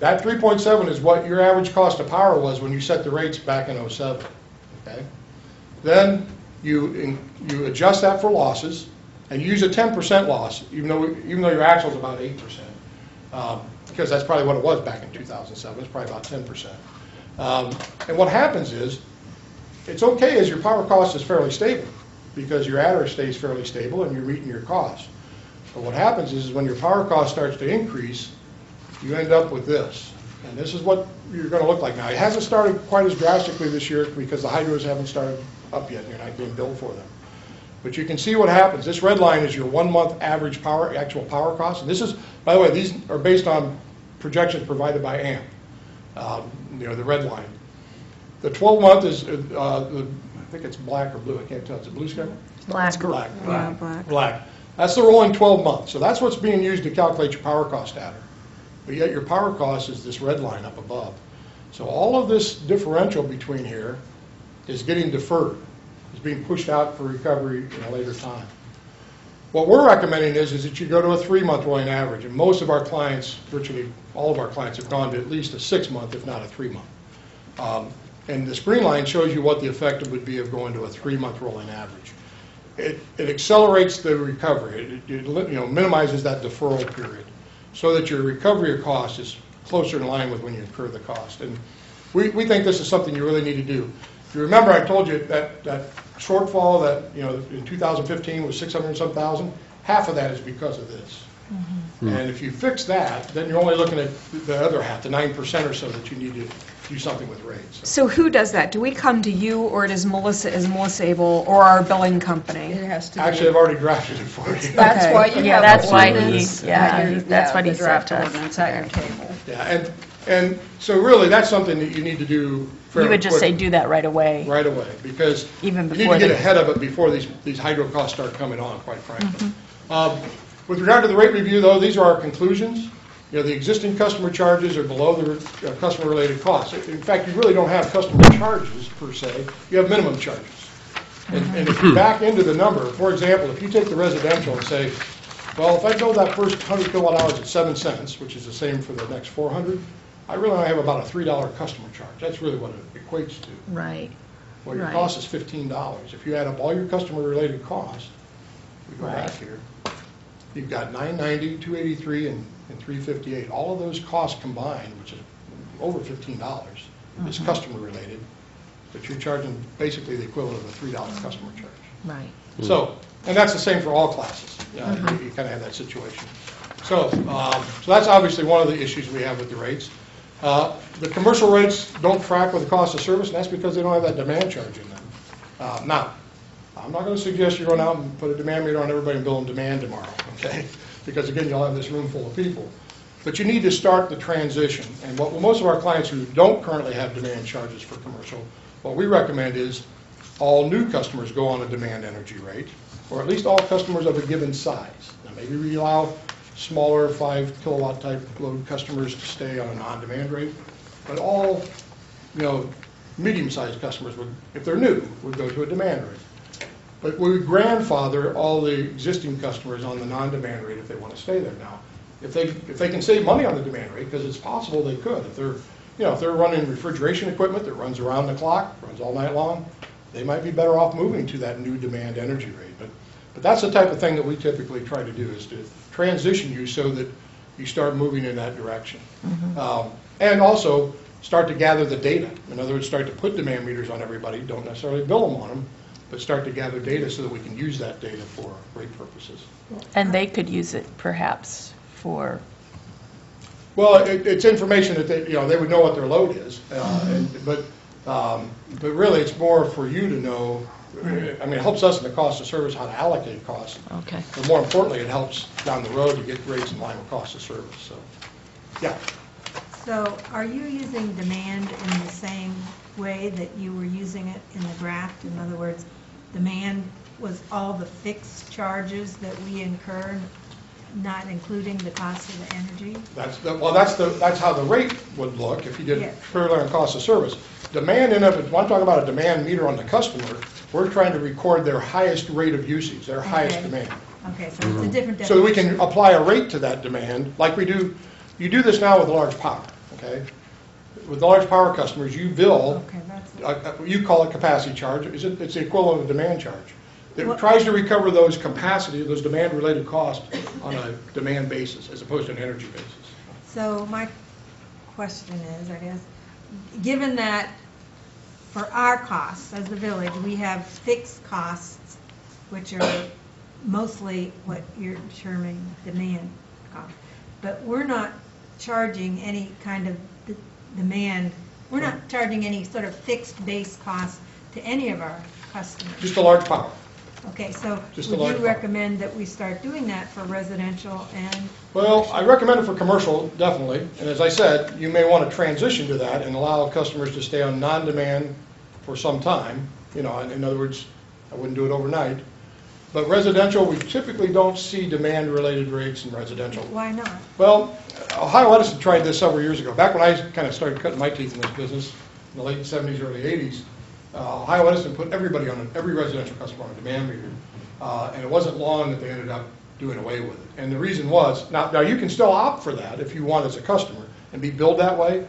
F: That 3.7 is what your average cost of power was when you set the rates back in '07, okay? Then you, you adjust that for losses, and use a 10% loss, even though, even though your actual is about 8%. um, Because that's probably what it was back in 2007, it's probably about 10%. Um, And what happens is, it's okay as your power cost is fairly stable, because your adder stays fairly stable and you're meeting your costs. But what happens is, is when your power cost starts to increase, you end up with this. And this is what you're gonna look like now. It hasn't started quite as drastically this year because the hydros haven't started up yet, and you're not being billed for them. But you can see what happens. This red line is your one-month average power, actual power cost. And this is, by the way, these are based on projections provided by AMP, um, you know, the red line. The 12-month is, uh, the- I think it's black or blue, I can't tell. Is it blue, Scott?
C: Black.
F: Black.
A: Yeah, black.
F: Black. That's the rolling 12 months. So that's what's being used to calculate your power cost adder. But yet your power cost is this red line up above. So all of this differential between here is getting deferred. It's being pushed out for recovery in a later time. What we're recommending is, is that you go to a three-month rolling average. And most of our clients, virtually all of our clients have gone to at least a six-month, if not a three-month. Um, And this green line shows you what the effect it would be of going to a three-month rolling average. It it accelerates the recovery. It, it, you know, minimizes that deferral period, so that your recovery of cost is closer in line with when you incur the cost. And we, we think this is something you really need to do. If you remember, I told you that, that shortfall that, you know, in 2015 was 600 and some thousand, half of that is because of this. Mm-hmm. And if you fix that, then you're only looking at the other half, the 9% or so that you need to do something with rates.
A: So who does that? Do we come to you, or does Melissa, is Melissa able, or our billing company?
G: It has to be.
F: Actually, I've already drafted it for you.
G: That's
A: Okay.
G: why you
C: Yeah,
G: have
C: that's
G: the
C: why he-
G: ordinance.
C: yeah,
G: you-
C: that's what he
G: the
C: said
G: draft
C: to us.
G: ordinance at your table.
F: Yeah, and, and so really, that's something that you need to do
C: You
F: fairly
C: would just say,
F: quick,
C: do that right away.
F: right away, because
C: Even
F: you need to get
C: the-
F: ahead of it before these, these hydro costs start coming on, quite frankly.
C: Mm-hmm.
F: Um, With regard to the rate review, though, these are our conclusions. You know, the existing customer charges are below the uh, customer-related costs. In fact, you really don't have customer charges, per se, you have minimum charges. And and if you back into the number, for example, if you take the residential and say, well, if I build that first 100 kilowatt hours at 7 cents, which is the same for the next 400, I really only have about a $3 customer charge. That's really what it equates to.
C: Right.
F: Well, your
C: Right.
F: cost is $15. If you add up all your customer-related costs, we go back here, you've got 990, 283, and and 358. All of those costs combined, which is over $15,
C: Mm-hmm.
F: is customer-related, but you're charging basically the equivalent of a $3 customer charge.
C: Right.
F: So, and that's the same for all classes. You know, You you kind of have that situation. So, um, so that's obviously one of the issues we have with the rates. Uh, The commercial rates don't track with the cost of service, and that's because they don't have that demand charge in them. Uh, Now, I'm not going to suggest you run out and put a demand meter on everybody and bill them demand tomorrow, okay? Because again, you'll have this room full of people. But you need to start the transition. And what most of our clients who don't currently have demand charges for commercial, what we recommend is all new customers go on a demand energy rate, or at least all customers of a given size. Now, maybe we allow smaller five kilowatt type load customers to stay on an on-demand rate, but all, you know, medium-sized customers would, if they're new, would go to a demand rate. But we would grandfather all the existing customers on the non-demand rate if they want to stay there now. If they, if they can save money on the demand rate, because it's possible they could, if they're, you know, if they're running refrigeration equipment that runs around the clock, runs all night long, they might be better off moving to that new demand energy rate. But, but that's the type of thing that we typically try to do, is to transition you so that you start moving in that direction. Um, And also, start to gather the data. In other words, start to put demand meters on everybody, don't necessarily bill them on them, but start to gather data so that we can use that data for rate purposes.
C: And they could use it perhaps for,
F: Well, it, it's information that they, you know, they would know what their load is, uh, and, but, um, but really, it's more for you to know, I mean, it helps us in the cost of service, how to allocate costs,
C: okay.
F: but more importantly, it helps down the road to get rates in line with cost of service, so, yeah.
J: So are you using demand in the same way that you were using it in the draft? In other words, demand was all the fixed charges that we incur not including the cost of the energy?
F: That's, the well, that's the, that's how the rate would look if you did purely on cost of service. Demand it- when I'm talking about a demand meter on the customer, we're trying to record their highest rate of usage, their highest
J: Okay.
F: demand.
J: Okay, so it's a different definition.
F: So that we can apply a rate to that demand, like we do, you do this now with large power, okay? With large power customers, you bill,
J: Okay, that's,
F: uh, you call it capacity charge, it's it's the equivalent of a demand charge. It
J: What-
F: tries to recover those capacity, those demand-related costs on a demand basis, as opposed to an energy basis.
J: so my question is, I guess, given that for our costs as the village, we have fixed costs, which are mostly what you're terming demand cost, but we're not charging any kind of demand, we're not charging any sort of fixed base cost to any of our customers.
F: Just a large power.
J: Okay, so
F: Just a
J: would
F: large
J: you recommend that we start doing that for residential and,
F: Well, I recommend it for commercial, definitely, and as I said, you may want to transition to that and allow customers to stay on non-demand for some time, you know, in in other words, I wouldn't do it overnight. But residential, we typically don't see demand-related rates in residential.
J: why not?
F: Well, Ohio Edison tried this several years ago. Back when I kind of started cutting my teeth in this business, in the late 70s, early 80s, uh, Ohio Edison put everybody on, every residential customer on a demand meter. Uh, And it wasn't long that they ended up doing away with it. And the reason was, now, now you can still opt for that if you want as a customer and be billed that way.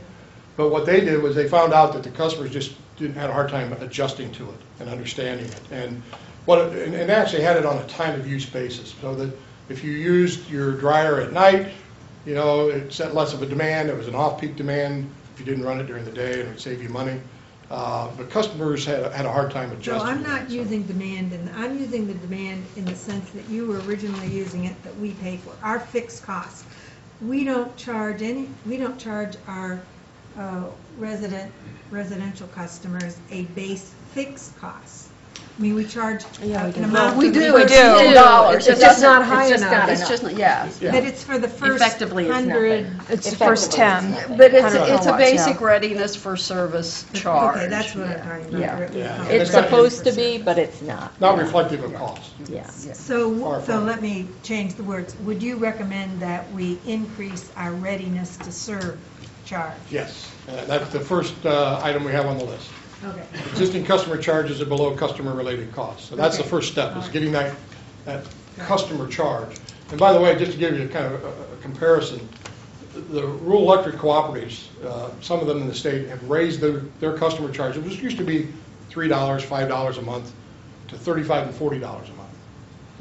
F: But what they did was they found out that the customers just didn't, had a hard time adjusting to it and understanding it. And what, it- and and actually had it on a time of use basis, so that if you used your dryer at night, you know, it set less of a demand, it was an off-peak demand, if you didn't run it during the day, and it would save you money. Uh, But customers had, had a hard time
J: So
F: adjusting.
J: I'm
F: to
J: not
F: it, so.
J: using demand, and I'm using the demand in the sense that you were originally using it, that we pay for, our fixed costs. We don't charge any, we don't charge our uh, resident, residential customers a base fixed cost. I mean, we charge uh, an amount.
G: We
J: for
G: do,
J: the
G: it's
J: first-
G: in dollars.
A: It's just not high
G: it's just
A: enough.
G: not- It's just, not- yeah.
F: Yeah.
J: But it's for the first
L: Effectively, it's
J: hundred.
A: It's the first 10.
G: But it's,
A: 100
G: it's a
A: kilowatts,
G: basic
A: yeah.
G: readiness for service charge.
J: Okay, that's what I'm talking about.
L: Yeah.
J: or
F: Yeah. It's
C: It's supposed to be, but it's not.
F: Not reflective of cost.
C: Yeah.
J: So,
F: Far
J: so
F: from it.
J: let me change the words. Would you recommend that we increase our readiness to serve charge?
F: Yes, Uh, that's the first uh, item we have on the list.
J: Okay.
F: Existing customer charges are below customer-related costs. So that's the
J: Okay.
F: first step, is getting that, that customer charge. And by the way, just to give you kind of a a comparison, the rural electric cooperatives, uh, some of them in the state have raised their, their customer charge. It was, used to be $3, $5 a month to $35 and $40 a month.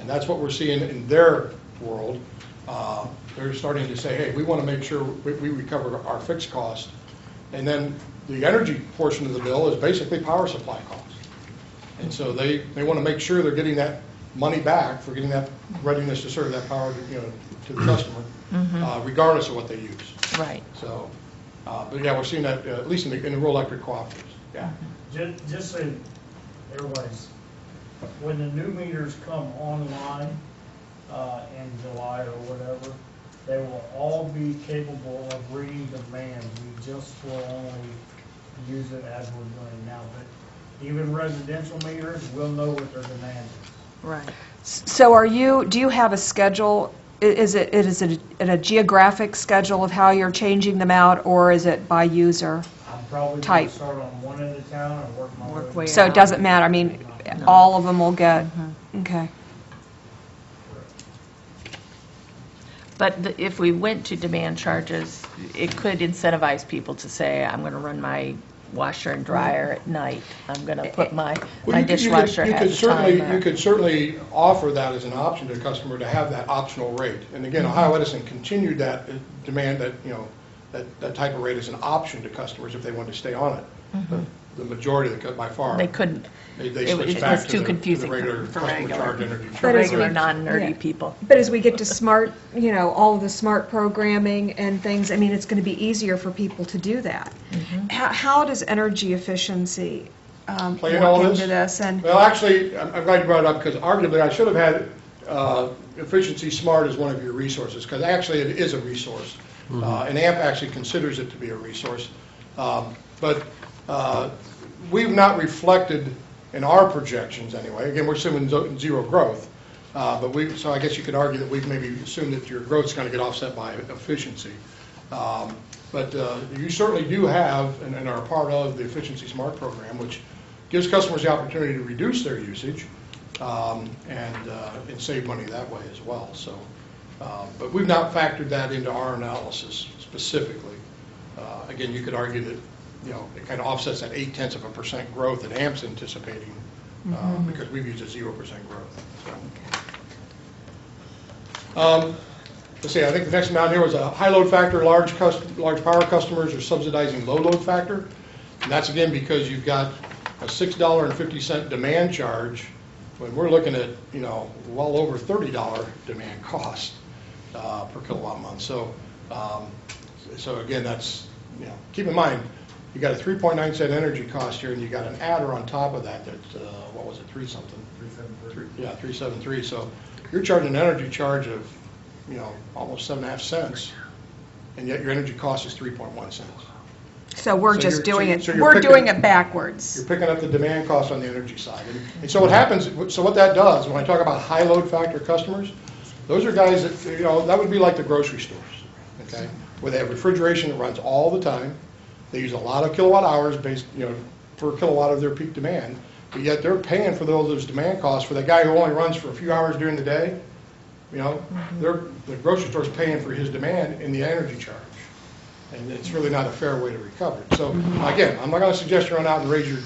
F: And that's what we're seeing in their world. Uh, They're starting to say, hey, we want to make sure we we recover our fixed cost. And then the energy portion of the bill is basically power supply costs. And so they, they want to make sure they're getting that money back for getting that readiness to serve that power, you know, to the customer, uh, regardless of what they use.
C: Right.
F: So, uh, but yeah, we're seeing that, uh, at least in the, in the rural electric cooperatives, yeah.
K: Ju- Just so everybody's, when the new meters come online uh, in July or whatever, they will all be capable of reading demand. We just will only use it as we're doing now. But even residential meters will know what their demand is.
C: Right.
A: So are you, do you have a schedule? I- Is it, it is it a geographic schedule of how you're changing them out, or is it by user?
K: I'm probably going
A: Type.
K: to start on one end of town and work my
C: Work
K: way.
C: way
A: So it doesn't matter, I mean, all of them will get, mm-hmm. okay.
C: But the- if we went to demand charges, it could incentivize people to say, I'm going to run my washer and dryer at night. I'm going to put my
F: Well,
C: my
F: you could- you could-
C: dishwasher
F: you
C: at
F: could certainly-
C: timer.
F: You could certainly offer that as an option to a customer to have that optional rate. And again,
C: Mm-hmm.
F: Ohio Edison continued that uh, demand that, you know, that, that type of rate as an option to customers if they wanted to stay on it. But The majority, of the cu- by far.
C: Mm-hmm. They couldn't,
F: They, they
C: it was-
F: switched
C: it's
F: back to
C: too
F: the, to the
C: confusing
F: regular
C: for
F: customer
C: regular-
F: charge energy
C: for
A: But as
F: charge.
A: we-
C: regular, non-nerdy people.
A: But as we get to smart, you know, all of the smart programming and things, I mean, it's going to be easier for people to do that. How, how does energy efficiency um,
F: Play in all
A: work
F: this?
A: into this? And,
F: Well, actually, I'm I'm glad you brought it up, because arguably, I should have had uh, Efficiency Smart as one of your resources, because actually, it is a resource. Uh, And AMP actually considers it to be a resource. Um, But uh, we've not reflected in our projections, anyway, again, we're assuming zero growth, Uh, But we, so I guess you could argue that we've maybe assumed that your growth's going to get offset by efficiency. Um, But uh, you certainly do have, and and are part of the Efficiency Smart program, which gives customers the opportunity to reduce their usage um, and, uh, and save money that way as well, so. um, But we've not factored that into our analysis specifically. Uh, Again, you could argue that, you know, it kind of offsets that eight tenths of a percent growth that AMP's anticipating, uh, because we've used a zero percent growth, so. Um, Let's see, I think the next amount here was a high load factor, large large power customers are subsidizing low load factor. And that's again because you've got a six dollar and fifty cent demand charge, when we're looking at, you know, well over thirty dollar demand cost uh, per kilowatt month. So, um, so again, that's, you know, keep in mind, you got a three point nine cent energy cost here, and you got an adder on top of that, that, uh, what was it, three something?
K: Three seven three.
F: Three- Yeah, three seven three, so you're charging an energy charge of, you know, almost seven and a half cents, and yet your energy cost is three point one cents.
A: So we're
F: So
A: just
F: you're- so
A: doing
F: you-
A: it,
F: so you're
A: we're
F: picking-
A: doing it backwards.
F: You're picking up the demand cost on the energy side. And- And so what happens, so what that does, when I talk about high load factor customers, those are guys that, you know, that would be like the grocery stores, okay? Where they have refrigeration that runs all the time, they use a lot of kilowatt hours based, you know, per kilowatt of their peak demand, but yet they're paying for those, those demand costs for the guy who only runs for a few hours during the day, you know? Mm-hmm. They're, the grocery store's paying for his demand in the energy charge. And it's really not a fair way to recover it. So mm-hmm. again, I'm not going to suggest you run out and raise your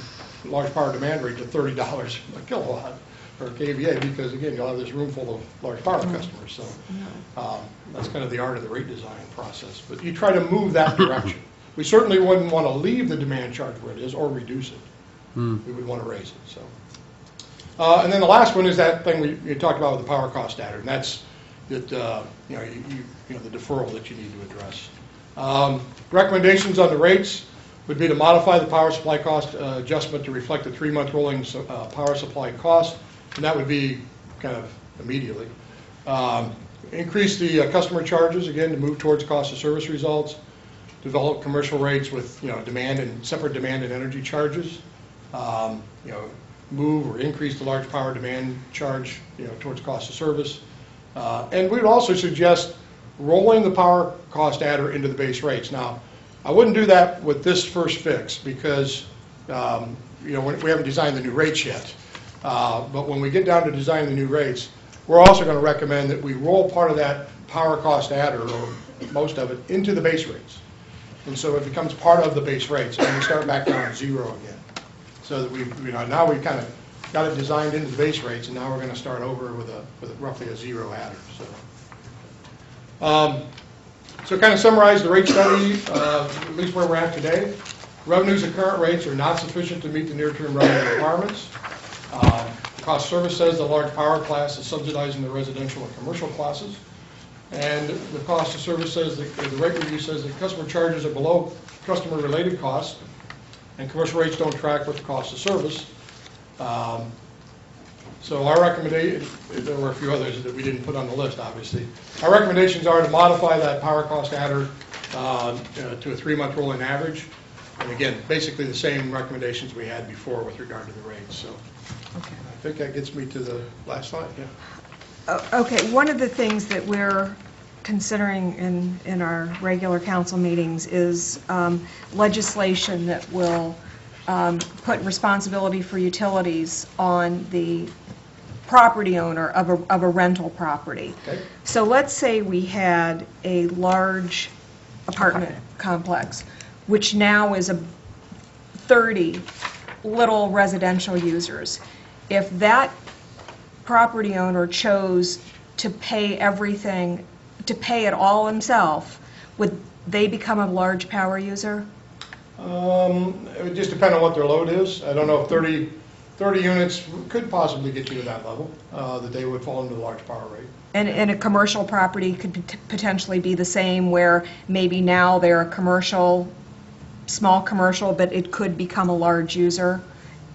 F: large power demand rate to thirty dollars a kilowatt or KVA, because again, you'll have this room full of large power mm-hmm. customers. So um, that's kind of the art of the rate design process. But you try to move that direction. We certainly wouldn't want to leave the demand charge where it is or reduce it. We would want to raise it, so. Uh, And then the last one is that thing we, you talked about with the power cost adder, and that's, that, uh, you know, you, you you know, the deferral that you need to address. Um, Recommendations on the rates would be to modify the power supply cost uh, adjustment to reflect the three-month rolling so- uh, power supply cost, and that would be kind of immediately. Um, Increase the uh, customer charges, again, to move towards cost of service results. Develop commercial rates with, you know, demand and, separate demand and energy charges. Um, You know, move or increase the large power demand charge, you know, towards cost of service. Uh, And we would also suggest rolling the power cost adder into the base rates. Now, I wouldn't do that with this first fix because, um, you know, we haven't designed the new rates yet. Uh, But when we get down to designing the new rates, we're also going to recommend that we roll part of that power cost adder, or most of it, into the base rates. And so it becomes part of the base rates, and we start back down at zero again. So that we, you know, now we've kind of got it designed into the base rates, and now we're going to start over with a, with a, roughly a zero adder, so. Um, So kind of summarize the rate study, uh, at least where we're at today. Revenues at current rates are not sufficient to meet the near-term revenue requirements. Um, Cost service says the large power class is subsidizing the residential and commercial classes. And the cost of service says, that- the rate review says that customer charges are below customer-related costs, and commercial rates don't track with the cost of service. Um, So our recommendation, there were a few others that we didn't put on the list, obviously. Our recommendations are to modify that power cost adder uh, to a three-month rolling average. And again, basically the same recommendations we had before with regard to the rates, so. I think that gets me to the last slide, yeah.
A: O- Okay, one of the things that we're considering in, in our regular council meetings is um, legislation that will um, put responsibility for utilities on the property owner of a, of a rental property.
F: Okay.
A: So let's say we had a large apartment complex, which now is a 30 little residential users. If that property owner chose to pay everything, to pay it all himself, would they become a large power user?
F: Um, It would just depend on what their load is. I don't know if 30, 30 units could possibly get you to that level, uh, that they would fall into the large power rate.
A: And, and a commercial property could pot- potentially be the same, where maybe now they're a commercial, small commercial, but it could become a large user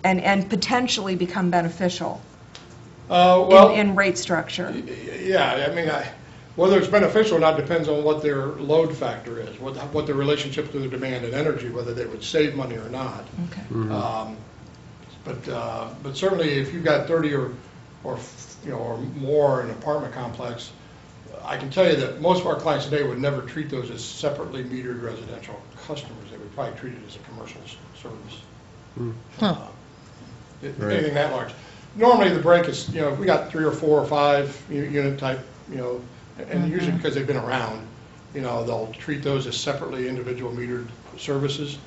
A: and, and potentially become beneficial
F: Uh, Well,
A: in rate structure.
F: yeah, I mean, I- whether it's beneficial or not depends on what their load factor is, what, what their relationship to the demand and energy, whether they would save money or not.
A: Okay.
F: Um, But, uh, but certainly if you've got 30 or, or,
M: you know, or more in an apartment complex, I can tell you that most of our clients today would never treat those as separately metered residential customers. They would probably treat it as a commercial s- service. Uh, if Anything that large. Normally, the break is, you know, if we got three or four or five u- unit type, you know, and usually because they've been around, you know, they'll treat those as separately individual metered services.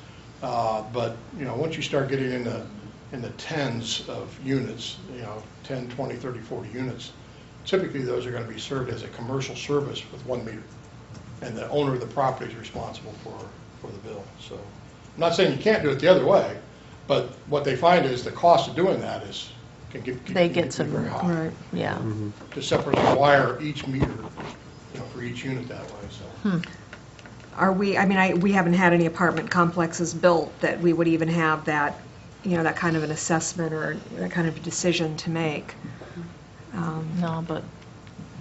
M: Uh, But, you know, once you start getting in the, in the tens of units, you know, 10, 20, 30, 40 units, typically those are going to be served as a commercial service with one meter. And the owner of the property is responsible for, for the bill. So, I'm not saying you can't do it the other way, but what they find is the cost of doing that is, can get.
C: They
M: can
C: get some,
M: very high.
C: right, yeah.
M: To separately wire each meter, you know, for each unit that way, so.
A: Are we, I mean, I, we haven't had any apartment complexes built that we would even have that, you know, that kind of an assessment or that kind of a decision to make. Um,
C: No, but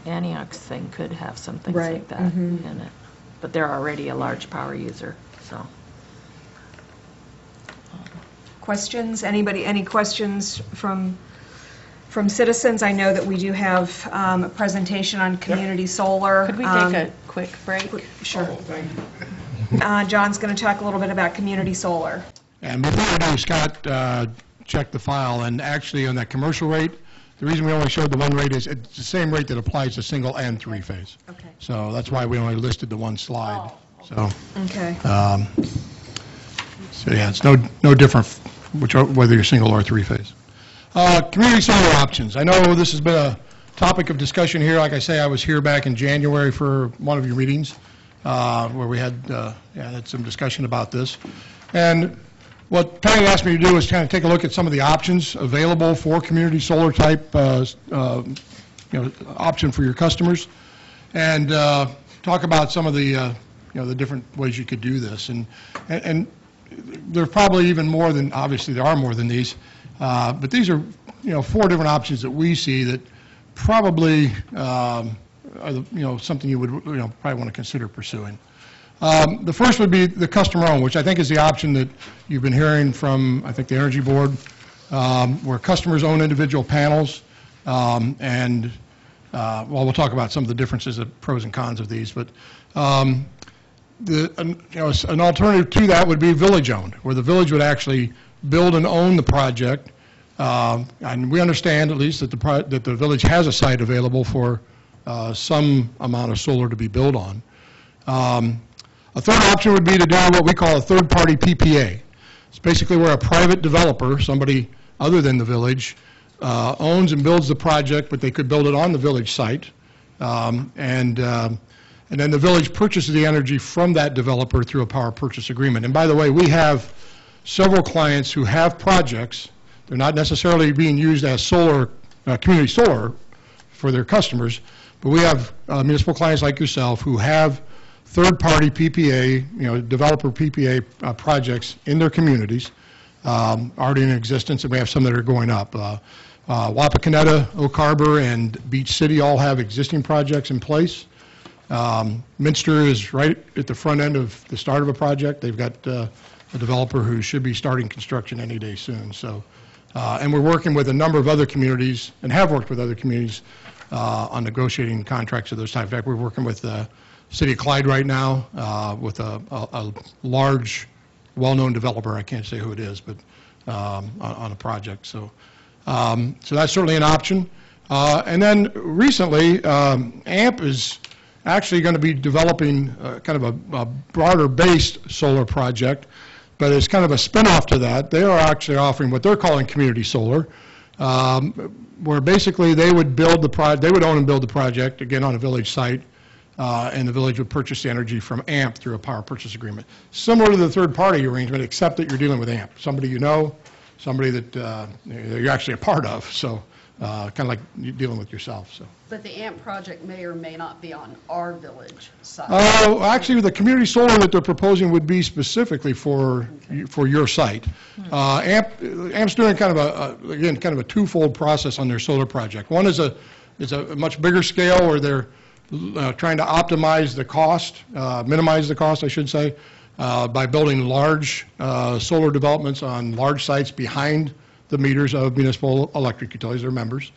C: Antioch's thing could have some things
A: Right,
C: like that
A: mhm.
C: in it. But they're already a large power user, so.
A: Questions? Anybody, any questions from, from citizens? I know that we do have um, a presentation on community solar.
C: Could we
A: Um,
C: take a quick break?
A: Sure.
M: Oh, thank you.
A: Uh, John's going to talk a little bit about community solar.
F: And before I do, Scott uh, checked the file, and actually on that commercial rate, the reason we only showed the one rate is it's the same rate that applies to single and three-phase.
A: Okay.
F: So that's why we only listed the one slide. So,
A: Okay.
F: um, so yeah, it's no, no different which, whether you're single or three-phase. Uh, Community solar options. I know this has been a topic of discussion here. Like I say, I was here back in January for one of your meetings uh, where we had, uh, yeah, had some discussion about this. And what Patty asked me to do is kind of take a look at some of the options available for community solar type, uh, uh, you know, option for your customers, and uh, talk about some of the, you know, the different ways you could do this. And, and and probably even more than, obviously, there are more than these, uh, but these are, you know, four different options that we see that probably um, are, the- you know, something you would, you know, probably want to consider pursuing. Um, The first would be the customer-owned, which I think is the option that you've been hearing from, I think, the Energy Board, um, where customers own individual panels. Um, And, uh, well, we'll talk about some of the differences, the pros and cons of these, but um, the, an- you know, an alternative to that would be village-owned, where the village would actually build and own the project. Um, And we understand, at least, that the, that the village has a site available for uh, some amount of solar to be built on. Um, A third option would be to do what we call a third-party PPA. It's basically where a private developer, somebody other than the village, uh, owns and builds the project, but they could build it on the village site. Um, And, um, and then the village purchases the energy from that developer through a power purchase agreement. And by the way, we have several clients who have projects, they're not necessarily being used as solar, uh, community solar for their customers, but we have uh, municipal clients like yourself who have third-party PPA, you know, developer PPA uh, projects in their communities, um, already in existence, and we have some that are going up. Uh, uh, Wapakoneta, Oak Harbor, and Beach City all have existing projects in place. Um, Minster is right at the front end of the start of a project. They've got uh, a developer who should be starting construction any day soon, so. uh, And we're working with a number of other communities, and have worked with other communities uh, on negotiating contracts of those types. In fact, we're working with the City of Clyde right now, uh, with a, a a large, well-known developer, I can't say who it is, but um, on on a project, so. Um, So that's certainly an option. Uh, And then recently, um, AMP is actually going to be developing uh, kind of a- a broader-based solar project, but it's kind of a spin-off to that. They are actually offering what they're calling community solar, um, where basically they would build the, pro- they would own and build the project, again, on a village site, uh, and the village would purchase the energy from AMP through a power purchase agreement. Similar to the third-party arrangement, except that you're dealing with AMP, somebody you know, somebody that uh, you're actually a part of, so kind of like you dealing with yourself, so.
G: But the AMP project may or may not be on our village side.
F: Oh, actually, the community solar that they're proposing would be specifically for, for your site. Uh, AMP, AMP's doing kind of a, a- again, kind of a twofold process on their solar project. One is a, is a much bigger scale where they're uh, trying to optimize the cost, uh, minimize the cost, I should say, uh, by building large uh, solar developments on large sites behind the meters of municipal electric utilities, their members.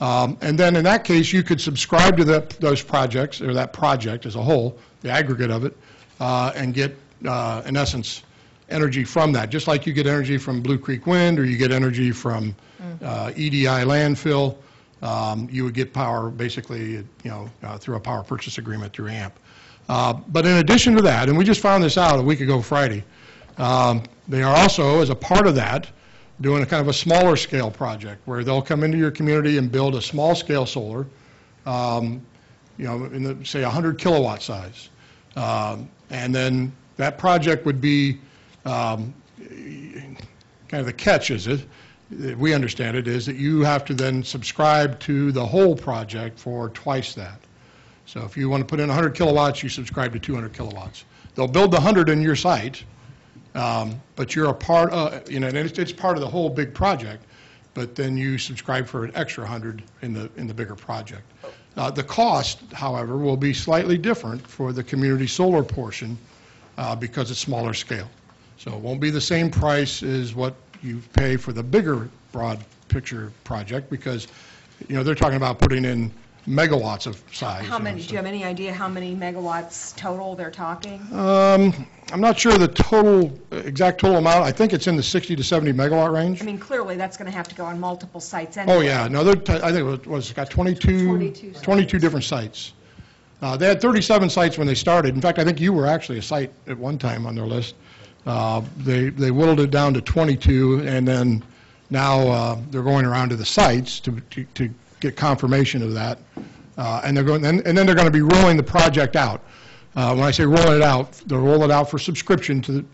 F: Um, And then in that case, you could subscribe to those projects, or that project as a whole, the aggregate of it, uh, and get, uh, in essence, energy from that, just like you get energy from Blue Creek Wind, or you get energy from uh, EDI landfill, um, you would get power basically, you know, uh, through a power purchase agreement through AMP. Uh, But in addition to that, and we just found this out a week ago Friday, um, they are also, as a part of that, doing a kind of a smaller scale project where they'll come into your community and build a small scale solar, um, you know, in the, say, 100 kilowatt size. Um, And then that project would be, um, kind of the catch is it, we understand it, is that you have to then subscribe to the whole project for twice that. So if you want to put in 100 kilowatts, you subscribe to 200 kilowatts. They'll build the 100 in your site, um, but you're a part, of you know, it's, it's part of the whole big project, but then you subscribe for an extra 100 in the, in the bigger project. Uh, The cost, however, will be slightly different for the community solar portion uh, because it's smaller scale. So it won't be the same price as what you pay for the bigger broad picture project because, you know, they're talking about putting in megawatts of size.
A: How
F: you know,
A: many, do
F: so-
A: you have any idea how many megawatts total they're talking?
F: Um, I'm not sure the total, exact total amount. I think it's in the 60 to 70 megawatt range.
A: I mean, clearly, that's going to have to go on multiple sites anyway.
F: Oh, yeah, no, t- I think it was- was, got 22,
A: 22
F: 22 different sites. Uh, They had 37 sites when they started. In fact, I think you were actually a site at one time on their list. Uh, They, they whittled it down to 22, and then now uh, they're going around to the sites to, to- to get confirmation of that. Uh, And they're going, and and then they're going to be rolling the project out. Uh, When I say rolling it out, they'll roll it out for subscription to, the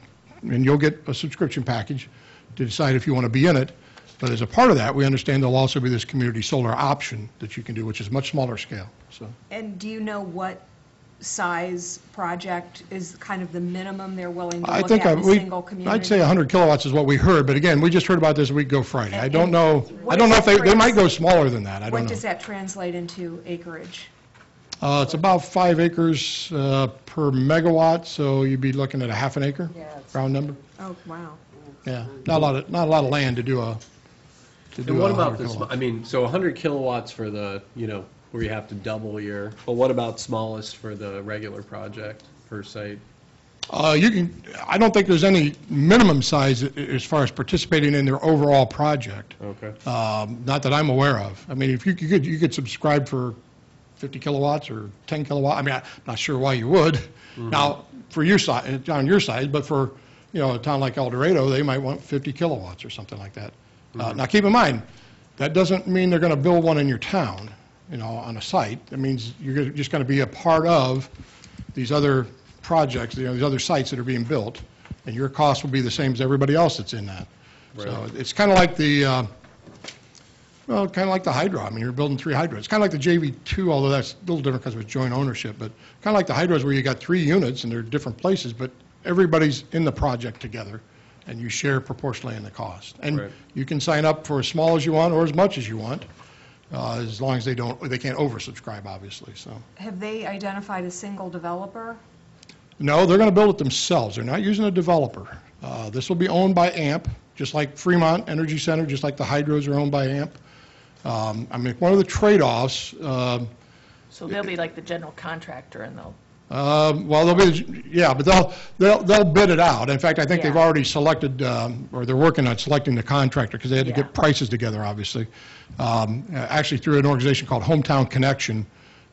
F: and you'll get a subscription package to decide if you want to be in it. But as a part of that, we understand there'll also be this community solar option that you can do, which is much smaller scale, so.
A: And do you know what size project is kind of the minimum they're willing to
F: I
A: look
F: think
A: at
F: I-
A: in a
F: we,
A: single community?
F: I'd say 100 kilowatts is what we heard, but again, we just heard about this a week ago Friday. I don't know, I don't know if they, they might go smaller than that, I
A: What
F: don't know.
A: does that translate into acreage?
F: Uh, It's about five acres uh, per megawatt, so you'd be looking at a half an acre, round number.
A: Oh, wow.
F: Yeah, not a lot of, not a lot of land to do a, to do
N: And
F: a
N: what about this,
F: kilowatt.
N: I mean, so 100 kilowatts for the, you know, where you have to double your, but what about smallest for the regular project per site?
F: Uh, You can, I don't think there's any minimum size a- as far as participating in their overall project.
N: Okay.
F: Um, Not that I'm aware of. I mean, if you could, you could subscribe for 50 kilowatts or 10 kilowatt, I mean, I'm not sure why you would. Now, for your side, on your side, but for, you know, a town like Eldorado, they might want 50 kilowatts or something like that. Uh, Now, keep in mind, that doesn't mean they're going to build one in your town, you know, on a site. That means you're just going to be a part of these other projects, you know, these other sites that are being built, and your cost will be the same as everybody else that's in that. So
N: Right.
F: it's kind of like the, uh, well, kind of like the hydro. I mean, you're building three hydros. It's kind of like the JV2, although that's a little different because it's joint ownership, but kind of like the hydros where you got three units and they're different places, but everybody's in the project together, and you share proportionally in the cost. And
N: Right.
F: you can sign up for as small as you want or as much as you want, uh, as long as they don't, they can't oversubscribe, obviously, so.
A: Have they identified a single developer?
F: No, they're going to build it themselves. They're not using a developer. Uh, This will be owned by AMP, just like Fremont Energy Center, just like the hydros are owned by AMP. Um, I mean, one of the trade-offs, um,
C: So they'll be like the general contractor and they'll,
F: um, well, they'll be, yeah, but they'll, they'll they'll bid it out. In fact, I think they've
C: Yeah.
F: already selected, um, or they're working on selecting the contractor, because they had to
C: Yeah.
F: get prices together, obviously. Um, Actually, through an organization called Hometown Connection,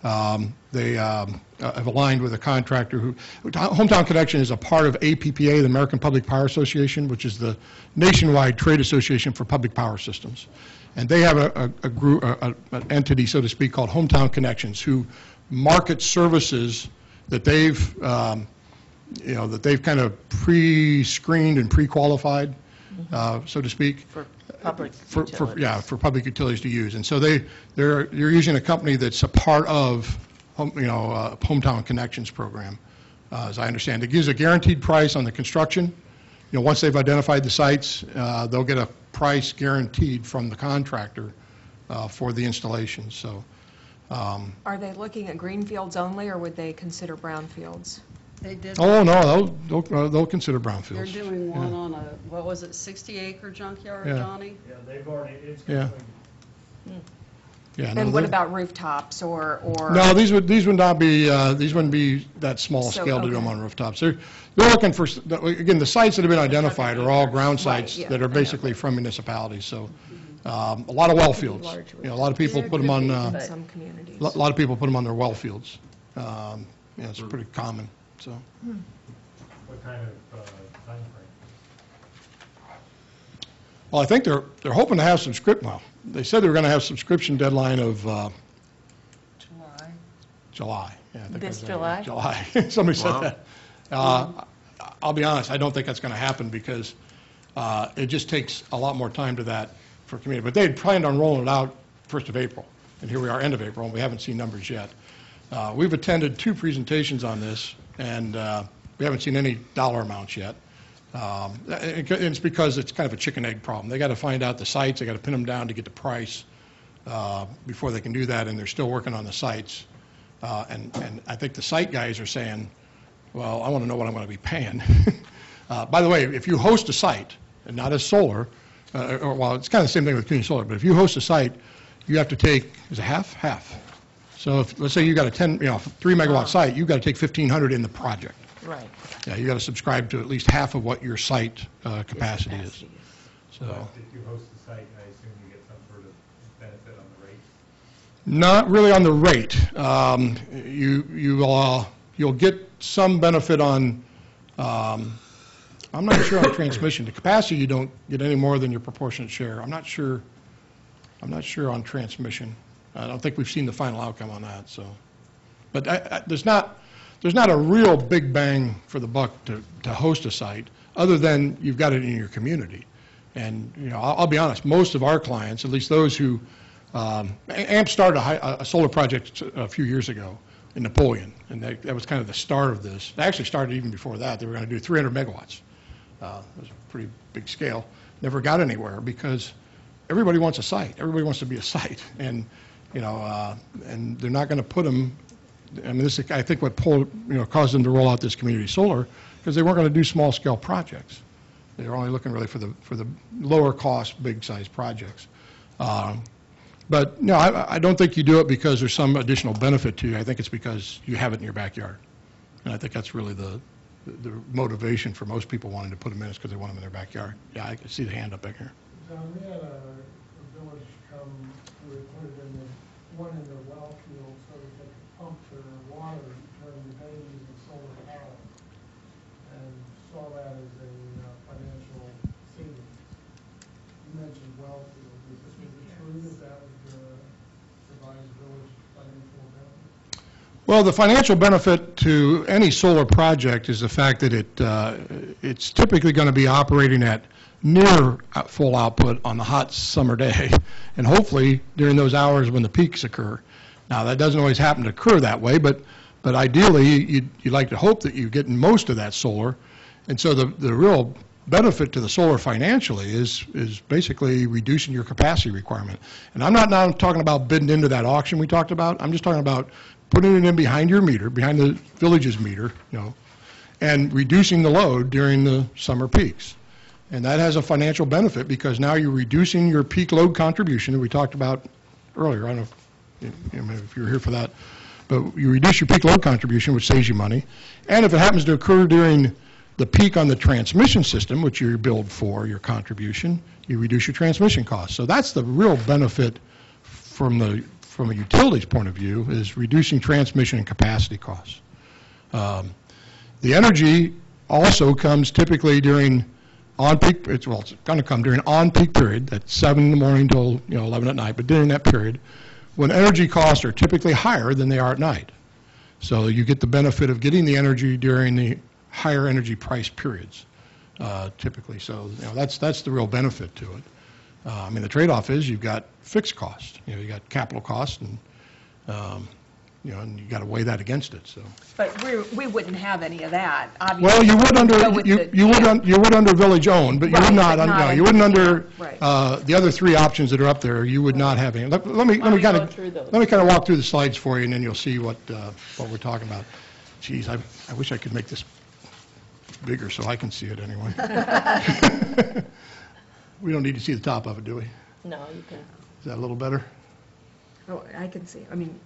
F: um, they um, uh, have aligned with a contractor who, Hometown Connection is a part of APPA, the American Public Power Association, which is the nationwide trade association for public power systems. And they have a, a- a group, a- a- an entity, so to speak, called Hometown Connections, who market services that they've, um, you know, that they've kind of pre-screened and pre-qualified, uh, so to speak.
C: for public
F: For, for,
C: utilities.
F: yeah, for public utilities to use. And so they, they're, you're using a company that's a part of, home- you know, uh, Hometown Connections program, uh, as I understand. It gives a guaranteed price on the construction. You know, once they've identified the sites, uh, they'll get a price guaranteed from the contractor uh, for the installation, so. Um,
A: Are they looking at greenfields only, or would they consider brownfields?
G: They did,
F: Oh, no, they'll, they'll, uh, they'll consider
G: they're
F: brownfields.
G: doing one on a, what was it, 60 acre junkyard,
F: Yeah.
G: Johnny?
K: Yeah, they've already, it's
F: Yeah.
K: completed.
F: Yeah, no,
A: And what
F: they're-
A: about rooftops or, or?
F: No, these would, these would not be, uh, these wouldn't be that small
A: So,
F: scale to do them
A: okay.
F: on rooftops. They're, they're looking for, s- again, the sites that have been identified are all ground
A: Right,
F: sites
A: yeah,
F: that
A: I
F: are
A: know.
F: basically from municipalities, so, um, a lot of well fields.
C: large
F: You know, a lot of people put them on,
A: In
F: uh,
A: some communities.
F: a lot of people put them on their well fields. Um, You know, it's pretty common, so.
D: What kind of uh, timeframe?
F: Well, I think they're, they're hoping to have some script, well, they said they were going to have subscription deadline of uh,
G: July.
F: July. Yeah, I think
C: This
F: that's.
C: July?
F: July. Somebody said
N: Wow.
F: that. Uh, I'll be honest, I don't think that's going to happen because uh, it just takes a lot more time to that for community. But they had planned on rolling it out 1st of April, and here we are, end of April, and we haven't seen numbers yet. Uh, We've attended two presentations on this, and uh, we haven't seen any dollar amounts yet. Um, it- It's because it's kind of a chicken-egg problem. They got to find out the sites, they got to pin them down to get the price uh, before they can do that, and they're still working on the sites. Uh, And, and I think the site guys are saying, well, I want to know what I'm going to be paying. Uh, By the way, if you host a site, and not as solar, uh, or, well, it's kind of the same thing with community solar, but if you host a site, you have to take, is it half? Half. So if, let's say you got a 10, you know, 3 megawatt site, you've got to take 1,500 in the project.
C: Right.
F: Yeah, you got to subscribe to at least half of what your site uh, capacity is. So,
D: If you host the site, I assume you get some sort of benefit on the rate?
F: not really on the rate. Um, You, you, will, uh, you'll get some benefit on, um, I'm not sure on transmission. The capacity, you don't get any more than your proportionate share. I'm not sure, I'm not sure on transmission. I don't think we've seen the final outcome on that, so. But I- I- there's not, there's not a real big bang for the buck to, to host a site, other than you've got it in your community. And, you know, I'll, I'll be honest, most of our clients, at least those who, um, AMP started a, a solar project a few years ago in Napoleon, and that, that was kind of the start of this. It actually started even before that. They were going to do 300 megawatts. Uh, It was a pretty big scale. Never got anywhere because everybody wants a site. Everybody wants to be a site. And, you know, uh, and they're not going to put them, I mean, this is, I think what pulled, you know, caused them to roll out this community solar, because they weren't going to do small-scale projects. They were only looking really for the, for the lower-cost, big size projects. Um, But, no, I, I don't think you do it because there's some additional benefit to you. I think it's because you have it in your backyard. And I think that's really the, the motivation for most people wanting to put them in, is because they want them in their backyard. Yeah, I can see the hand up back here.
K: John, we had a, a village come, we put it in the, one in their well field so that they could pump their water during the day using solar power. And saw that as a uh, financial savings. You mentioned well field, is this, is it true that that would, uh, provide village financial benefit?
F: Well, the financial benefit to any solar project is the fact that it, uh, it's typically going to be operating at near uh, full output on the hot summer day, and hopefully during those hours when the peaks occur. Now, that doesn't always happen to occur that way, but, but ideally, you'd, you'd like to hope that you're getting most of that solar. And so the, the real benefit to the solar financially is, is basically reducing your capacity requirement. And I'm not now talking about bidding into that auction we talked about, I'm just talking about putting it in behind your meter, behind the village's meter, you know, and reducing the load during the summer peaks. And that has a financial benefit because now you're reducing your peak load contribution that we talked about earlier. I don't know if, you know, if you were here for that. But you reduce your peak load contribution, which saves you money. And if it happens to occur during the peak on the transmission system, which you're billed for, your contribution, you reduce your transmission costs. So that's the real benefit from the, from a utilities point of view, is reducing transmission and capacity costs. Um, The energy also comes typically during on-peak, it's, well, it's going to come during on-peak period, that's 7 in the morning till, you know, 11 at night, but during that period, when energy costs are typically higher than they are at night. So you get the benefit of getting the energy during the higher energy price periods, uh, typically. So, you know, that's, that's the real benefit to it. Uh, I mean, the trade-off is you've got fixed costs, you know, you got capital costs, and, um, you know, and you got to weigh that against it, so.
A: But we, we wouldn't have any of that, obviously.
F: Well, you would
A: Go
F: under,
A: with
F: you,
A: the-
F: you would, un- you would under village-owned, but you
A: Right,
F: would not,
A: but
F: un-
A: not
F: no, you
A: under-
F: wouldn't under,
A: right.
F: uh, the other three options that are up there, you would not have any. Let let me, let me kind of, let me kind of walk through the slides for you, and then you'll see what, uh, what we're talking about. Geez, I, I wish I could make this bigger so I can see it anyway. We don't need to see the top of it, do we? Is
C: No, you can.
F: Is that a little better?
A: Oh, I can see, I mean,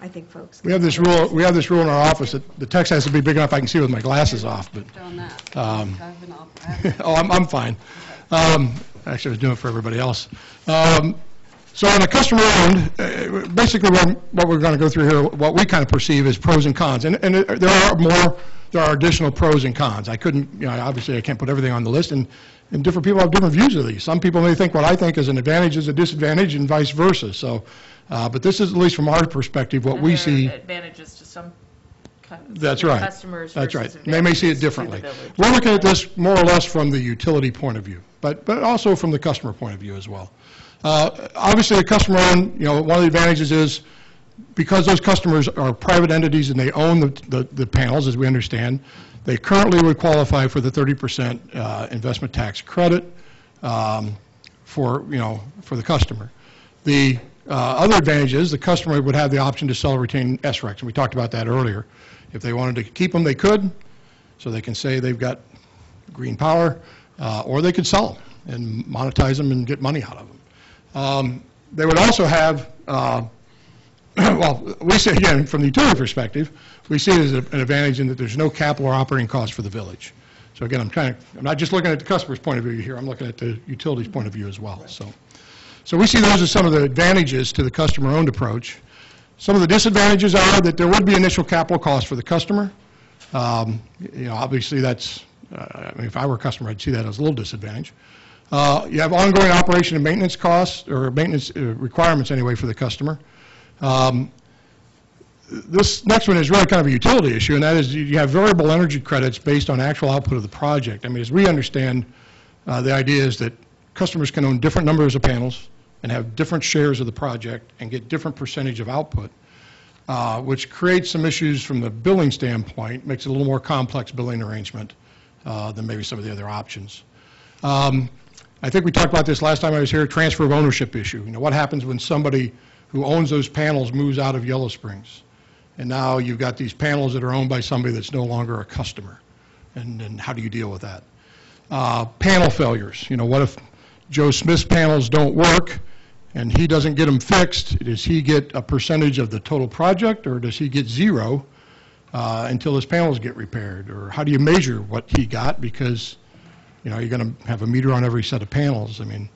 A: I think folks.
F: We have this rule, we have this rule in our office that the text has to be big enough I can see with my glasses off, but,
G: Done that.
F: Um,
G: I've been off- I haven't-
F: oh, I'm, I'm fine. Um, Actually, I was doing it for everybody else. Um, So on the customer owned, uh, basically what what we're going to go through here, what we kind of perceive as pros and cons. And, and there are more, there are additional pros and cons. I couldn't, you know, obviously I can't put everything on the list, and, and different people have different views of these. Some people may think what I think is an advantage is a disadvantage and vice versa, so, uh, but this is, at least from our perspective, what we
C: There are
F: see.
C: Advantages to some cu-
F: That's right.
C: customers
F: That's right.
C: versus
F: They may see it
C: advantages to the
F: differently.
C: village.
F: We're looking at this more or less from the utility point of view, but, but also from the customer point of view as well. Uh, Obviously, a customer owned, you know, one of the advantages is because those customers are private entities and they own the, the- the panels, as we understand, they currently would qualify for the 30% uh, investment tax credit um, for, you know, for the customer. The uh, other advantage is the customer would have the option to sell or retain SRECs, and we talked about that earlier. If they wanted to keep them, they could, so they can say they've got green power, uh, or they could sell them and monetize them and get money out of them. Um, They would also have, uh, well, we say again, from the utility perspective, we see it as an advantage in that there's no capital or operating cost for the village. So again, I'm trying, I'm not just looking at the customer's point of view here, I'm looking at the utility's point of view as well, so. So we see those as some of the advantages to the customer-owned approach. Some of the disadvantages are that there would be initial capital cost for the customer. Um, You know, obviously, that's, uh, I mean, if I were a customer, I'd see that as a little disadvantage. Uh, You have ongoing operation and maintenance costs, or maintenance uh, requirements anyway, for the customer. Um, This next one is really kind of a utility issue, and that is you have variable energy credits based on actual output of the project. I mean, as we understand, uh, the idea is that customers can own different numbers of panels and have different shares of the project and get different percentage of output, uh, which creates some issues from the billing standpoint, makes it a little more complex billing arrangement uh, than maybe some of the other options. Um, I think we talked about this last time I was here, transfer of ownership issue. You know, what happens when somebody who owns those panels moves out of Yellow Springs? And now you've got these panels that are owned by somebody that's no longer a customer. And, and how do you deal with that? Uh, Panel failures, you know, what if Joe Smith's panels don't work and he doesn't get them fixed? Does he get a percentage of the total project or does he get zero uh, until his panels get repaired? Or how do you measure what he got? Because, you know, you're going to have a meter on every set of panels. I mean,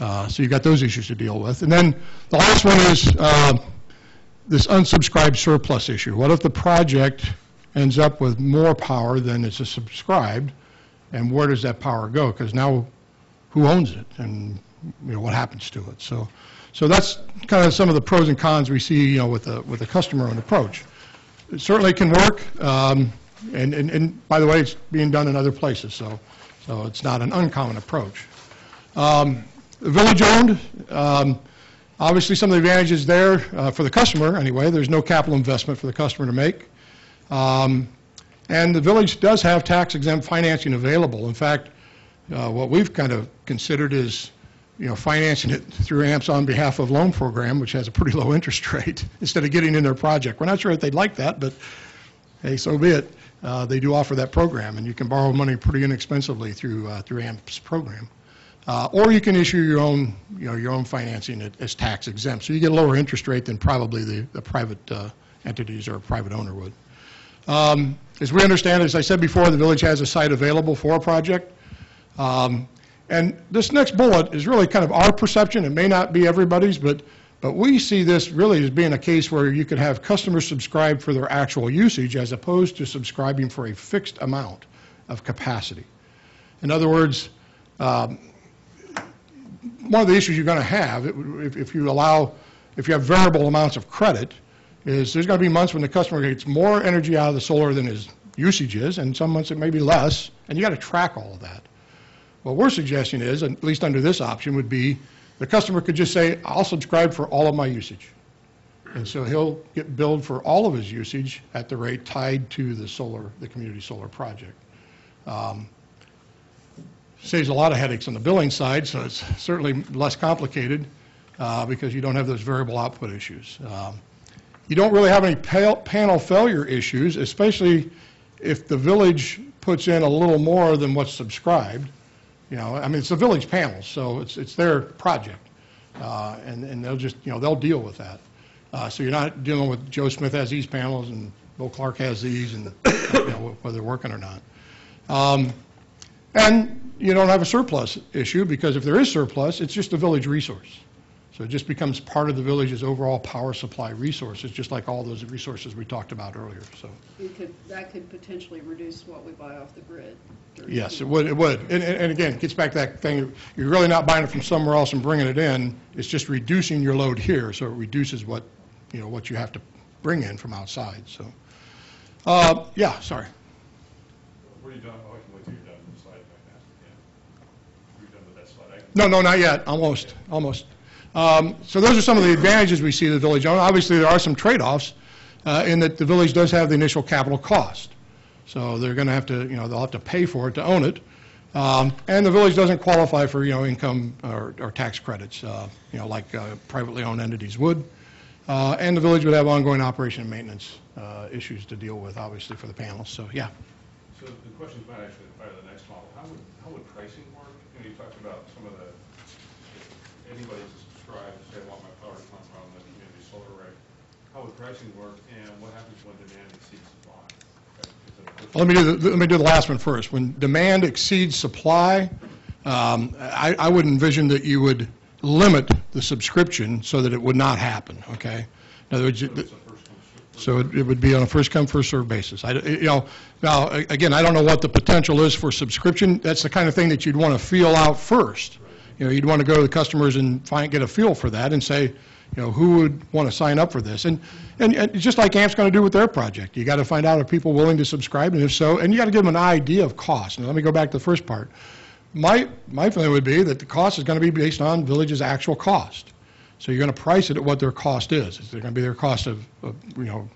F: uh, so you've got those issues to deal with. And then the last one is uh, this unsubscribed surplus issue. What if the project ends up with more power than is subscribed, and where does that power go? Because now, who owns it, and, you know, what happens to it? So, so that's kind of some of the pros and cons we see, you know, with the, with the customer-owned approach. It certainly can work, um, and, and, and by the way, it's being done in other places, so, so it's not an uncommon approach. Um, Village-owned, um, obviously, some of the advantages there, uh, for the customer, anyway, there's no capital investment for the customer to make. Um, And the village does have tax exempt financing available. In fact, uh, what we've kind of considered is, you know, financing it through AMP's on behalf of loan program, which has a pretty low interest rate, instead of getting in their project. We're not sure if they'd like that, but hey, so be it. Uh, They do offer that program, and you can borrow money pretty inexpensively through, uh, through AMP's program. Uh, Or you can issue your own, you know, your own financing as tax exempt. So you get a lower interest rate than probably the, the private uh, entities or a private owner would. Um, As we understand, as I said before, the village has a site available for a project. Um, And this next bullet is really kind of our perception, it may not be everybody's, but, but we see this really as being a case where you could have customers subscribe for their actual usage as opposed to subscribing for a fixed amount of capacity. In other words, um, one of the issues you're going to have, if if you allow, if you have variable amounts of credit, is there's going to be months when the customer gets more energy out of the solar than his usage is, and some months it may be less, and you got to track all of that. What we're suggesting is, at least under this option, would be the customer could just say, I'll subscribe for all of my usage. And so he'll get billed for all of his usage at the rate tied to the solar, the community solar project. Um, Saves a lot of headaches on the billing side, so it's certainly less complicated uh, because you don't have those variable output issues. Um, you don't really have any panel failure issues, especially if the village puts in a little more than what's subscribed. You know, I mean, it's the village panels, so it's, it's their project. Uh, And, and they'll just, you know, they'll deal with that. Uh, So you're not dealing with Joe Smith has these panels and Bill Clark has these and, you know, whether they're working or not. Um, And you don't have a surplus issue, because if there is surplus, it's just a village resource. So it just becomes part of the village's overall power supply resources, just like all those resources we talked about earlier, so.
G: You could, that could potentially reduce what we buy off the grid. during
F: Yes, it would, it would. And, and and again, it gets back to that thing, you're really not buying it from somewhere else and bringing it in, it's just reducing your load here, so it reduces what, you know, what you have to bring in from outside, so. Uh, yeah, sorry.
O: Were you done, oh, I can wait till you're done with the slide, if I can ask again. Were you done with that slide? I can-
F: No, no, not yet, almost, almost. Um, So those are some of the advantages we see the village own. Obviously, there are some trade-offs uh, in that the village does have the initial capital cost. So they're going to have to, you know, they'll have to pay for it to own it. Um, And the village doesn't qualify for, you know, income or or tax credits, uh, you know, like uh, privately owned entities would. Uh, And the village would have ongoing operation and maintenance uh, issues to deal with, obviously, for the panels, so, yeah.
O: So the question's not actually part of the next model. How would, how would pricing work? You know, you talked about some of the, if anybody to subscribe, and say, I want my power to come from the community solar array. How would pricing work, and what happens when demand exceeds supply? Okay, is it a push-
F: Well, Let me do, the- let me do the last one first. When demand exceeds supply, um, I, I would envision that you would limit the subscription so that it would not happen, okay? In other words,
O: So
F: it-
O: it's a first come, first
F: so it it would be on a first-come, first-served basis. I, you know, now, a- again, I don't know what the potential is for subscription. That's the kind of thing that you'd want to feel out first. You know, you'd want to go to the customers and find, get a feel for that and say, you know, who would want to sign up for this? And, and and just like AMP's going to do with their project. You got to find out, are people willing to subscribe? And if so, and you got to give them an idea of cost. Now, let me go back to the first part. My, my feeling would be that the cost is going to be based on village's actual cost. So you're going to price it at what their cost is. It's going to be their cost of, of, you know,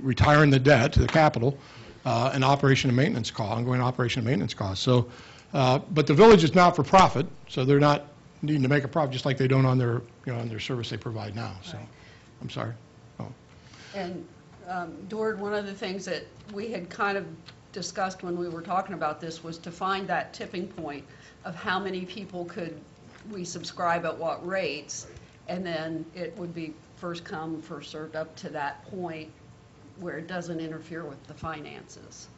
F: retiring the debt, to the capital, uh, and operation and maintenance cost, ongoing operation and maintenance cost. So, uh, but the village is not for profit, so they're not needing to make a profit, just like they don't on their, you know, on their service they provide now, so, I'm sorry. Oh.
G: And um, Dord, one of the things that we had kind of discussed when we were talking about this was to find that tipping point of how many people could we subscribe at what rates, and then it would be first come, first served up to that point where it doesn't interfere with the finances.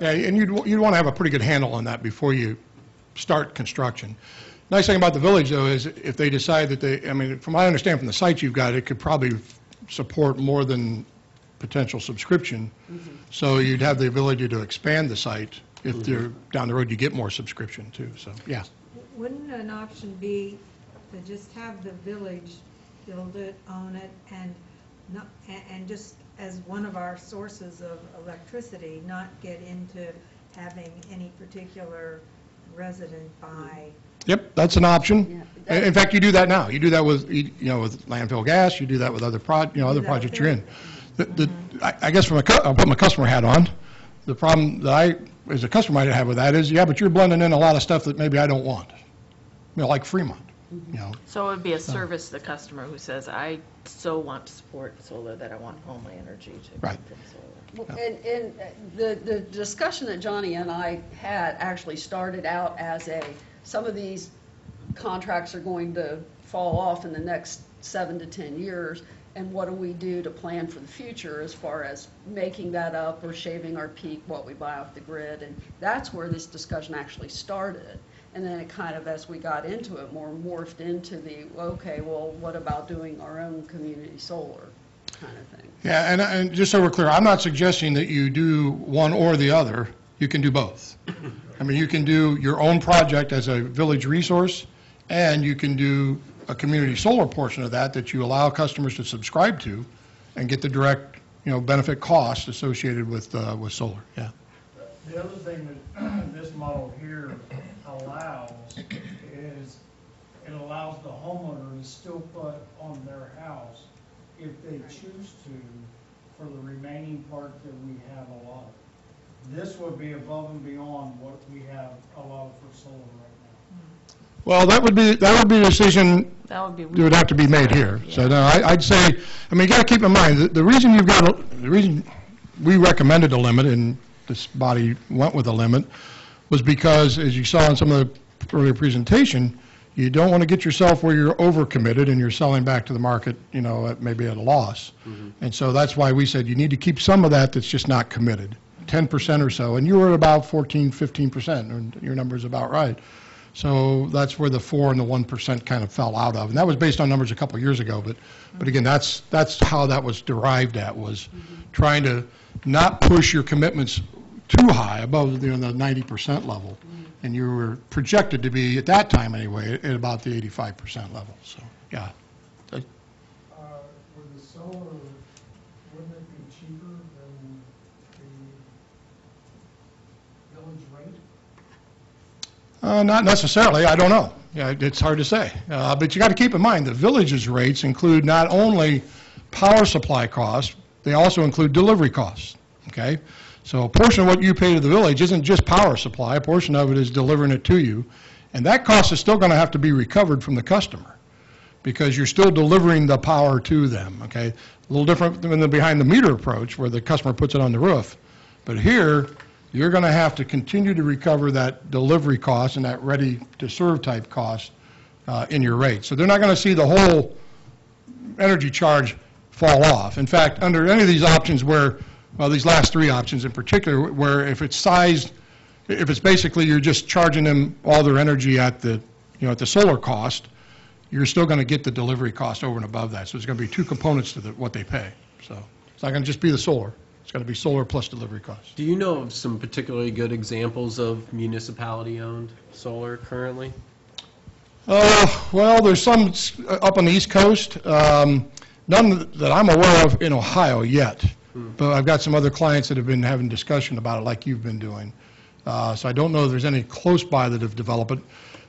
F: Yeah, and you'd, you'd want to have a pretty good handle on that before you start construction. Nice thing about the village, though, is if they decide that they, I mean, from what I understand from the site you've got, it could probably support more than potential subscription. Mm-hmm. So you'd have the ability to expand the site if mm-hmm. they're, down the road, you get more subscription too, so, yeah.
J: Wouldn't an option be to just have the village build it, own it, and not, and just as one of our sources of electricity, not get into having any particular resident buy?
F: Yep, that's an option.
G: Yeah.
F: In in fact, you do that now. You do that with, you you know, with landfill gas, you do that with other pro, you know, other
J: Do
F: projects you're in. The, the, mm-hmm. I I guess from a, cu- I'll put my customer hat on. The problem that I, as a customer might have with that is, yeah, but you're blending in a lot of stuff that maybe I don't want. You know, like Fremont, you know.
C: So it would be a service to the customer who says, I so want to support solar that I want all my energy to come
F: Right.
C: from solar.
G: Well, And, and uh, the, the discussion that Johnny and I had actually started out as a, some of these contracts are going to fall off in the next seven to 10 years, and what do we do to plan for the future as far as making that up or shaving our peak, what we buy off the grid? And that's where this discussion actually started. And then it kind of, as we got into it, more morphed into the, okay, well, what about doing our own community solar kind of thing?
F: Yeah, and, and just so we're clear, I'm not suggesting that you do one or the other. You can do both. I mean, you can do your own project as a village resource, and you can do a community solar portion of that that you allow customers to subscribe to and get the direct, you know, benefit cost associated with, uh, with solar, yeah.
K: The other thing that this model here allows is it allows the homeowner to still put on their house if they choose to for the remaining part that we have allotted. This would be above and beyond what we have allotted for solar right now.
F: Well, that would be, that would be a decision
C: That would be.
F: that would have to be made here. So no, I- I'd say, I mean, you got to keep in mind, the- the reason you've got, a- the reason we recommended a limit, and this body went with a limit, was because, as you saw in some of the earlier presentation, you don't want to get yourself where you're overcommitted and you're selling back to the market, you know, at, maybe at a loss. Mm-hmm. And so that's why we said you need to keep some of that that's just not committed, 10% or so. And you were at about 14, 15%, and your number's about right. So that's where the 4 and the 1% kind of fell out of. And that was based on numbers a couple years ago, but, but again, that's, that's how that was derived at, was mm-hmm. trying to not push your commitments too high, above, you know, the 90% level. And you were projected to be, at that time anyway, at about the 85% level, so, yeah.
K: Uh, With the solar, wouldn't it be cheaper than the village rate?
F: Uh, Not necessarily, I don't know. Yeah, it's hard to say. Uh, But you got to keep in mind, the village's rates include not only power supply costs, they also include delivery costs, okay? So a portion of what you pay to the village isn't just power supply, a portion of it is delivering it to you, and that cost is still going to have to be recovered from the customer, because you're still delivering the power to them, okay? A little different than the behind-the-meter approach, where the customer puts it on the roof. But here, you're going to have to continue to recover that delivery cost and that ready-to-serve type cost uh, in your rate. So they're not going to see the whole energy charge fall off. In fact, under any of these options where, well, these last three options in particular, where if it's sized, if it's basically you're just charging them all their energy at the, you know, at the solar cost, you're still going to get the delivery cost over and above that. So there's going to be two components to the, what they pay. So it's not going to just be the solar. It's going to be solar plus delivery costs.
N: Do you know of some particularly good examples of municipality-owned solar currently?
F: Uh, well, there's some up on the East Coast, um, none that I'm aware of in Ohio yet, but I've got some other clients that have been having discussion about it, like you've been doing. Uh, So I don't know if there's any close by that have developed it.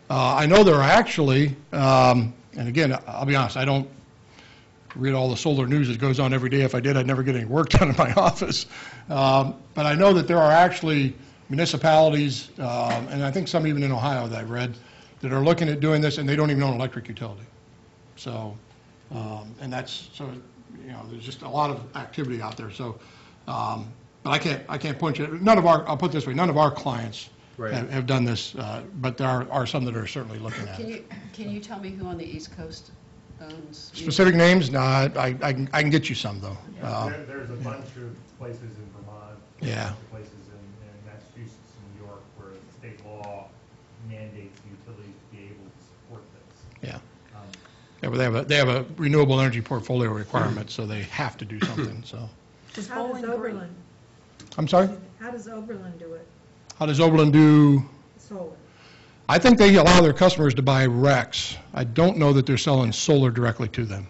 F: Uh, I know there are actually, um, and again, I'll be honest, I don't read all the solar news that goes on every day. If I did, I'd never get any work done in my office. Um, But I know that there are actually municipalities, um, and I think some even in Ohio that I read, that are looking at doing this, and they don't even own electric utility. So, um, and that's, so, you know, there's just a lot of activity out there, so, um, but I can't, I can't point you, none of our, I'll put it this way, none of our clients
N: Right.
F: have have done this, uh, but there are are some that are certainly looking at
G: Can
F: it.
G: you, can you tell me who on the East Coast owns?
F: Specific names? No, I, I I can, I can get you some, though. Um,
D: There, there's a bunch of places in Vermont.
F: Yeah.
D: Places in, in Massachusetts and New York where the state law mandates utilities to be able to support this.
F: Yeah.
D: Um,
F: Yeah, but they have a, they have a renewable energy portfolio requirement, so they have to do something, so.
J: How does Oberlin,
F: I'm sorry?
J: how does Oberlin do it,
F: How does Oberlin do?
J: solar?
F: I think they allow their customers to buy RECs. I don't know that they're selling solar directly to them.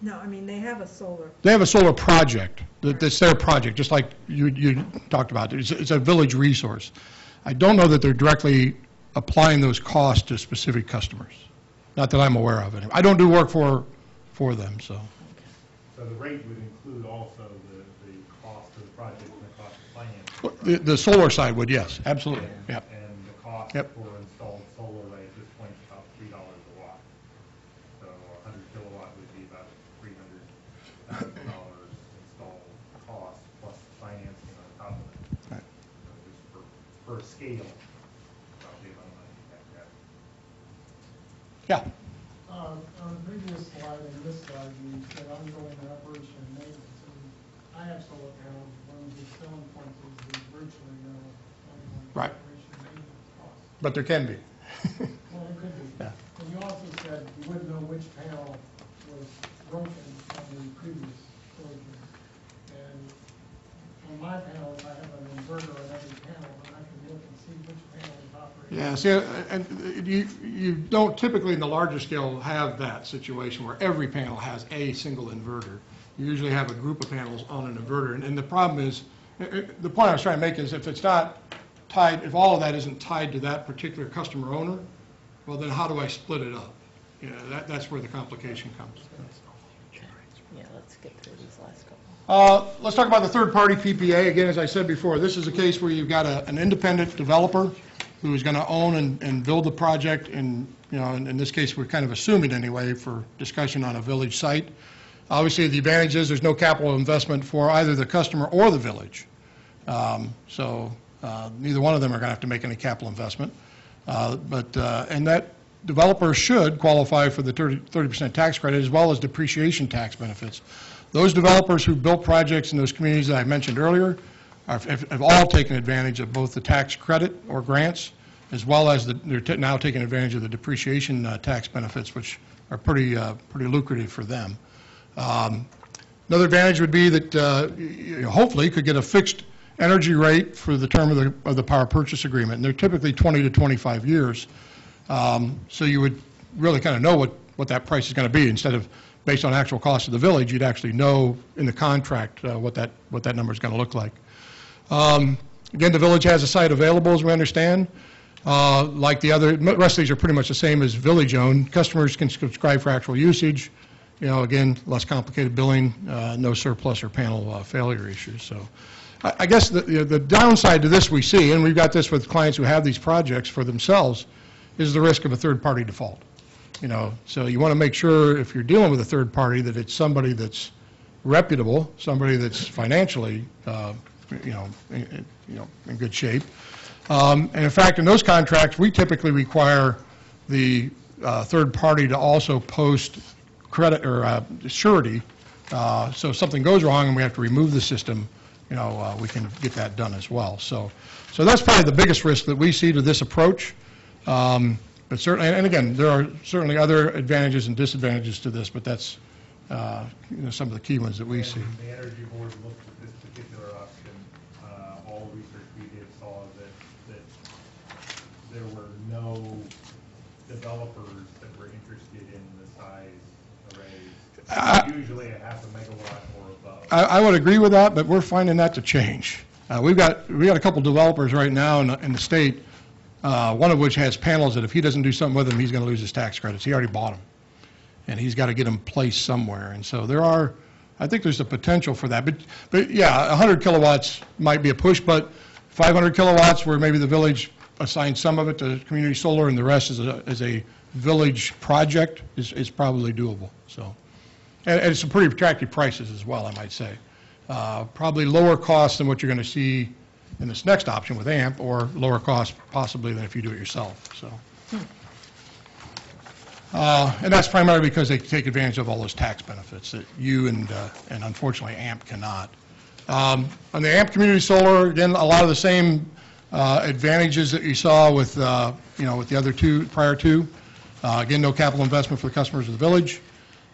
J: No, I mean, they have a solar.
F: They have a solar project, that- that's their project, just like you, you talked about. It's, it's a village resource. I don't know that they're directly applying those costs to specific customers, not that I'm aware of. anyway. I don't do work for, for them, so.
D: So the rate would include also the, the cost of the project and the cost of financing.
F: The, the solar side would, yes, absolutely,
D: And-
F: yep.
D: And the cost
F: Yep.
D: for installed solar rate at this point is about three dollars a watt. So a hundred kilowatt would be about three hundred thousand dollars installed cost plus financing on top of it.
F: Right.
D: So just for, for scale, about the amount of money you have to have.
F: Yeah,
K: Uh, On the previous slide and this slide, you said ongoing operation and maintenance. And I have solar panels, one of the selling points is there's virtually no ongoing
F: Right.
K: operation and maintenance costs.
F: but there can be.
K: Well, it could be.
F: Yeah.
K: And you also said you wouldn't know which panel was broken on the previous version. And on my panels, I have an inverter on every panel, and I can look and see which panel is operating.
F: Yeah, see, and you, you don't typically in the larger scale have that situation where every panel has a single inverter. You usually have a group of panels on an inverter, and, and the problem is, uh, uh, the point I was trying to make is if it's not tied, if all of that isn't tied to that particular customer owner, well, then how do I split it up? You know, that, that's where the complication comes.
C: Yeah, let's get through these last couple.
F: Uh, Let's talk about the third-party PPA. Again, as I said before, this is a case where you've got a- an independent developer who is going to own and and build the project, and, you know, in in this case, we're kind of assuming anyway for discussion on a village site. Obviously, the advantage is there's no capital investment for either the customer or the village. Um, So uh, neither one of them are going to have to make any capital investment. Uh, But, uh, and that, developer should qualify for the 30 30% tax credit as well as depreciation tax benefits. Those developers who built projects in those communities that I mentioned earlier have have all taken advantage of both the tax credit or grants, as well as the- they're now taking advantage of the depreciation uh, tax benefits, which are pretty, uh, pretty lucrative for them. Um, Another advantage would be that uh, you hopefully could get a fixed energy rate for the term of the, of the power purchase agreement. And they're typically 20 to 25 years. Um, So you would really kind of know what, what that price is going to be. Instead of based on actual cost of the village, you'd actually know in the contract uh, what that, what that number is going to look like. Um, Again, the village has a site available, as we understand. Uh, Like the other, the rest of these are pretty much the same as village-owned. Customers can subscribe for actual usage. You know, again, less complicated billing, uh, no surplus or panel uh, failure issues. So I I guess the the downside to this we see, and we've got this with clients who have these projects for themselves, is the risk of a third-party default. You know, so you want to make sure if you're dealing with a third party, that it's somebody that's reputable, somebody that's financially, uh, you know, in- you know, in good shape. Um, And in fact, in those contracts, we typically require the uh, third party to also post credit or uh, surety. Uh, So if something goes wrong and we have to remove the system, you know, uh, we can get that done as well. So, so that's probably the biggest risk that we see to this approach. Um, But certainly, and again, there are certainly other advantages and disadvantages to this, but that's, uh, you know, some of the key ones that we see.
D: The Energy Board looked at this particular option, uh, all the research we did saw that, that there were no developers that were interested in the size
F: I-
D: arrays. Usually a half a megawatt or above.
F: I, I would agree with that, but we're finding that to change. Uh, We've got, we got a couple developers right now in, the- in the state, uh, one of which has panels that if he doesn't do something with them, he's going to lose his tax credits. He already bought them. And he's got to get them placed somewhere. And so there are, I think there's a potential for that. But, but yeah, 100 kilowatts might be a push, but 500 kilowatts where maybe the village assigns some of it to community solar and the rest is a, a village project is, is probably doable, so. And, and some pretty attractive prices as well, I might say. Uh, Probably lower cost than what you're going to see in this next option with AMP, or lower cost possibly than if you do it yourself, so. Uh, And that's primarily because they take advantage of all those tax benefits that you and, uh, and unfortunately AMP cannot. Um, On the AMP Community Solar, again, a lot of the same advantages that you saw with, uh, you know, with the other two, prior two. Uh, Again, no capital investment for the customers of the village.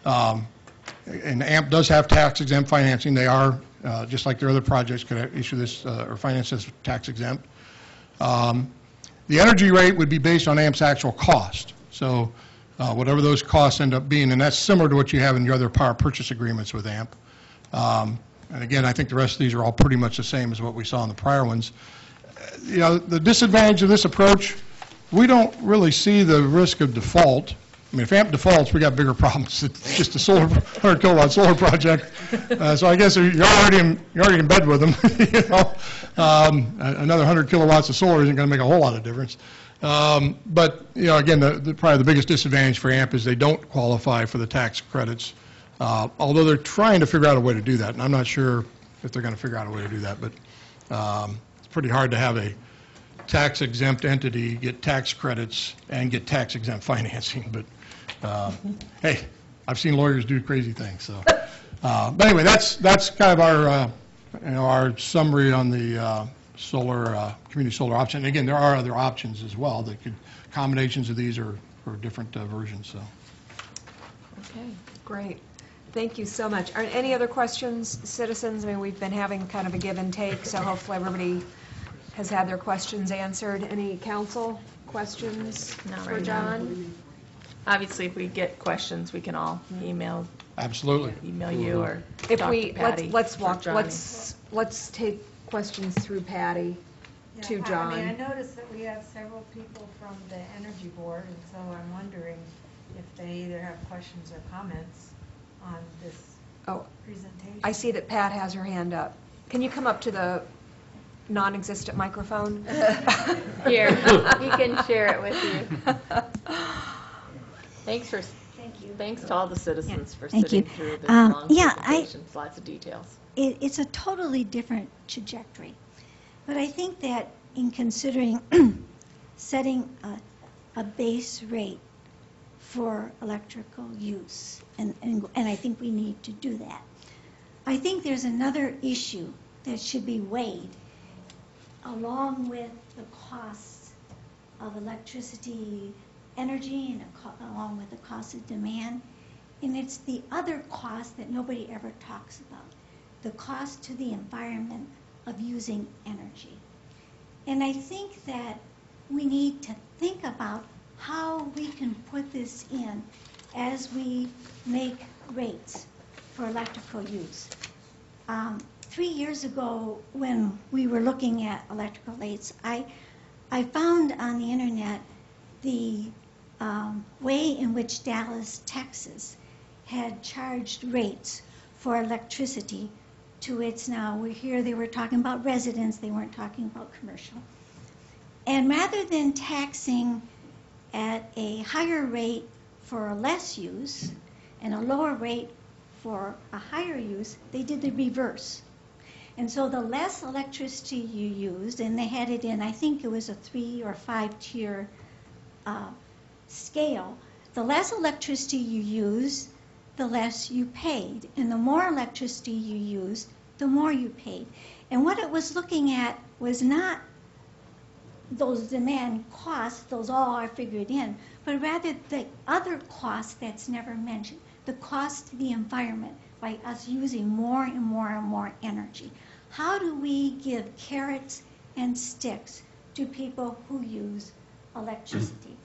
F: Um, And AMP does have tax exempt financing. They are, uh, just like their other projects, could issue this uh, or finance this tax exempt. Um, The energy rate would be based on AMP's actual cost. So uh, whatever those costs end up being, and that's similar to what you have in your other power purchase agreements with AMP. Um, And again, I think the rest of these are all pretty much the same as what we saw in the prior ones. You know, the disadvantage of this approach, we don't really see the risk of default. I mean, if AMP defaults, we got bigger problems. It's just a solar, 100 kilowatt solar project. Uh, So I guess you're already in, you're already in bed with them, you know? Um, Another 100 kilowatts of solar isn't going to make a whole lot of difference. Um, But, you know, again, the, the- probably the biggest disadvantage for AMP is they don't qualify for the tax credits, uh, although they're trying to figure out a way to do that, and I'm not sure if they're going to figure out a way to do that, but um, pretty hard to have a tax exempt entity get tax credits and get tax exempt financing, but, uh, hey, I've seen lawyers do crazy things, so. Uh, But anyway, that's, that's kind of our, uh, you know, our summary on the uh, solar, uh, community solar option. And Again, there are other options as well that could, combinations of these or, or different uh, versions, so.
A: Okay, great. Thank you so much. Are any other questions, citizens? I mean, we've been having kind of a give and take, so hopefully everybody has had their questions answered. Any council questions
C: Not
A: for
C: right now.
A: John?
C: Obviously, if we get questions, we can all email,
F: Absolutely.
C: email you or
A: If
C: talk
A: we,
C: to
A: let's,
C: Patty
A: let's
C: or
A: walk,
C: Johnny.
A: let's, let's take questions through Patty to
J: Yeah, I- I mean, I
A: John.
J: noticed that we have several people from the Energy Board, and so I'm wondering if they either have questions or comments on this
A: Oh,
J: presentation.
A: I see that Pat has her hand up. Can you come up to the non-existent microphone?
C: Here, you can share it with you. Thanks for,
P: Thank you.
C: thanks to all the citizens for
P: Thank
C: sitting
P: you.
C: through this
P: Um,
C: long
P: yeah, I-
C: presentation, lots of details.
P: It, it's a totally different trajectory. But I think that in considering setting a, a base rate for electrical use, and, and, and I think we need to do that. I think there's another issue that should be weighed along with the costs of electricity, energy, and along with the cost of demand. And it's the other cost that nobody ever talks about, the cost to the environment of using energy. And I think that we need to think about how we can put this in as we make rates for electrical use. Um, Three years ago, when we were looking at electrical rates, I, I found on the internet the um, way in which Dallas, Texas had charged rates for electricity to its now, we're here, they were talking about residents, they weren't talking about commercial. And rather than taxing at a higher rate for a less use and a lower rate for a higher use, they did the reverse. And so the less electricity you used, and they had it in, I think it was a three or five tier uh, scale, the less electricity you used, the less you paid. And the more electricity you used, the more you paid. And what it was looking at was not those demand costs, those all are figured in, but rather the other cost that's never mentioned, the cost to the environment by us using more and more and more energy. How do we give carrots and sticks to people who use electricity?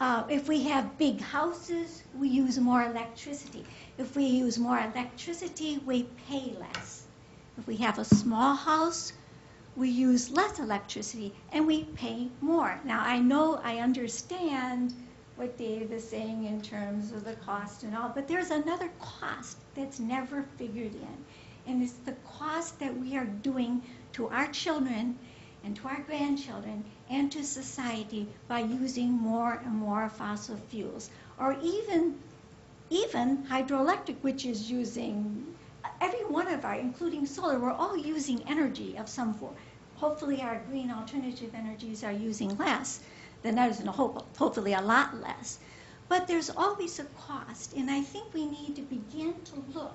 P: Uh, if we have big houses, we use more electricity. If we use more electricity, we pay less. If we have a small house, we use less electricity and we pay more. Now, I know, I understand what Dave is saying in terms of the cost and all, but there's another cost that's never figured in. And it's the cost that we are doing to our children and to our grandchildren and to society by using more and more fossil fuels. Or even, even hydroelectric, which is using, every one of our, including solar, we're all using energy of some form. Hopefully our green alternative energies are using less than others, and hope, hopefully a lot less. But there's always a cost, and I think we need to begin to look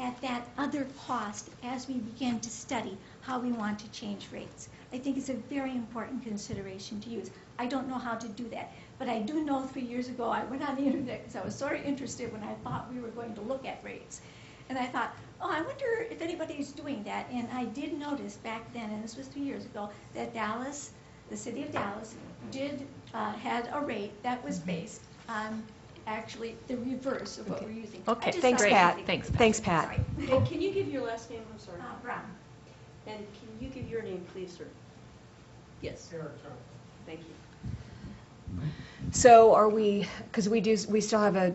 P: at that other cost as we begin to study how we want to change rates. I think it's a very important consideration to use. I don't know how to do that, but I do know three years ago I went on the internet because I was sort of interested when I thought we were going to look at rates. And I thought, oh, I wonder if anybody's doing that. And I did notice back then, and this was three years ago, that Dallas, the city of Dallas, did, uh, had a rate that was based on actually the reverse of what we're using. I
C: Okay,
P: just
A: Thanks,
P: thought it was
A: Pat.
P: a-
C: Thanks, Pat.
A: Thanks, Pat.
P: Sorry.
B: And can you give your last name, I'm sorry?
P: Uh, Brown.
B: And can you give your name, please, sir? Yes, thank you.
A: So are we, because we do, we still have a,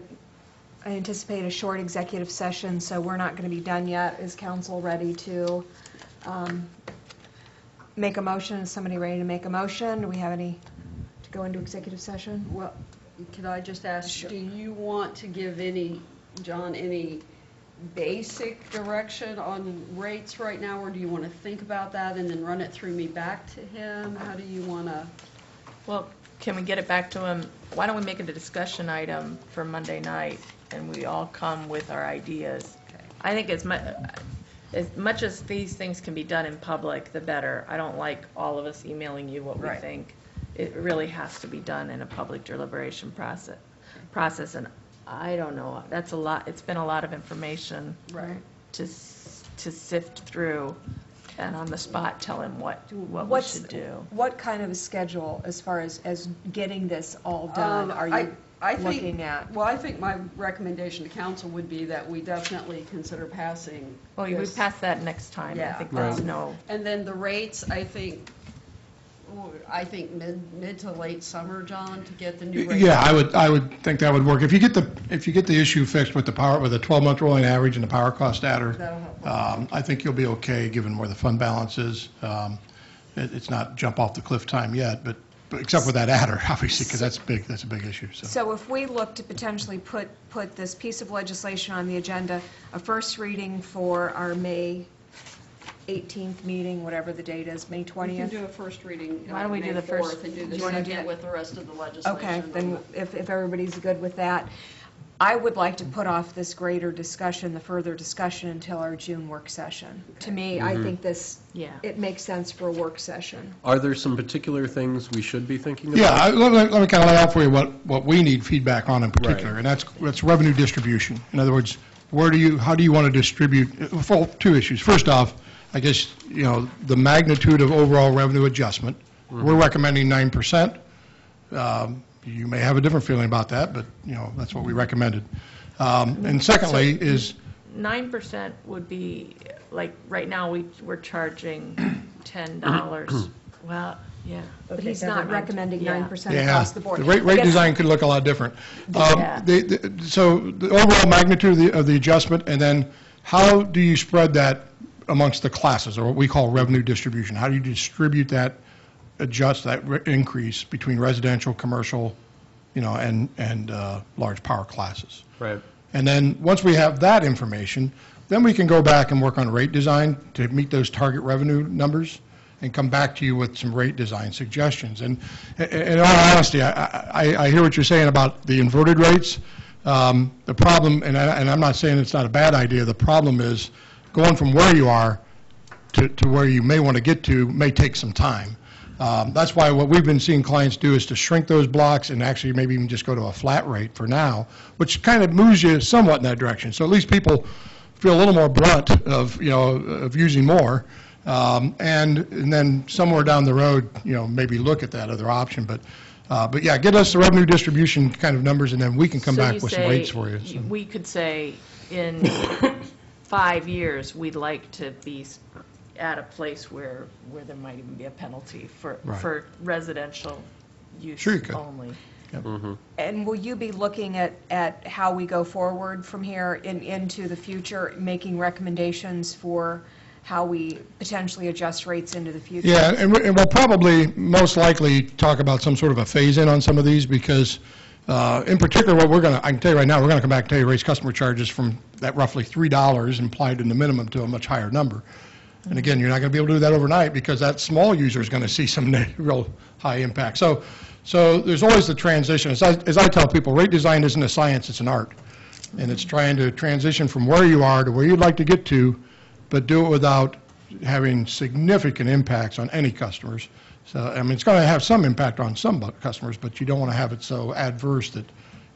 A: I anticipate a short executive session, so we're not going to be done yet. Is council ready to um, make a motion? Is somebody ready to make a motion? Do we have any, to go into executive session?
G: Well, could I just ask, do you want to give any, John, any basic direction on rates right now, or do you want to think about that and then run it through me back to him? How do you want to?
C: Well, can we get it back to him? Why don't we make it a discussion item for Monday night, and we all come with our ideas? I think as mu, as much as these things can be done in public, the better. I don't like all of us emailing you what we
G: Right.
C: think. It really has to be done in a public deliberation process, process, and I don't know, that's a lot, it's been a lot of information
G: Right.
C: to, s- to sift through, and on the spot, tell him what, what we
A: What's-
C: should do.
A: What kind of a schedule as far as, as getting this all done
G: Um,
A: are
G: I-
A: you
G: I think-
A: looking at?
G: Well, I think my recommendation to council would be that we definitely consider passing.
C: Well, we
G: this.
C: pass that next time, I
G: Yeah.
C: think that's no.
G: And then the rates, I think, I think mid, mid to late summer, John, to get the new rates.
F: Yeah, I would, I would think that would work. If you get the, if you get the issue fixed with the power, with the 12-month rolling average and the power cost adder,
G: That'll help.
F: um, I think you'll be okay, given where the fund balance is. Um, it- It's not jump off the cliff time yet, but, but except for that adder, obviously, because that's big, that's a big issue, so.
A: So if we look to potentially put, put this piece of legislation on the agenda, a first reading for our May 18th meeting, whatever the date is, May
G: We can
A: 20th?
G: do a first reading
C: Why don't we do the first-
G: 4th and do
A: Do
G: the
A: you wanna do
G: second
A: it?
G: with the rest of the legislation.
A: Okay, then if, if everybody's good with that, I would like to put off this greater discussion, the further discussion until our June work session. To me, I mm-hmm. think this,
C: Yeah.
A: it makes sense for a work session.
N: Are there some particular things we should be thinking about?
F: Yeah, I- let me, let me kind of lay out for you what, what we need feedback on in particular, and that's, that's revenue distribution. In other words, where do you, how do you want to distribute, well, two issues. First off, I guess, you know, the magnitude of overall revenue adjustment. We're recommending 9%. Um, You may have a different feeling about that, but, you know, that's what we recommended. Um, And secondly is,
C: Nine percent would be, like, right now, we, we're charging ten dollars. Well, yeah.
A: But
C: Okay,
A: he's
C: never
A: not
C: mind.
A: recommending
C: Yeah.
A: 9%
F: yeah,
A: across the board.
F: the rate, rate
A: guess-
F: design could look a lot different. Um,
C: Yeah.
F: the- the- So the overall magnitude of the, of the adjustment, and then how do you spread that amongst the classes, or what we call revenue distribution? How do you distribute that, adjust that re- increase between residential, commercial, you know, and, and uh, large power classes?
N: Right.
F: And then, once we have that information, then we can go back and work on rate design to meet those target revenue numbers and come back to you with some rate design suggestions. And i- in all honesty, I, I, I hear what you're saying about the inverted rates. Um, The problem, and I, and I'm not saying it's not a bad idea, the problem is going from where you are to, to where you may want to get to may take some time. Um, That's why what we've been seeing clients do is to shrink those blocks and actually maybe even just go to a flat rate for now, which kind of moves you somewhat in that direction. So at least people feel a little more blunt of, you know, of using more. Um, And, and then somewhere down the road, you know, maybe look at that other option. But, uh, but yeah, get us the revenue distribution kind of numbers and then we can come
C: So
F: back with some rates for you. so.
C: We could say, in five years, we'd like to be at a place where, where there might even be a penalty for,
F: Right.
C: for residential use
F: Sure you could.
C: only. Mm-hmm.
A: And will you be looking at, at how we go forward from here in, into the future, making recommendations for how we potentially adjust rates into the future?
F: Yeah, and we- and we'll probably, most likely, talk about some sort of a phase-in on some of these, because uh, in particular, what we're going to, I can tell you right now, we're going to come back and tell you, raise customer charges from that roughly $3 implied in the minimum to a much higher number. And again, you're not going to be able to do that overnight, because that small user is going to see some real high impact. So, so there's always the transition. As I, as I tell people, rate design isn't a science, it's an art. And it's trying to transition from where you are to where you'd like to get to, but do it without having significant impacts on any customers. So, I mean, it's going to have some impact on some bu- customers, but you don't want to have it so adverse that,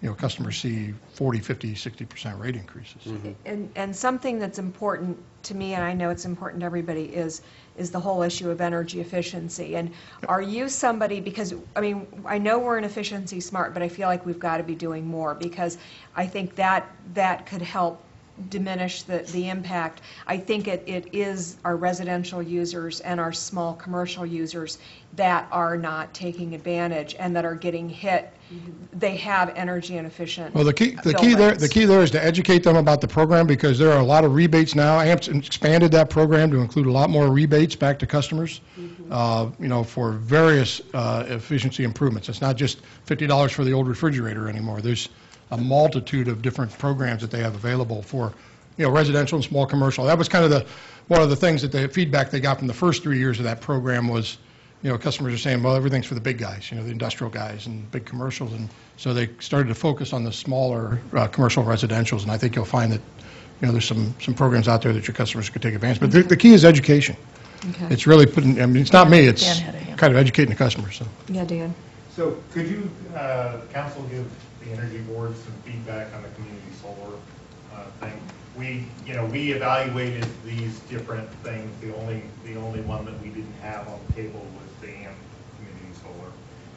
F: you know, customers see 40, 50, 60% rate increases. Mm-hmm.
A: And, and something that's important to me, and I know it's important to everybody, is, is the whole issue of energy efficiency. And are you somebody, because, I mean, I know we're in efficiency smart, but I feel like we've got to be doing more, because I think that, that could help diminish the, the impact. I think it, it is our residential users and our small commercial users that are not taking advantage and that are getting hit. They have energy inefficient
F: Well, the key, the
A: bill
F: key there,
A: rates.
F: the key there is to educate them about the program, because there are a lot of rebates now. AMP's expanded that program to include a lot more rebates back to customers, uh, you know, for various uh, efficiency improvements. It's not just $50 for the old refrigerator anymore. There's a multitude of different programs that they have available for, you know, residential and small commercial. That was kind of the, one of the things that the feedback they got from the first three years of that program was, you know, customers are saying, well, everything's for the big guys, you know, the industrial guys and big commercials. And so they started to focus on the smaller uh, commercial residentials. And I think you'll find that, you know, there's some, some programs out there that your customers could take advantage. But the, the key is education.
A: Okay.
F: It's really putting, I mean, it's not me, it's
C: Dan had a hand.
F: kind of educating the customers, so.
A: Yeah, Dan.
D: So could you, uh, council, give the energy board some feedback on the community solar uh, thing? We, you know, we evaluated these different things. The only, the only one that we didn't have on the table was the AMP community solar.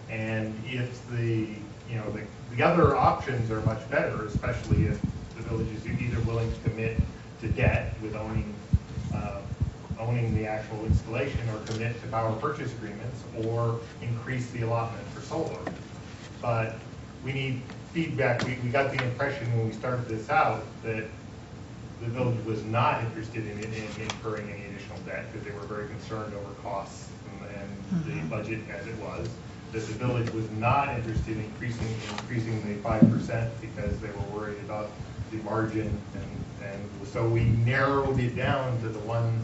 D: And if the, you know, the, the other options are much better, especially if the village is either willing to commit to debt with owning, uh, owning the actual installation or commit to power purchase agreements or increase the allotment for solar. But we need feedback. We, we got the impression when we started this out that the village was not interested in, in incurring any additional debt because they were very concerned over costs and, and the mm-hmm. budget as it was. That the village was not interested in increasing, increasing the five percent because they were worried about the margin and, and so we narrowed it down to the one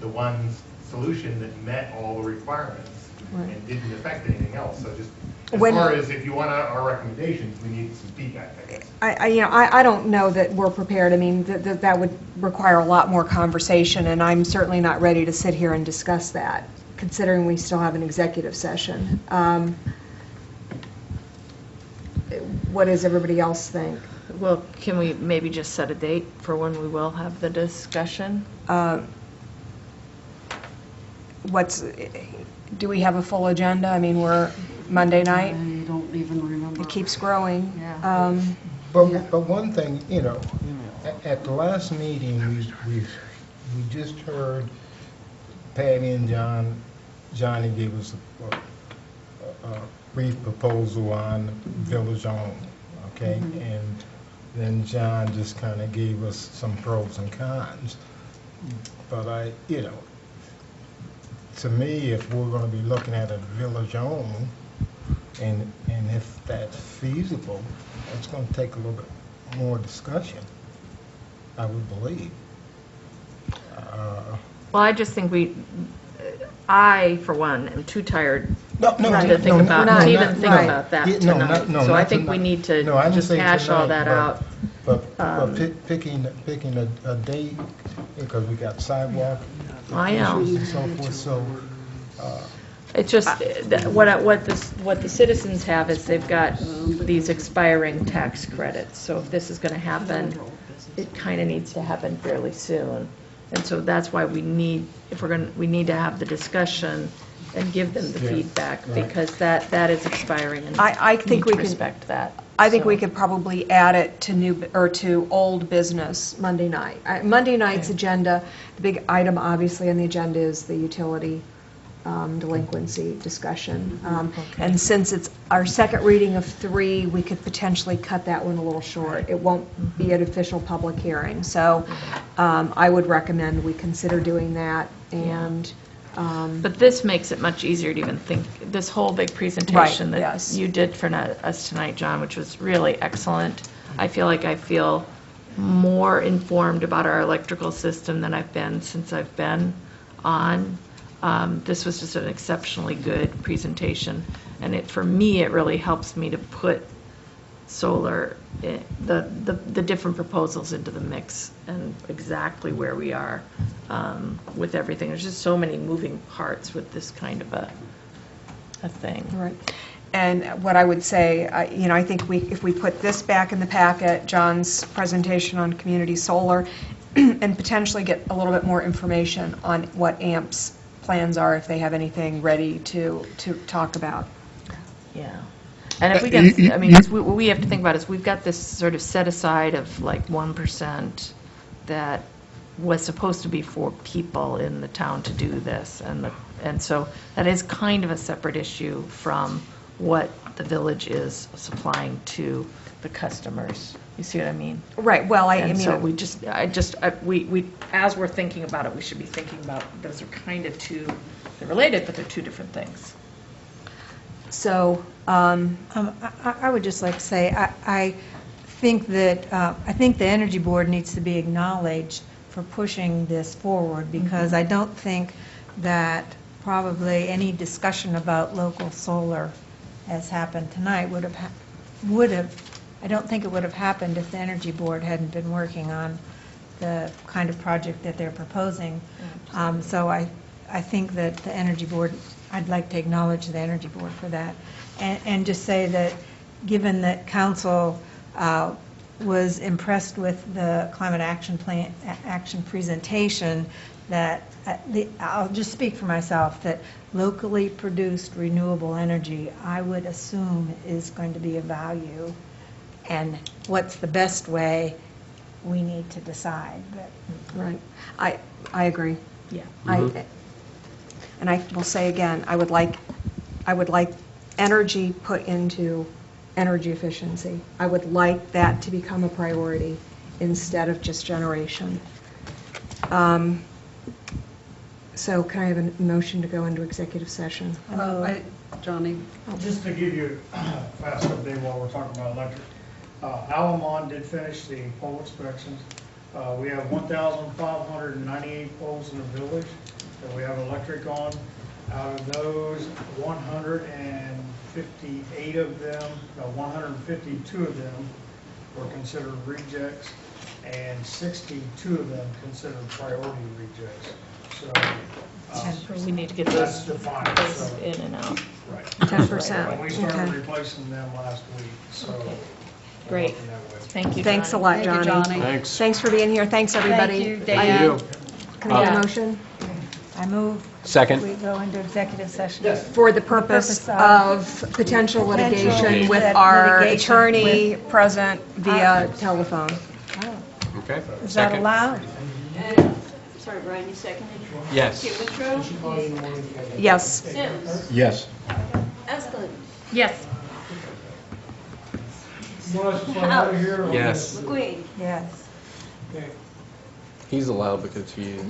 D: the one solution that met all the requirements
A: Right.
D: and didn't affect anything else. So just, as
A: When-
D: far as if you want our recommendations, we need some feedback, I guess.
A: I, I, you know, I, I don't know that we're prepared. I mean, that, that- that would require a lot more conversation, and I'm certainly not ready to sit here and discuss that, considering we still have an executive session. Um, What does everybody else think?
C: Well, can we maybe just set a date for when we will have the discussion?
A: Uh, What's, do we have a full agenda? I mean, we're Monday night?
G: I don't even remember.
A: It keeps growing. Um,
Q: But, but one thing, you know, at, at the last meeting, we, we, we just heard Patty and John, Johnny gave us a, a- a brief proposal on village owned, okay? And then John just kind of gave us some pros and cons. But I, you know, to me, if we're gonna be looking at a village owned, and, and if that's feasible, it's gonna take a little bit more discussion, I would believe. Uh,
C: Well, I just think we, I, for one, am too tired
Q: No, no,
C: to
Q: no,
C: think
Q: no,
C: about,
Q: no,
C: to
Q: not-
C: even think
Q: right.
C: about that
Q: Yeah, no,
C: tonight.
Q: not- no,
C: So I
Q: not
C: think we
Q: tonight.
C: need to
Q: No, I didn't
C: just
Q: say
C: hash all
Q: tonight,
C: that
Q: but-
C: out.
Q: But, but
C: Um,
Q: pick- picking, picking a, a date, because we got sidewalk
C: I know.
Q: and so forth, so, uh,
C: It's just, that- what, I- what the, what the citizens have is they've got these expiring tax credits. So if this is gonna happen, it kinda needs to happen fairly soon. And so that's why we need, if we're gonna, we need to have the discussion and give them the
Q: Yeah,
C: feedback,
Q: right.
C: because that, that is expiring and
A: I, I think
C: need
A: we
C: to
A: can.
C: respect that.
A: I think we
C: So-
A: could probably add it to new, or to old business Monday night. Uh, Monday night's agenda, the big item obviously on the agenda is the utility um, delinquency discussion. Um, And since it's our second reading of three, we could potentially cut that one a little short. It won't be an official public hearing. So um, I would recommend we consider doing that and, um,
C: But this makes it much easier to even think, this whole big presentation that
A: yes.
C: you did for no- us tonight, John, which was really excellent. I feel like I feel more informed about our electrical system than I've been since I've been on. Um, This was just an exceptionally good presentation, and it, for me, it really helps me to put solar, the, the, the different proposals into the mix and exactly where we are um, with everything. There's just so many moving parts with this kind of a, a thing.
A: Right. And what I would say, I- you know, I think we, if we put this back in the packet, John's presentation on community solar, and potentially get a little bit more information on what AMP's plans are, if they have anything ready to, to talk about.
C: Yeah. And if we
F: Uh, you-
C: get, I mean, 'cause we- what we have to think about is, we've got this sort of set aside of like 1% that was supposed to be for people in the town to do this, and the, and so that is kind of a separate issue from what the village is supplying to the customers. You see what I mean?
A: Right, well, I, I
C: And so we just, I just, I- we, we, as we're thinking about it, we should be thinking about, those are kind of two, they're related, but they're two different things.
A: so, um,
J: Um, I- I I would just like to say, I I think that, uh, I think the Energy Board needs to be acknowledged for pushing this forward, because I don't think that probably any discussion about local solar as happened tonight would have, hap- would have, I don't think it would have happened if the Energy Board hadn't been working on the kind of project that they're proposing. Um, So I, I think that the Energy Board, I'd like to acknowledge the Energy Board for that. And, and just say that, given that council uh, was impressed with the climate action plan, a- action presentation, that, uh, the- I'll just speak for myself, that locally produced renewable energy, I would assume is going to be of value. And what's the best way, we need to decide. But
A: right, I, I agree.
C: Yeah.
A: I, and I will say again, I would like, I would like energy put into energy efficiency. I would like that to become a priority instead of just generation. Um, So can I have a motion to go into executive session?
G: Uh, I- Johnny,
K: Just to give you a fast update while we're talking about electric, uh, Alamon did finish the pole inspections. Uh, we have one thousand five hundred and ninety-eight poles in the village that we have electric on. Out of those, one hundred and fifty-eight of them, no, one hundred and fifty-two of them were considered rejects, and sixty-two of them considered priority rejects. So, uh,
C: We need to get
K: that's
C: those
K: the final, so.
C: in and out.
K: Right.
A: 10%,
K: And we started
A: okay.
K: replacing them last week, so.
C: Okay.
K: We're
C: Great.
K: working that way.
C: Thank you,
A: Thanks a
C: Johnny.
A: lot,
G: Thank you,
A: Johnny.
G: Johnny.
N: Thanks.
A: Thanks for being here. Thanks, everybody.
G: you,
A: I-
G: Dan.
N: You.
A: Can I get
C: Yeah.
A: a motion?
J: I move
N: Second.
J: we go into executive session.
A: For the purpose
J: purpose of
A: of potential litigation
J: Potential
A: with
J: lit-
A: our
J: litigation
A: attorney present via telephone. Oh.
N: Okay.
J: Is that
N: Second.
J: allowed?
B: And, sorry, Brian, you seconded?
N: Yes.
B: Okay, Wintrow?
A: Yes.
B: Simms?
F: Yes.
B: Askeland?
C: Yes.
K: You want us to slide out of here? or-
N: Yes.
B: MacQueen?
J: Yes.
K: Okay.
N: He's allowed because he is.